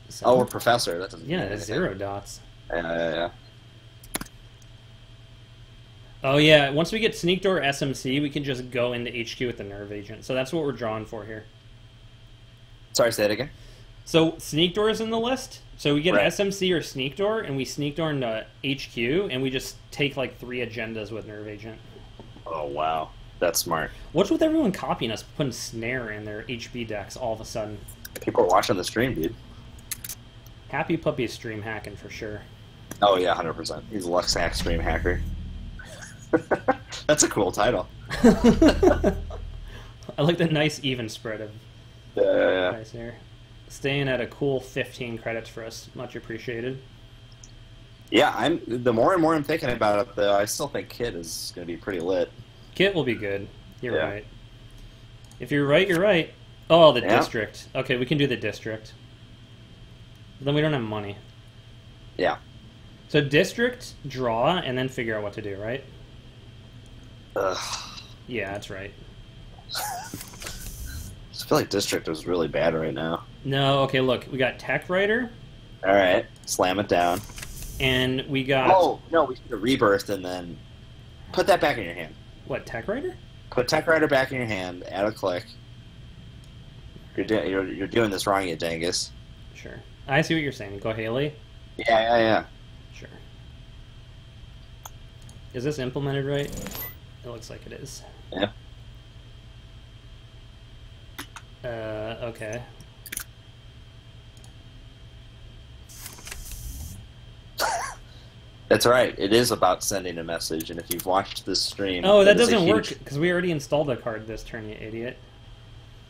So- Oh, we're professor. That doesn't yeah, zero dots. Yeah, yeah, yeah. Oh yeah, once we get Sneak Door SMC, we can just go into HQ with the Nerve Agent. So that's what we're drawing for here. Sorry, say it again. So Sneak Door is in the list. So we get Right. SMC or Sneak Door, and we Sneak Door into HQ, and we just take like three agendas with Nerve Agent. Oh wow, that's smart. What's with everyone copying us, putting Snare in their HB decks all of a sudden? People are watching the stream, dude. Happy Puppy stream hacking for sure. Oh yeah, hundred percent. He's a Lux Hack stream hacker. *laughs* that's a cool title. *laughs* I like the nice even spread of Yeah, yeah, yeah. here. Staying at a cool 15 credits for us. Much appreciated. Yeah, I'm. The more and more I'm thinking about it, though, I still think Kit is going to be pretty lit. Kit will be good. You're Yeah. right. If you're right, you're right. Oh, the Yeah. district. Okay, we can do the district. Then we don't have money. Yeah. So district, draw, and then figure out what to do, right? Ugh. Yeah, that's right. I feel like District is really bad right now. No, okay, look. We got Tech Writer, All right, slam it down. and we got... Oh no, we should have rebirthed and then put that back in your hand. What, Tech Writer? Put Tech Writer back in your hand. Add a click. You're, do- you're, you're doing this wrong, you dangus. Sure. I see what you're saying. Go Hayley. Yeah, yeah, yeah. Sure. Is this implemented right? It looks like it is. Yeah. Uh, okay. That's right. It is about sending a message, and if you've watched this stream, Oh, that, a doesn't work because we already installed a card this turn, you idiot.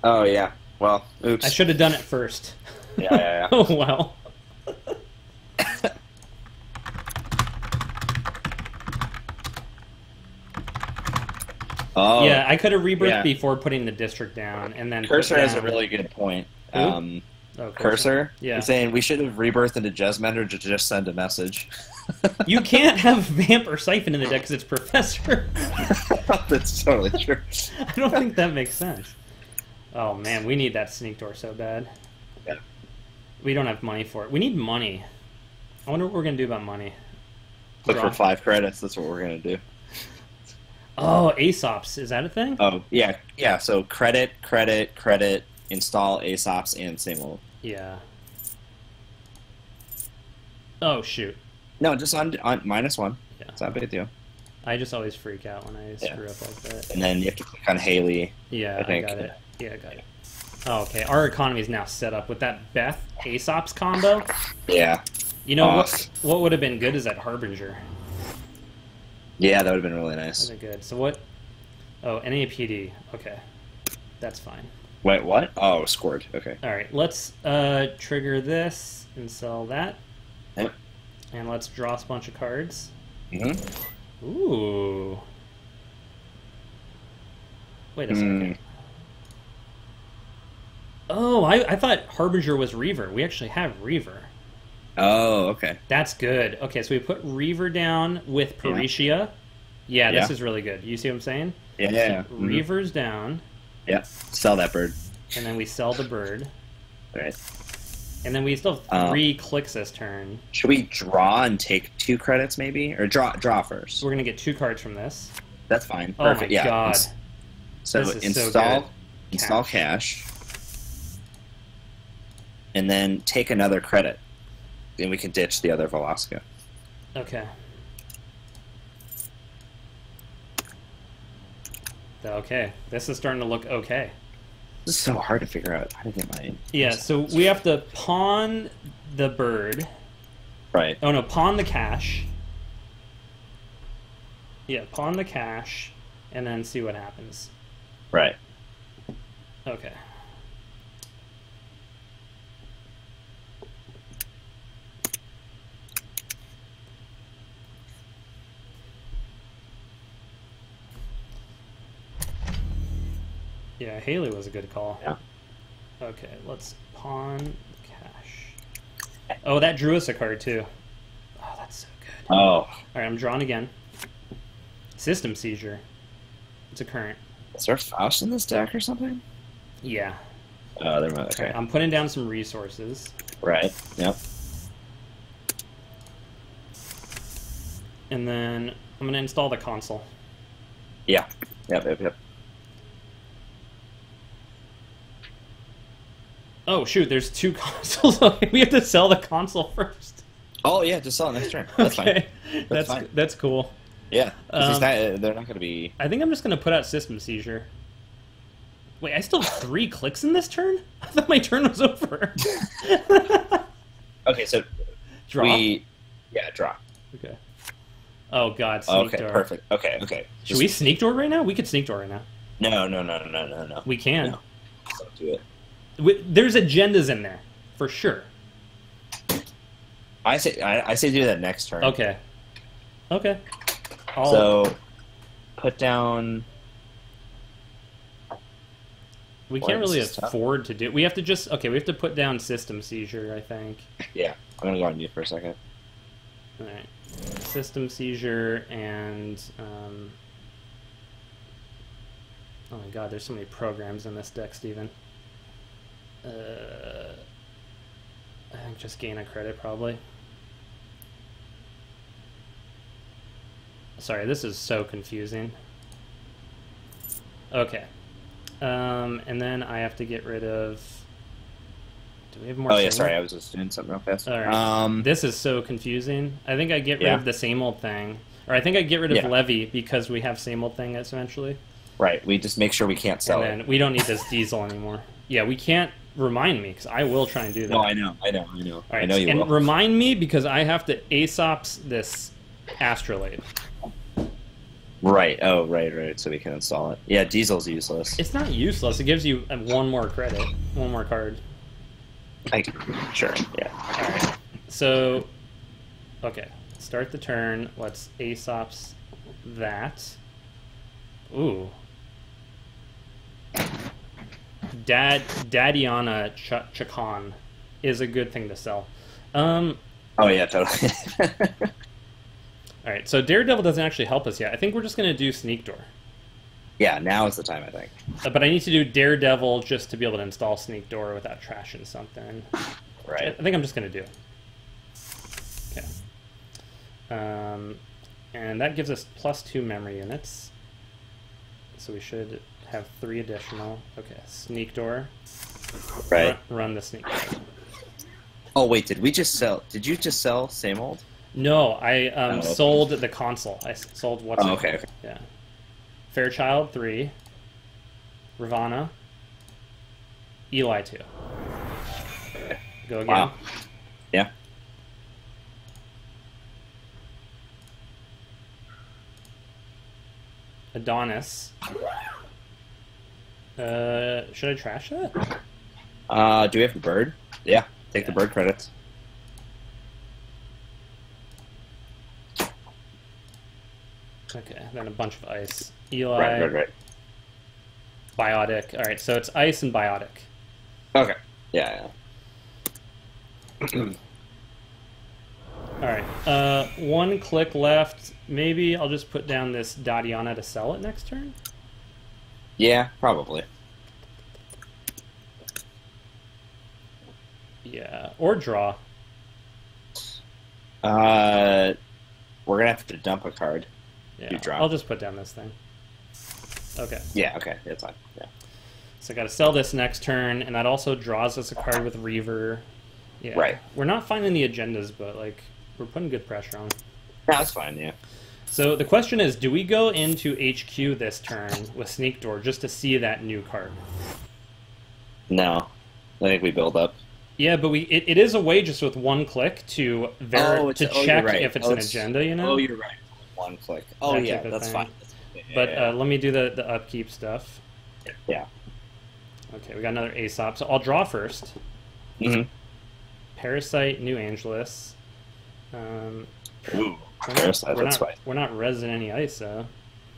Oh yeah. Well, oops. I should have done it first. Yeah, yeah, yeah. *laughs* oh well. Oh, yeah, I could have rebirthed yeah. before putting the district down, and then Cursor has a really good point. Um, Oh, Cursor, Yeah. he's saying we should have rebirthed into Jesminder to just send a message. *laughs* You can't have Vamp or Siphon in the deck because it's Professor. *laughs* That's totally true. *laughs* I don't think that makes sense. Oh man, we need that sneak door so bad. Yeah. We don't have money for it. We need money. I wonder what we're gonna do about money. Look Draw. for five credits. That's what we're gonna do. Oh, Aesops, is that a thing? Oh yeah, yeah. So credit, credit, credit. Install Aesops and same old. Yeah. Oh shoot. No, just on, on minus one. Yeah. It's not a big deal. I just always freak out when I Yeah. screw up like that. And then you have to click on Hayley. Yeah, I think. I, got it. Yeah, I got it. Oh, okay, our economy is now set up with that Beth Aesops combo. Yeah, You know what? What would have been good is that Harbinger. Yeah, that would have been really nice. That'd good. So what? Oh, NAPD. Okay, that's fine. Wait, what? Oh, scored. Okay. All right, let's uh, trigger this and sell that. Yep. And let's draw a bunch of cards. hmm Ooh. Wait a Hmm. second. Oh, I, I thought Harbinger was Reaver. We actually have Reaver. Oh, okay. That's good. Okay, so we put Reaver down with Paricia. Yeah, yeah this Yeah. is really good. You see what I'm saying? Yeah, yeah. Mhm. Reaver's down, Yeah. Sell that bird. and then we sell the bird, Right. and then we still have Uh, three clicks this turn. Should we draw and take two credits, maybe, or draw draw first? We're gonna get two cards from this. That's fine. Perfect. Oh my yeah. god! So This is so install install Cache. and then take another credit. Then we can ditch the other Velasco. Okay. Okay, this is starting to look okay. This is so hard to figure out how to get my Yeah, so we have to pawn the bird. right. Oh no, pawn the Cache. Yeah, pawn the Cache, and then see what happens. Right. Okay. Yeah, Hayley was a good call. Yeah. Okay, let's pawn Cache. Oh, that drew us a card too. Oh, that's so good. Oh, All right, I'm drawn again. System seizure. It's a current. is there Faust in this deck or something? Yeah. Oh, there might. Okay, Okay. I'm putting down some resources. Right. Yep. And then I'm gonna install the console. Yeah. Yep. Yep. Yep. Oh shoot, there's two *laughs* consoles. *laughs* We have to sell the console first. Oh yeah, just sell it next turn. That's okay, fine. *laughs* that's fine. that's cool. Yeah. Um, not, they're not going to be. I think I'm just gonna put out system seizure. Wait, I still have three clicks in this turn. I thought my turn was over. Okay, so Draw. we. Yeah, draw. Okay. Oh god, sneak Okay, door. perfect. Okay, okay. Should Just- we sneak door right now? We could sneak door right now. No, no, no, no, no, no, no. We can. No. Don't do it. There's agendas in there for sure. I say I, I say do that next turn. Okay. Okay. I'll, So put down. we can't really afford to do. We have to just okay. We have to put down system seizure. I think. Yeah, I'm gonna go on mute for a second. All right. System seizure and um, oh my god, there's so many programs in this deck, Steven. Uh, I think just gain a credit probably. Sorry, this is so confusing. Okay. Um, and then I have to get rid of. Do we have more? Oh yeah, sorry, I was just doing something real fast. All right. Um, This is so confusing. I think I get rid Yeah. of the same old thing, or I think I get rid of Yeah. Levy because we have same old thing essentially, right, we just make sure we can't sell and it. we don't need this diesel anymore. Yeah, we can't remind me because I will try and do that. No, I know, I know, I know, All I know you and will. remind me because I have to Aesop's this astrolabe. right. Oh, right, right. So we can install it. Yeah, diesel's useless. It's not useless. It gives you uh, one more credit, one more card. I, sure. Yeah. All right. So, okay, start the turn. Let's Aesop's that. Ooh. Dad, Dadiana Ch- Chakan is a good thing to sell. Um, Oh yeah, totally. *laughs* all right, so Daredevil doesn't actually help us yet. I think we're just going to do Sneak Door. yeah, now is the time. I think. Uh, but I need to do Daredevil just to be able to install Sneak Door without trashing something. Right. I think I'm just going to do it. Okay. Um, and that gives us plus two memory units. So we should have three additional. Okay, sneak door. Right. Run, run the sneak door. Oh wait, did we just sell? Did you just sell same old? No, I um, Oh, sold the console. I sold what's Oh, okay, okay. Yeah. Fairchild three. Ravana. Eli two. Go again. Wow. Yeah. Adonis. Uh, should I trash that? Uh, do we have a bird? Yeah. Take the bird credits. Okay, then a bunch of ice. Eli, Right, right, right. biotic. All right, so it's ice and biotic. Okay. Yeah. yeah. All right. Uh, one click left. Maybe I'll just put down this Dadiana to sell it next turn. Yeah, probably. Yeah, or draw. Uh, we're gonna have to dump a card. Yeah. I'll just put down this thing. Okay, Yeah. Okay. It's fine. Yeah. so I got to sell this next turn, and that also draws us a card with Reaver. Yeah, Right. We're not finding the agendas, but like we're putting good pressure on. No, that's fine. Yeah. So the question is, do we go into HQ this turn with Sneak Door just to see that new card? No, I think we build up. Yeah, but we it, it is a way just with one click to ver- Oh, to oh, check right. if it's Oh, an it's- agenda, you know. Oh, you're right. One click. Oh That yeah, that's thing. fine. Yeah, but yeah, uh, let me do the the upkeep stuff. yeah. Okay, we got another Aesop. So I'll draw first. mm -hmm. Parasite, New Angeles. Um, Ooh, we're not, Parasite, we're that's not, fine. We're not resin any ISO.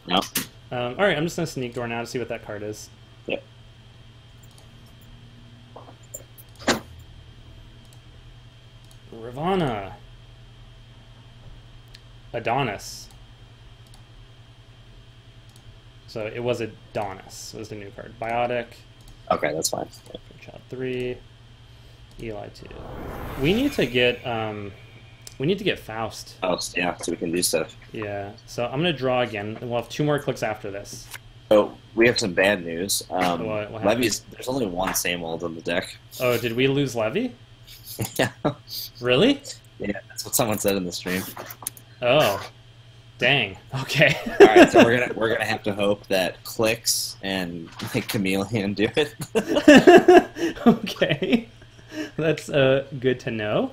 No. Um, all right, I'm just gonna sneak door now to see what that card is. Yep. Ravana. Adonis. So it was Adonis was the new card. Biotic. Okay, that's fine. Child three. Eli two. We need to get um, we need to get Faust. Faust, yeah, so we can do stuff. Yeah. So I'm gonna draw again, and we'll have two more clicks after this. Oh, we have some bad news. Um, What- what? Levy's, there's only one same old in the deck. Oh, did we lose Levy? yeah, *laughs* Really? yeah, that's what someone said in the stream. Oh, dang. Okay. All right, so we're gonna *laughs* we're gonna have to hope that clicks and *laughs* like, Chameleon do it. okay. That's uh, good to know.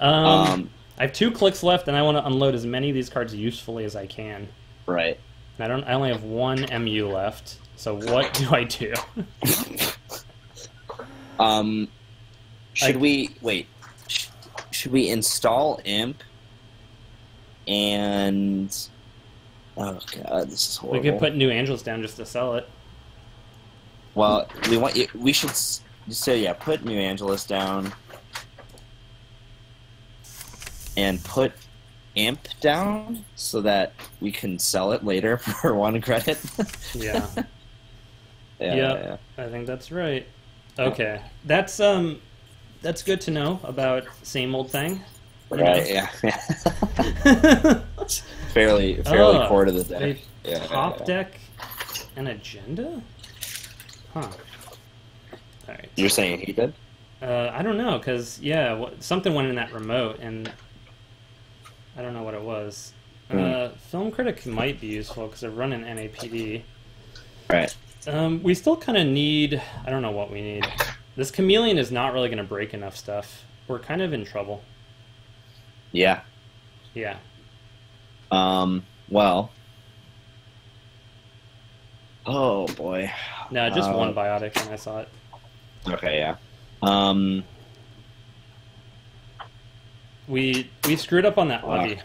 Um, um, I have two clicks left, and I want to unload as many of these cards usefully as I can. right. And I don't. I only have one MU left. So what do I do? *laughs* Um, should I- we wait? Should we install Imp? And oh god, this is horrible. we could put New Angeles down just to sell it. Well, we want you. We should so yeah. Put New Angeles down, and put Imp down so that we can sell it later *laughs* for one credit. Yeah. *laughs* yeah, Yep. I think that's right. Okay, that's um, that's good to know about same old thing. yeah. Right. Yeah. yeah. *laughs* fairly, fairly Oh, core to the deck. Yeah, top yeah. deck an agenda? Huh. Alright. You're saying he did? Uh, I don't know, because, yeah, what, something went in that remote, and I don't know what it was. Hmm. Uh, Film Critic might be useful, because I've run an NAPD. Right. Um, we still kind of need. I don't know what we need. This chameleon is not really going to break enough stuff. We're kind of in trouble. Yeah. Yeah. Um. Well. Oh boy. No, just Uh, one biotic, and I saw it. Okay. Yeah. Um. We we screwed up on that Wow. levy.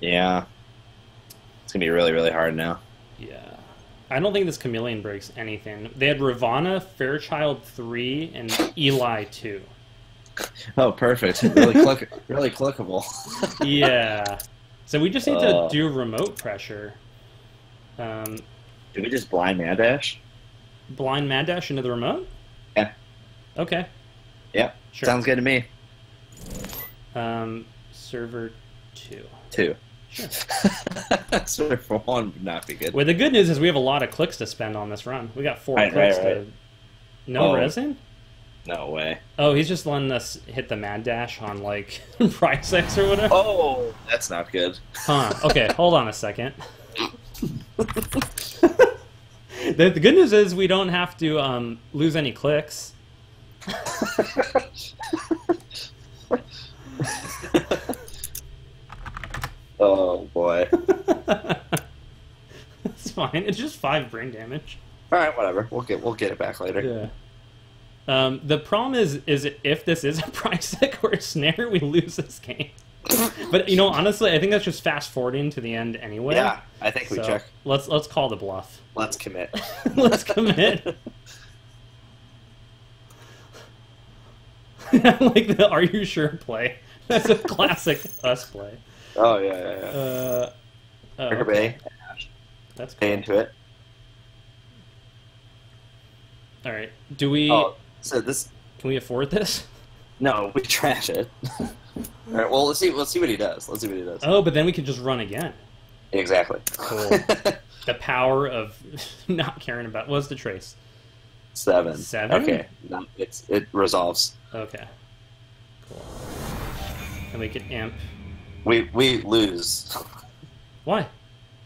Yeah. It's gonna be really, really hard now. Yeah. I don't think this chameleon breaks anything. They had Ravana, Fairchild three, and Eli two. *laughs* Oh, perfect. Really click. *laughs* really clickable. *laughs* Yeah. So we just need to Uh. do remote pressure. Um, Did we just blind mad dash? blind mad dash into the remote. Yeah. Okay. Yeah. Sure. Sounds good to me. Um, server two. Two. Sure. *laughs* Server for one would not be good. Well, the good news is we have a lot of clicks to spend on this run. We got four Right, clicks right, to. No Oh. resin? No way. Oh, he's just letting us hit the mad dash on like *laughs* price X or whatever. Oh, that's not good. Huh. Okay, hold on a second. *laughs* the, the good news is we don't have to um, lose any clicks. Oh boy. *laughs* It's fine. It's just five brain damage. All right, whatever. We'll get we'll get it back later. Yeah. Um, the problem is, is if this is a *laughs* Prisec or a snare, we lose this game. *laughs* but you know, honestly, I think that's just fast forwarding to the end anyway. Yeah, I think we check. Let's let's call the bluff. Let's commit. let's commit. like the "Are you sure?" play. That's a classic us play. Oh yeah, yeah, yeah. Uh, oh, okay. Bay. That's Pay cool. into it. All right. Do we? Oh, so this Can we afford this? *laughs* no, we trash it. All right. Well, let's see. Let's see what he does. Let's see what he does. Oh, but then we can just run again. Exactly. Cool. *laughs* The power of *laughs* not caring about. What's the trace? Seven. Seven? Okay. No, it's it resolves. Okay. Cool. And we can amp. We we lose. Why?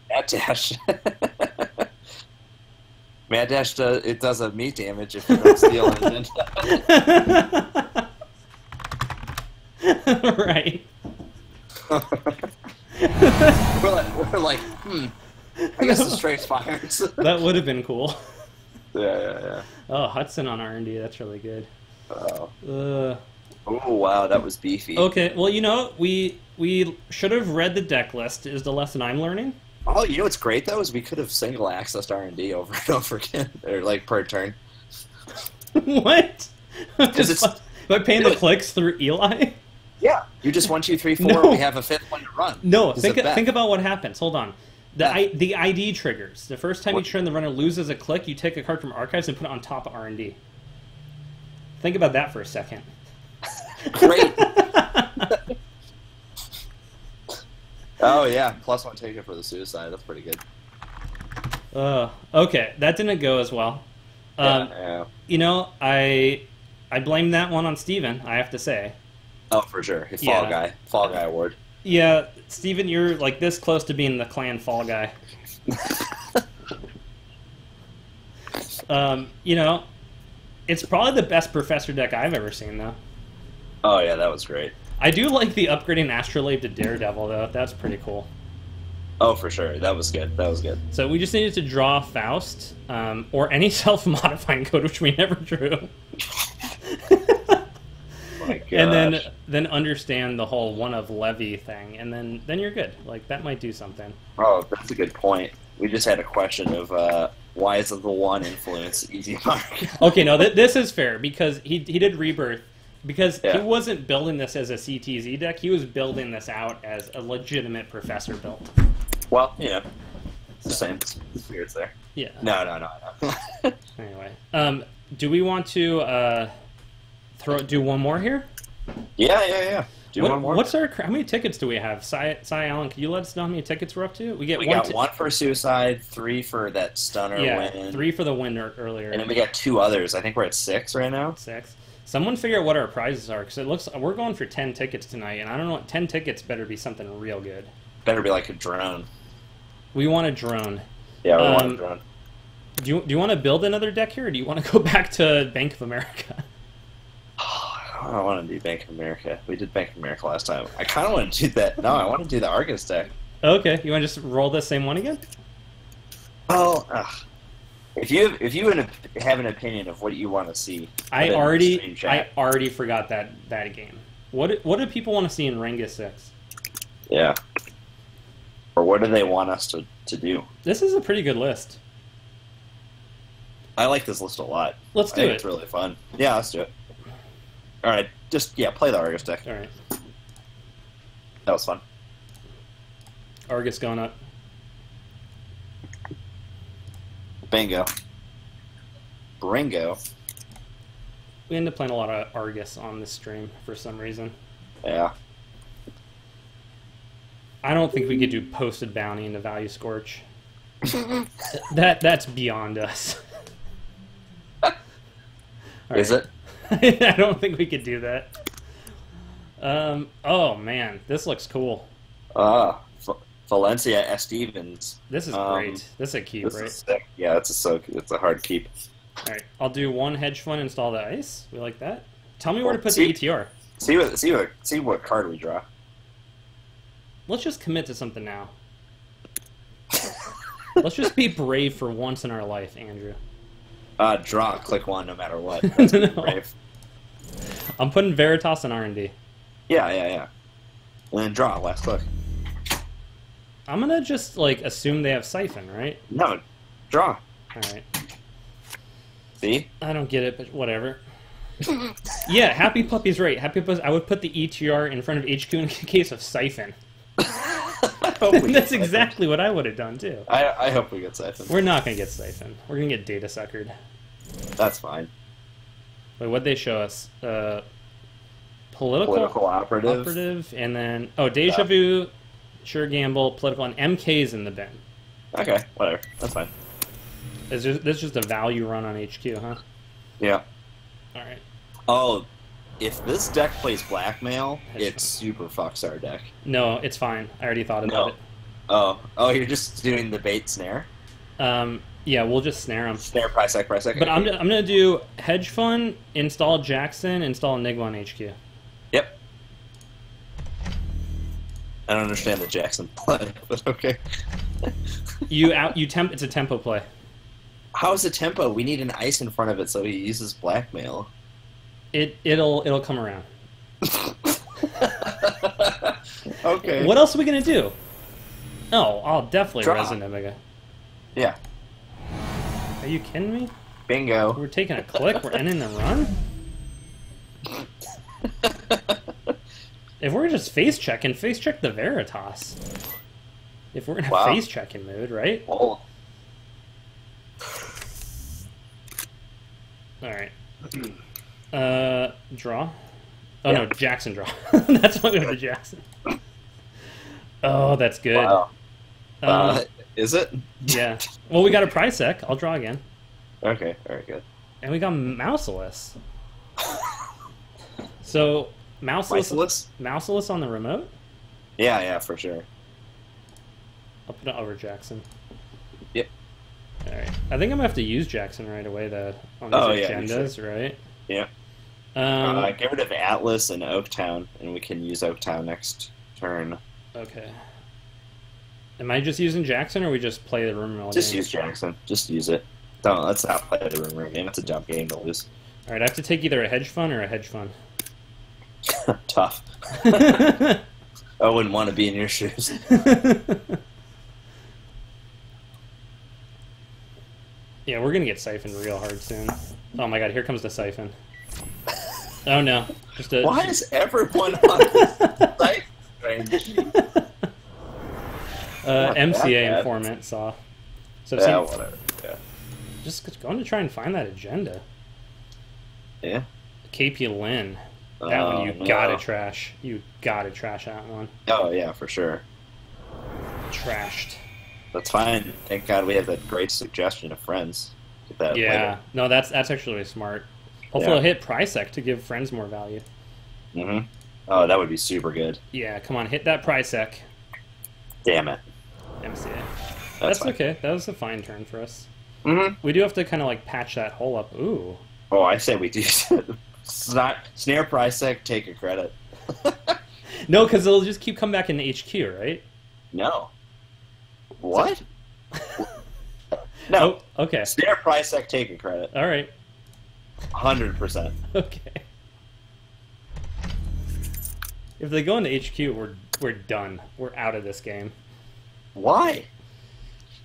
Mad Dash. *laughs* Mad Dash does it does a meat damage if you don't steal an *laughs* agenda. *laughs* right. we're like we're like hmm. I guess the straight's fires. That would have been cool. yeah, yeah, yeah. Oh, Hudson on R and D. That's really good. Oh. Uh, oh wow, that was beefy. okay. Well, you know, we we should have read the deck list. Is the lesson I'm learning? Oh, you know what's great though is we could have single accessed R and D over and *laughs* over again, or like per turn. *laughs* what? *laughs* 'Cause it's- By paying the clicks through Eli? Yeah, you just one, two, three, four. No. We have a fifth one to run. No, think think about what happens. Hold on. The Yeah. I, the ID triggers. The first time What- each turn the runner loses a click, you take a card from archives and put it on top of R and D. Think about that for a second. Great. *laughs* oh yeah, plus one taken for the suicide. That's pretty good. Uh, okay, that didn't go as well. Um, yeah, yeah. You know, I I blame that one on Steven, I have to say. Oh, for sure. Fall Yeah. guy, fall guy award. Yeah, Steven, you're like this close to being the clan fall guy. *laughs* um, you know, it's probably the best professor deck I've ever seen, though. Oh yeah, that was great. I do like the upgrading Astrolabe to Daredevil, though. That's pretty cool. Oh, for sure. That was good. That was good. So we just needed to draw Faust, um, or any *laughs* self-modifying code, which we never drew. *laughs* And then then understand the whole one of Levy thing, and then then you're good. Like that might do something. oh, that's a good point. We just had a question of uh, why is the one influence easy mark? Okay, no, th- this is fair because he he did rebirth because he wasn't building this as a CTZ deck. He was building this out as a legitimate professor build. well, yeah, It's the same. Spirit's there. Yeah. No, no, no, no. *laughs* Anyway, um, do we want to uh, throw do one more here? yeah, yeah, yeah. Do What- one more. What's our how many tickets do we have? Cy, Cy Allen, can you let us know how many tickets we're up to? We get we one. got one for suicide, three for that stunner yeah, win, three for the win ear- earlier. and then we got two others. I think we're at six right now. six. Someone figure out what our prizes are because it looks we're going for ten tickets tonight, and I don't know. Ten tickets better be something real good. Better be like a drone. We want a drone. Yeah, we want Um, a drone. Do you do you want to build another deck here, or do you want to *laughs* go back to Bank of America? *laughs* I don't want to do Bank of America. We did Bank of America last time. I kind of want to do that. No, I want to do the Argus deck. okay, you want to just roll the same one again? Well, ugh. If you if you have an opinion of what you want to see, I put it in the already I already forgot that that game. What do- what do people want to see in Renga Six? yeah. Or what do they want us to, to do? This is a pretty good list. I like this list a lot. Let's do it. It's really fun. Yeah, let's do it. All right, just yeah, play the Argus deck. All right, That was fun. Argus going up. Bingo. Bringo. We end up playing a lot of Argus on this stream for some reason. Yeah. I don't think we could do posted bounty into value scorch. *laughs* that that's beyond us. *laughs* All Is right. it? *laughs* I don't think we could do that. Um. Oh man, this looks cool. Ah, V- Valencia Estevez. This is Um, great. This is a keep, right? Yeah, it's a so it's a hard keep. All right. I'll do one hedge fund. Install the ice. We like that. Tell me where to put see- the ETR. See what see what see what card we draw. Let's just commit to something now. Let's just be brave for once in our life, Andrew. Uh, draw, click one, no matter what. *laughs* No. brave. I'm putting Veritas in R and D. Yeah, yeah, yeah. Land draw, last click. I'm gonna just like assume they have siphon, right? No, draw. All right. See? I don't get it, but whatever. Yeah, Happy Puppy's right. Happy Puppy. I would put the ETR in front of HQ in *laughs* case of Siphon. *laughs* I hope we *laughs* get That's Siphon. exactly what I would have done too. I, I hope we get Siphon. We're not gonna get Siphon. We're gonna get data suckered. That's fine. Wait, what'd they show us? Uh, political, Political operative. operative, and then oh, deja vu, sure gamble, political, and MK's in the bin. Okay, whatever. That's fine. Is this this just a value run on HQ, huh? Yeah. All right. Oh, if this deck plays blackmail, Hedge it super fucks our deck. No, it's fine. I already thought No. it. Oh, oh, you're just doing the bait snare. Um, yeah, we'll just snare them. snare Prisec price sec. But I'm, I'm gonna do hedge fund, install Jackson, install Enigma on HQ. Yep. I don't understand the Jackson play, but okay. *laughs* You out. You temp. It's a tempo play. How is the tempo? We need an ice in front of it so he uses blackmail. It it'll it'll come around. *laughs* okay. What else are we gonna do? Oh, I'll definitely Draw. resin Omega. Yeah. Are you kidding me? Bingo. We're taking a click. We're ending the run. *laughs* If we're just face checking, face check the Veritas. If we're in a Wow. face checking mood, right? oh. All right. Uh, draw. Oh Yeah. no, Jackson draw. *laughs* that's what we to Jackson. Oh, that's good. Wow. Um, Uh, is it? yeah. Well, we got a Prisec. I'll draw again, Okay. Very good. and we got Mausolus. *laughs* So Mausolus, Mausolus? Mausolus on the remote. Yeah, yeah, for sure. I'll put it over Jackson. Yep. All right. I think I'm gonna have to use Jackson right away. though on Oh, these yeah, agendas, right? Yeah. Um, uh, get rid of Atlas and Oaktown, and we can use Oaktown next turn. okay. Am I just using Jackson, or we just play the room roll? Just game? use Jackson. Just use it. Don't let's not play the room game. It's a dumb game to lose. All right. I have to take either a hedge fund or a hedge fund. *laughs* Tough. *laughs* I wouldn't want to be in your shoes. yeah, we're gonna get siphoned real hard soon. Oh my god, here comes the siphon. Oh no, just a. Why is everyone on this strange? uh, MCA informant saw? So Yeah, see, whatever. Yeah. just going to try and find that agenda. Yeah. KP Lin. That one you no. gotta trash. You gotta trash that one. Oh yeah, for sure. Trashed. That's fine. Thank God we have that great suggestion of friends. Yeah. No, that's that's actually really smart. Hopefully, Yeah. I'll hit Prisec to give friends more value. Mm-hmm. Oh, that would be super good. Yeah, come on, hit that Prisec. Damn it. MCA. That's, That's, fine. okay. That was a fine turn for us. Mm-hmm. We do have to kind of like patch that hole up. Ooh. Oh, I say we do. *laughs* Snare Prisec, take a credit. *laughs* No, because it'll just keep coming back into HQ, right? No. What? *laughs* no. Oh, okay. Snare Prisec, take a credit. All right. Hundred percent. *laughs* Okay. If they go into HQ, we're we're done. We're out of this game. Why?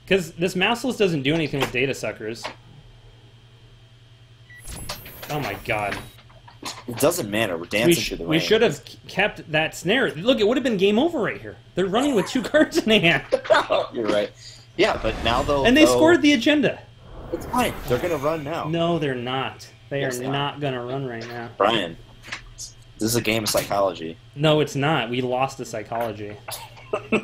Because this Mausolus doesn't do anything with data suckers. Oh my god. It doesn't matter. We're We, sh- through the we should have kept that snare. Look, it would have been game over right here. They're running with two *laughs* cards in hand. *laughs* You're right. Yeah, but now they'll. And they scored the agenda. It's fine. They're gonna run now. No, they're not. They Yes, are not going to run right now. Brian, this is a game of psychology. No, it's not. We lost the psychology. *laughs*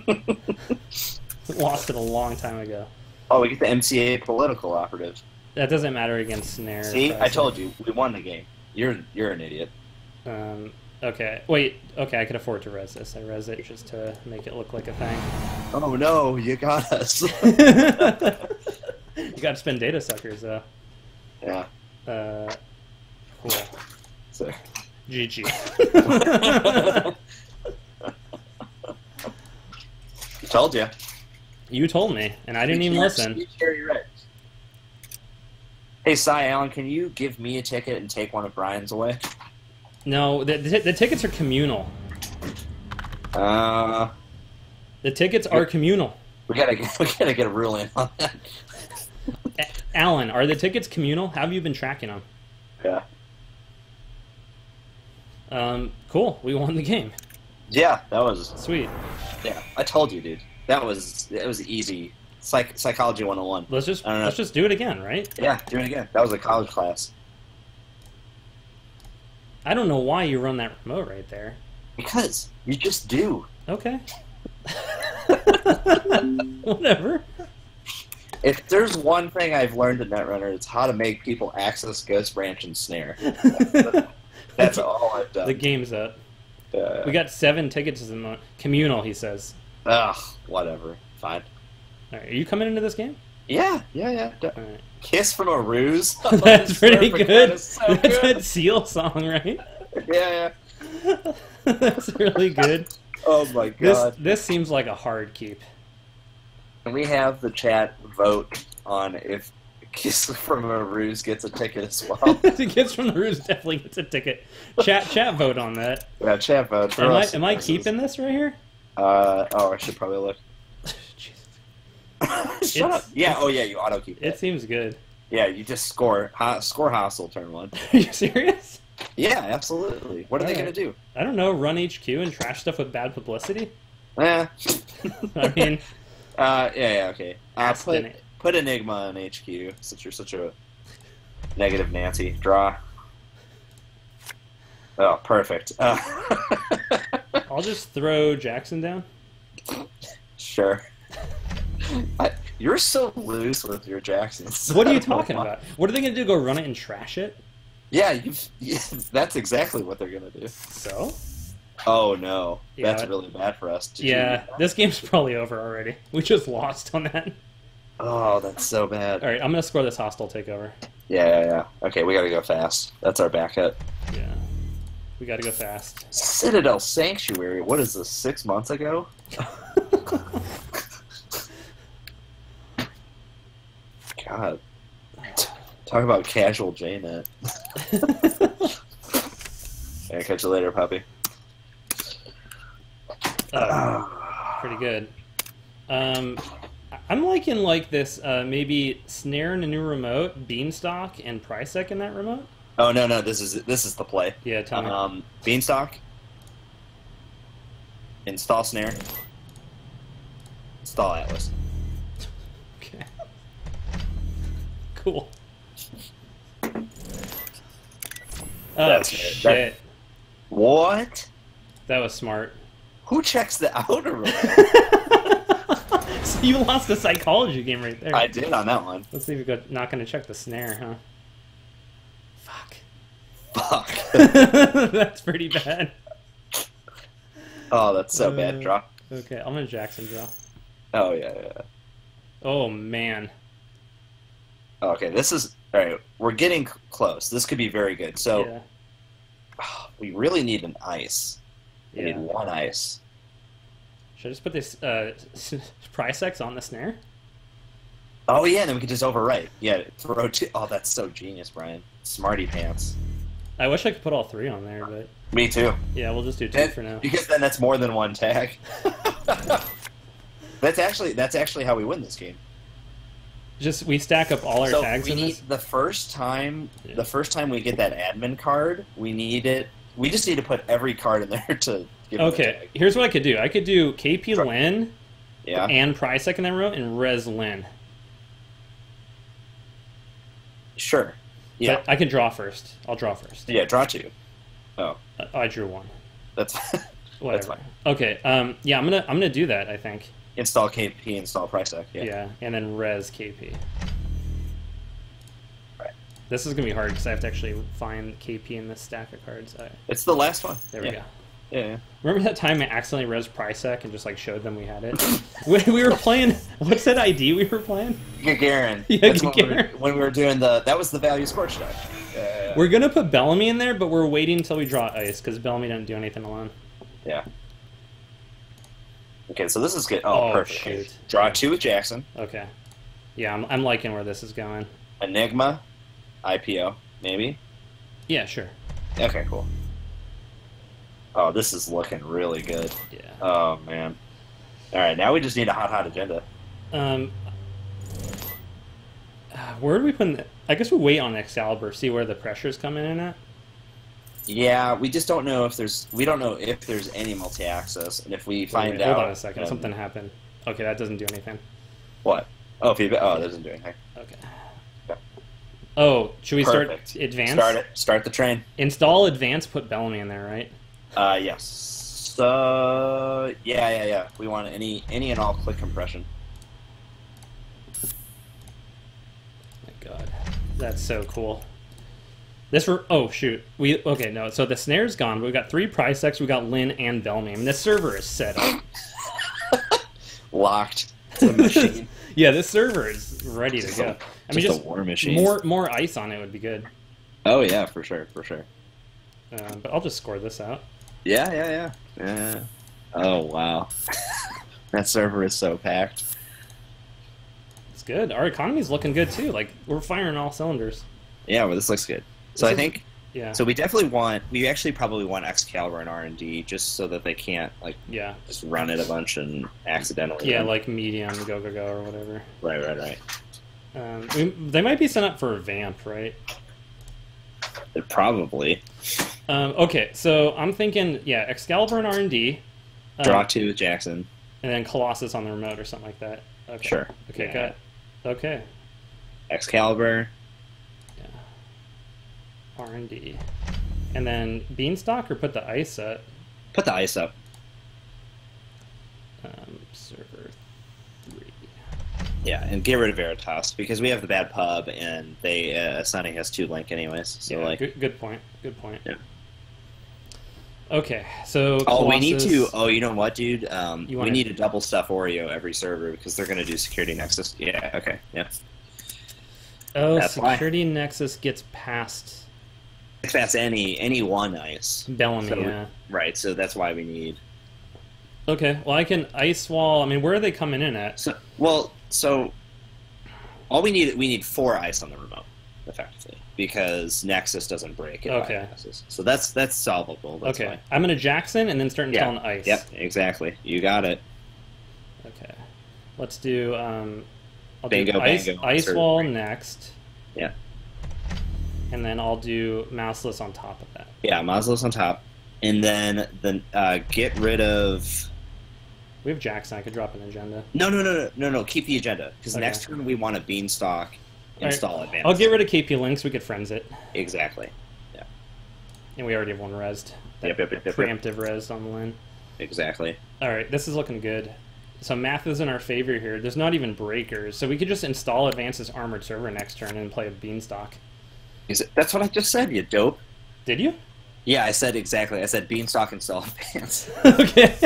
lost it a long time ago. oh, we get the MCA political operative. That doesn't matter against snare. See, I told you, we won the game. You're you're an idiot. Um, okay, wait. Okay, I could afford to res this. I res it just to make it look like a thing. Oh no, you got us. *laughs* you got to spend data suckers though. yeah. Uh, cool. So. GG. *laughs* *laughs* Told you. you told me, and I didn't even listen. You're right. Hey, Cy Allen, can you give me a ticket and take one of Brian's away? No, the, the, the tickets are communal. Uh, The tickets are communal. we gotta get, *laughs* we gotta get a ruling on that. Alan, are the tickets communal? How have you been tracking them? Yeah. Um, cool. We won the game. Yeah, that was Sweet. yeah. I told you, dude. That was that was easy. Psych, psychology 101. Let's just I don't know. let's just do it again, right? Yeah, do it again. That was a college class. I don't know why you run that remote right there. Because you just do. Okay. *laughs* Whatever. If there's one thing I've learned in Netrunner, it's how to make people access Ghost Branch and Snare. *laughs* That's all I've done. The game's up. Uh, We got seven tickets in the communal. He says. ugh, whatever. Fine. Right, are you coming into this game? Yeah, yeah, yeah. D- right. Kiss from a ruse. *laughs* That's pretty good. So That's good. that Seal song, right? Yeah, yeah. *laughs* That's really good. *laughs* Oh my god. this seems like a hard keep. Can we have the chat vote on if Kiss from a Ruse gets a ticket as well? Kiss from the ruse definitely gets a ticket. Chat chat vote on that. yeah, chat vote. Am I am I keeping this right here? Uh, oh, I should probably look. *laughs* Shut up. Yeah, oh yeah, you auto keep It it. seems good. Yeah, you just score ho- score hostile turn one. *laughs* Are you serious? Yeah, absolutely. What are they gonna do? I don't know. Run HQ and trash stuff with bad publicity. Yeah. *laughs* I mean, uh, yeah, yeah, okay. Uh, put put Enigma on HQ since you're such a negative Nancy. Draw. Oh, perfect. Uh, I'll just throw Jackson down. sure. I, you're so loose with your Jacksons. *laughs* What are you *laughs* talking about? What are they gonna do? Go run it and trash it? Yeah, you've. Yeah, that's exactly what they're gonna do. So Oh no, Yeah. that's really bad for us. Did yeah, this game's *laughs* probably over already. We just lost on that. Oh, that's so bad. All right, I'm gonna score this hostile takeover. Yeah, yeah, yeah. Okay, we gotta go fast. That's our back backup. Yeah, we got to go fast. Citadel Sanctuary. What is this? Six months ago? God. Talk about casual JNet. Yeah, *laughs* catch you later, puppy. Uh, pretty good. Um, I- I'm liking like this. Uh, maybe snare in a new remote, beanstalk, and Prisec in that remote. Oh no, no, this is this is the play. Yeah, tell me. Um, Beanstalk. Install snare. Install Atlas. Cool. Oh That's it. shit! What? That was smart. Who checks the outer remote? *laughs* *laughs* so you lost a psychology game right there. I did on that one. Let's see if you're not going to check the snare, huh? Fuck. Fuck. *laughs* That's pretty bad. Oh, that's so Uh, bad. Draw. Okay, I'm gonna Jackson draw. Oh yeah, yeah. Oh man. Okay, this is all right. We're getting close. This could be very good. So yeah. *sighs* we really need an ice. We Yeah. need one ice. Should I just put this uh, *laughs* Prisec on the snare? Oh yeah, then we could just overwrite. Yeah, throw two. Oh, that's so genius, Brian. Smarty pants. I wish I could put all three on there, but Me too. yeah, we'll just do two Then- for now. Because then that's more than one tag. *laughs* that's actually that's actually how we win this game. Just we stack up all our so tags we in need this. the first time Yeah. the first time we get that admin card, we need it. We just need to put every card in there *laughs* to give Okay, here's what I could do. I could do KP Sure. Lin Yeah. and Prisec in that row and Res Lin. Sure. Yeah. But I can draw first. I'll draw first. Yeah. Draw two. Oh, I drew one. *laughs* That's Whatever. fine. Okay. Um. Yeah. I'm gonna. I'm gonna do that. I think. Install KP, install price tag. Yeah. Yeah. And then res KP. Right. This is gonna be hard because I have to actually find KP in this stack of cards. Right, It's the last one. there we go. Yeah. yeah. Remember that time I accidentally res Prisec and just like showed them we had it? *laughs* we, we were playing. What's that ID we were playing? Gagarin. *laughs* Yeah, That's when we, were, when we were doing the. That was the value scorch deck. Yeah. We're gonna put Bellamy in there, but we're waiting until we draw ice because Bellamy doesn't do anything alone. yeah. Okay, so this is good. Oh, Oh, perfect. shoot. Draw two with Jackson. Okay. Yeah, I'm, I'm liking where this is going. Enigma, IPO, maybe. Yeah, sure. Okay, cool. Oh, this is looking really good. Yeah. Oh man. All right, now we just need a hot, hot agenda. Um, where do we put? The, I guess we wait on Excalibur, see where the pressure's coming in at. Yeah, we just don't know if there's we don't know if there's any multi-access, and if we find Wait, out, Hold on a second. Something happened. Okay, that doesn't do anything. What? Oh, feedback. Oh, it doesn't do anything. Okay. Yeah. Oh, should we Perfect. start advance? Start it. Start the train. Install advance. Put Bellamy in there, right? Uh, yes. So yeah, yeah, yeah. We want any any and all click compression. Oh My God, that's so cool. This re- oh shoot we okay no so the snare's gone. but We got three Prisecs. We got Lin and Bellamy. I mean, this server is set up. *laughs* Locked. It's a machine. *laughs* yeah, this server is ready to go. I mean, just a war machine. more more ice on it would be good. Oh yeah, for sure, for sure. Um, but I'll just score this out. Yeah, yeah, yeah. Yeah. Oh wow. *laughs* that server is so packed. It's good. Our economy's looking good too. Like we're firing all cylinders. Yeah, well, this looks good. So I think Yeah. so. We definitely want. We actually probably want Excalibur and R and D just so that they can't like yeah. just run it a bunch and accidentally. Yeah, run. like medium, go go go, or whatever. right, right, right. Um, we, they might be set up for a vamp, right? Probably Um, okay, so I'm thinking, yeah, Excalibur and R and D, um, draw two with Jackson. and then Colossus on the remote or something like that. Okay. Sure. Okay, Yeah. got it. Okay, Excalibur. R and D, and then Beanstalk or put the ice up? Put the ice up. um, server three. Yeah, and get rid of Veritas because we have the bad pub and they uh, Sunny has two link anyways. So yeah, like, good, good point. Good point. Yeah. Okay, so oh, we need to. Oh, you know what, dude? Um, You we need to double stuff Oreo every server because they're gonna do security nexus. Yeah. Okay. Yeah. Oh, That's why. security nexus gets past If that's any any one ice, Bellamy. So- yeah. right? So that's why we need. Okay, well I can ice wall. I mean, where are they coming in at? So well, so all we need we need four ice on the remote, effectively, because Nexus doesn't break. It Okay. So that's that's solvable. That's okay, fine. I'm gonna Jackson and then start Yeah. installing ice. Yep. Exactly. You got it. Okay, let's do. Um, I'll Bingo, do ice, bango, ice wall next. Yeah. And then I'll do Mausolus on top of that. Yeah. Mausolus on top, and then the uh, get rid of. We have Jackson. I could drop an agenda. No, no, no, no, no, no. Keep the agenda because Okay. next turn we want a beanstalk install advanced. I'll get rid of KP Lin's. We could friends it, exactly. Yeah. And we already have one resed. Yep, yep, yep. Preemptive res on the Lin. Exactly. All right, this is looking good. So math is in our favor here. There's not even breakers, so we could just install Advance's armored server next turn and play a beanstalk. Is it, that's what I just said. You dope. Did you? Yeah, I said exactly. I said beanstalk and install advanced. *laughs* okay.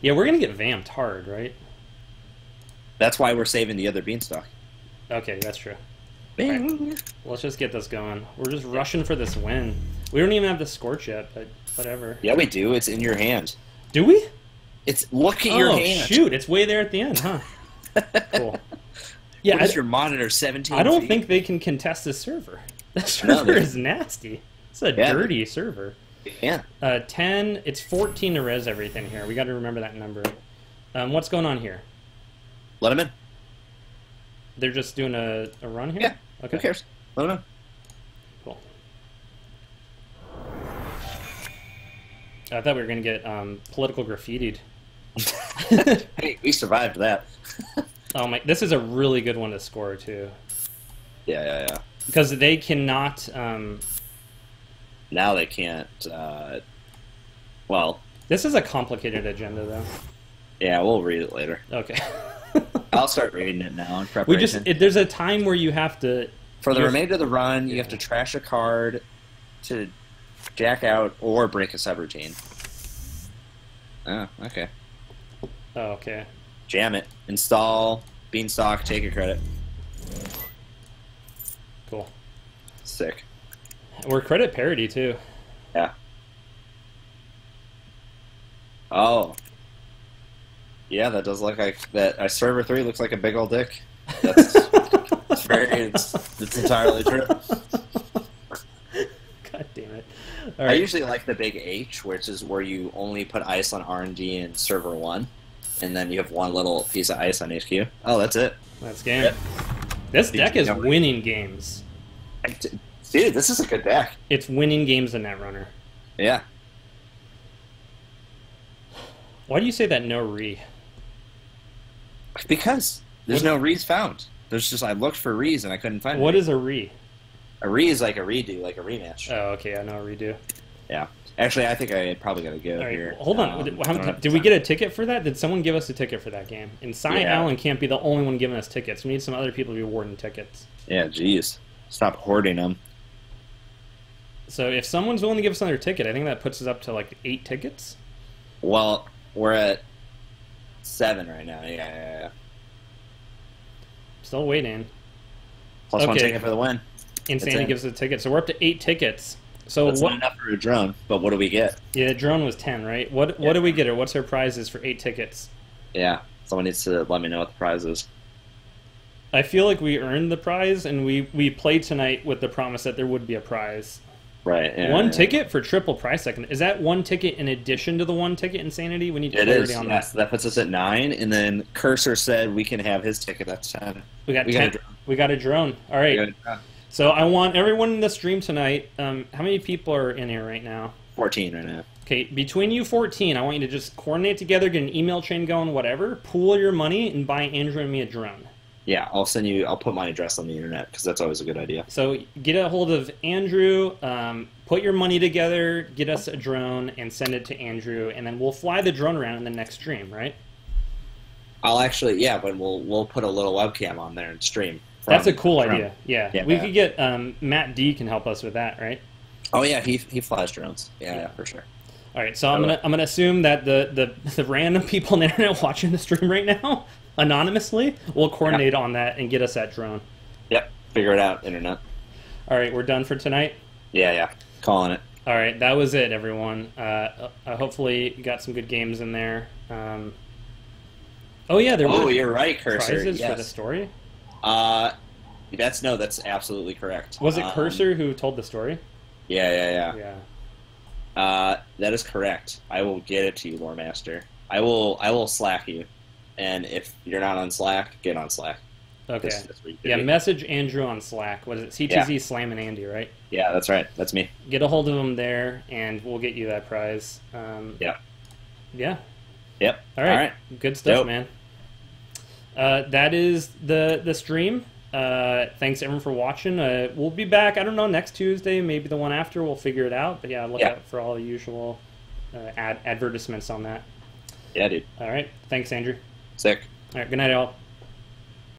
yeah, we're gonna get vamped hard, right? That's why we're saving the other beanstalk. Okay, that's true. Bing. Let's just get this going. We're just rushing for this win. We don't even have the scorch yet, but whatever. Yeah, we do. It's in your hand. Do we? It's look at oh your hand. shoot! It's way there at the end, huh? *laughs* cool. Yeah, What I, your monitor? Seventeen. I don't feet? think they can contest this server. *laughs* That No, server they- is nasty. It's a Yeah. dirty server. Yeah. Uh, 10, it's 14 to res everything here. We got to remember that number. Um, what's going on here? Let them in. They're just doing a, a run here? Yeah. Okay. Who cares? Let him in. Cool. I thought we were going to get um, political graffitied. *laughs* Hey, we survived that. *laughs* Oh my! This is a really good one to score too, Yeah, yeah, yeah. because they cannot. Um, Now they can't. Uh, well, this is a complicated agenda, though. yeah, we'll read it later. Okay. *laughs* I'll start reading it now in preparation. we just it, there's a time where you have to. For the remainder of the run, you have to trash a card to jack out or break a subroutine. Oh, okay. Oh, okay. Jam it. Install Beanstalk. Take your credit. Cool. Sick. We're credit parity too. Yeah. Oh. Yeah, that does look like that. Uh, server three looks like a big old dick. That's *laughs* it's very. It's, it's entirely true. *laughs* God damn it! I usually like the big H, which is where you only put ice on R and D in server one, and then you have one little piece of ice on HQ. Oh, that's it. That's game. Yep. This Did deck is winning games. Dude, this is a good deck. It's winning games in Netrunner. Yeah. Why do you say that no re? Because there's no rees found. There's just I looked for rees and I couldn't find What any. is a re? a re is like a redo, like a rematch. Oh, okay, I know a redo. yeah. Actually, I think I probably gotta go All right, here. hold on. Um, Did- how- did we get a ticket for that? Did someone give us a ticket for that game? And Cy Yeah. Allen can't be the only one giving us tickets. We need some other people to be awarding tickets. Yeah, jeez. Stop hoarding them. So if someone's willing to give us another ticket, I think that puts us up to like eight tickets. Well, we're at seven right now. Yeah, yeah, yeah. Still waiting. Plus one Okay. ticket for the win. Insanity it. gives us a ticket, so we're up to eight tickets. So That's what? not enough for a drone, but what do we get? Yeah, drone was ten, right? What what do we get her? What's her prizes for eight tickets? Yeah, someone needs to let me know what the prize is. I feel like we earned the prize, and we we played tonight with the promise that there would be a prize. Right. yeah, one yeah. ticket for triple prize second. Is that one ticket in addition to the one ticket insanity? We need It clarity is. on Yes, that. that puts us at nine, and then Cursor said we can have his ticket at ten. We got We got ten. a drone. we got a drone. All right. We got a drone. So I want everyone in the stream tonight. Um, how many people are in here right now? Fourteen right now. Okay, between you 14, I want you to just coordinate together, get an email chain going, whatever. Pool your money and buy Andrew and me a drone. Yeah, I'll send you. I'll put my address on the internet because that's always a good idea. So get a hold of Andrew, um, put your money together, get us a drone, and send it to Andrew, and then we'll fly the drone around in the next stream, right? I'll actually, yeah, but we'll we'll put a little webcam on there and stream. That's a cool idea. Yeah. Yeah. we could get um, Matt D can help us with that, right? Oh yeah, he he flies drones. Yeah, yeah, for sure. All right, so I'm gonna I'm gonna assume that the, the the random people on the *laughs* internet watching the stream right now, anonymously, will coordinate on that and get us that drone. Yep, figure it out, internet. All right, we're done for tonight. Yeah, yeah, calling it. All right, that was it, everyone. Uh, uh, hopefully, you got some good games in there. Um, oh yeah, there Oh, you're right, Cursor. prizes for the story. Uh, that's no, that's absolutely correct. Was it Um, Cursor who told the story? Yeah, yeah, yeah. Yeah. Uh, that is correct. I will get it to you, Lore Master. I will. I will Slack you, and if you're not on Slack, get on Slack. Okay. That's- that's where you can Yeah, be. message Andrew on Slack. What is it? CTZ Slam and Andy, right? yeah, that's right. That's me. Get a hold of him there, and we'll get you that prize. Um, Yeah. Yeah. Yep. All right. All right. Good stuff, Dope. man. Uh, that is the the stream. Uh, thanks everyone for watching. Uh, we'll be back. I don't know next Tuesday, maybe the one after. We'll figure it out. But yeah, look Yeah. out for all the usual uh, ad- advertisements on that. Yeah, dude. All right. Thanks, Andrew. Sick. All right. Good night, all.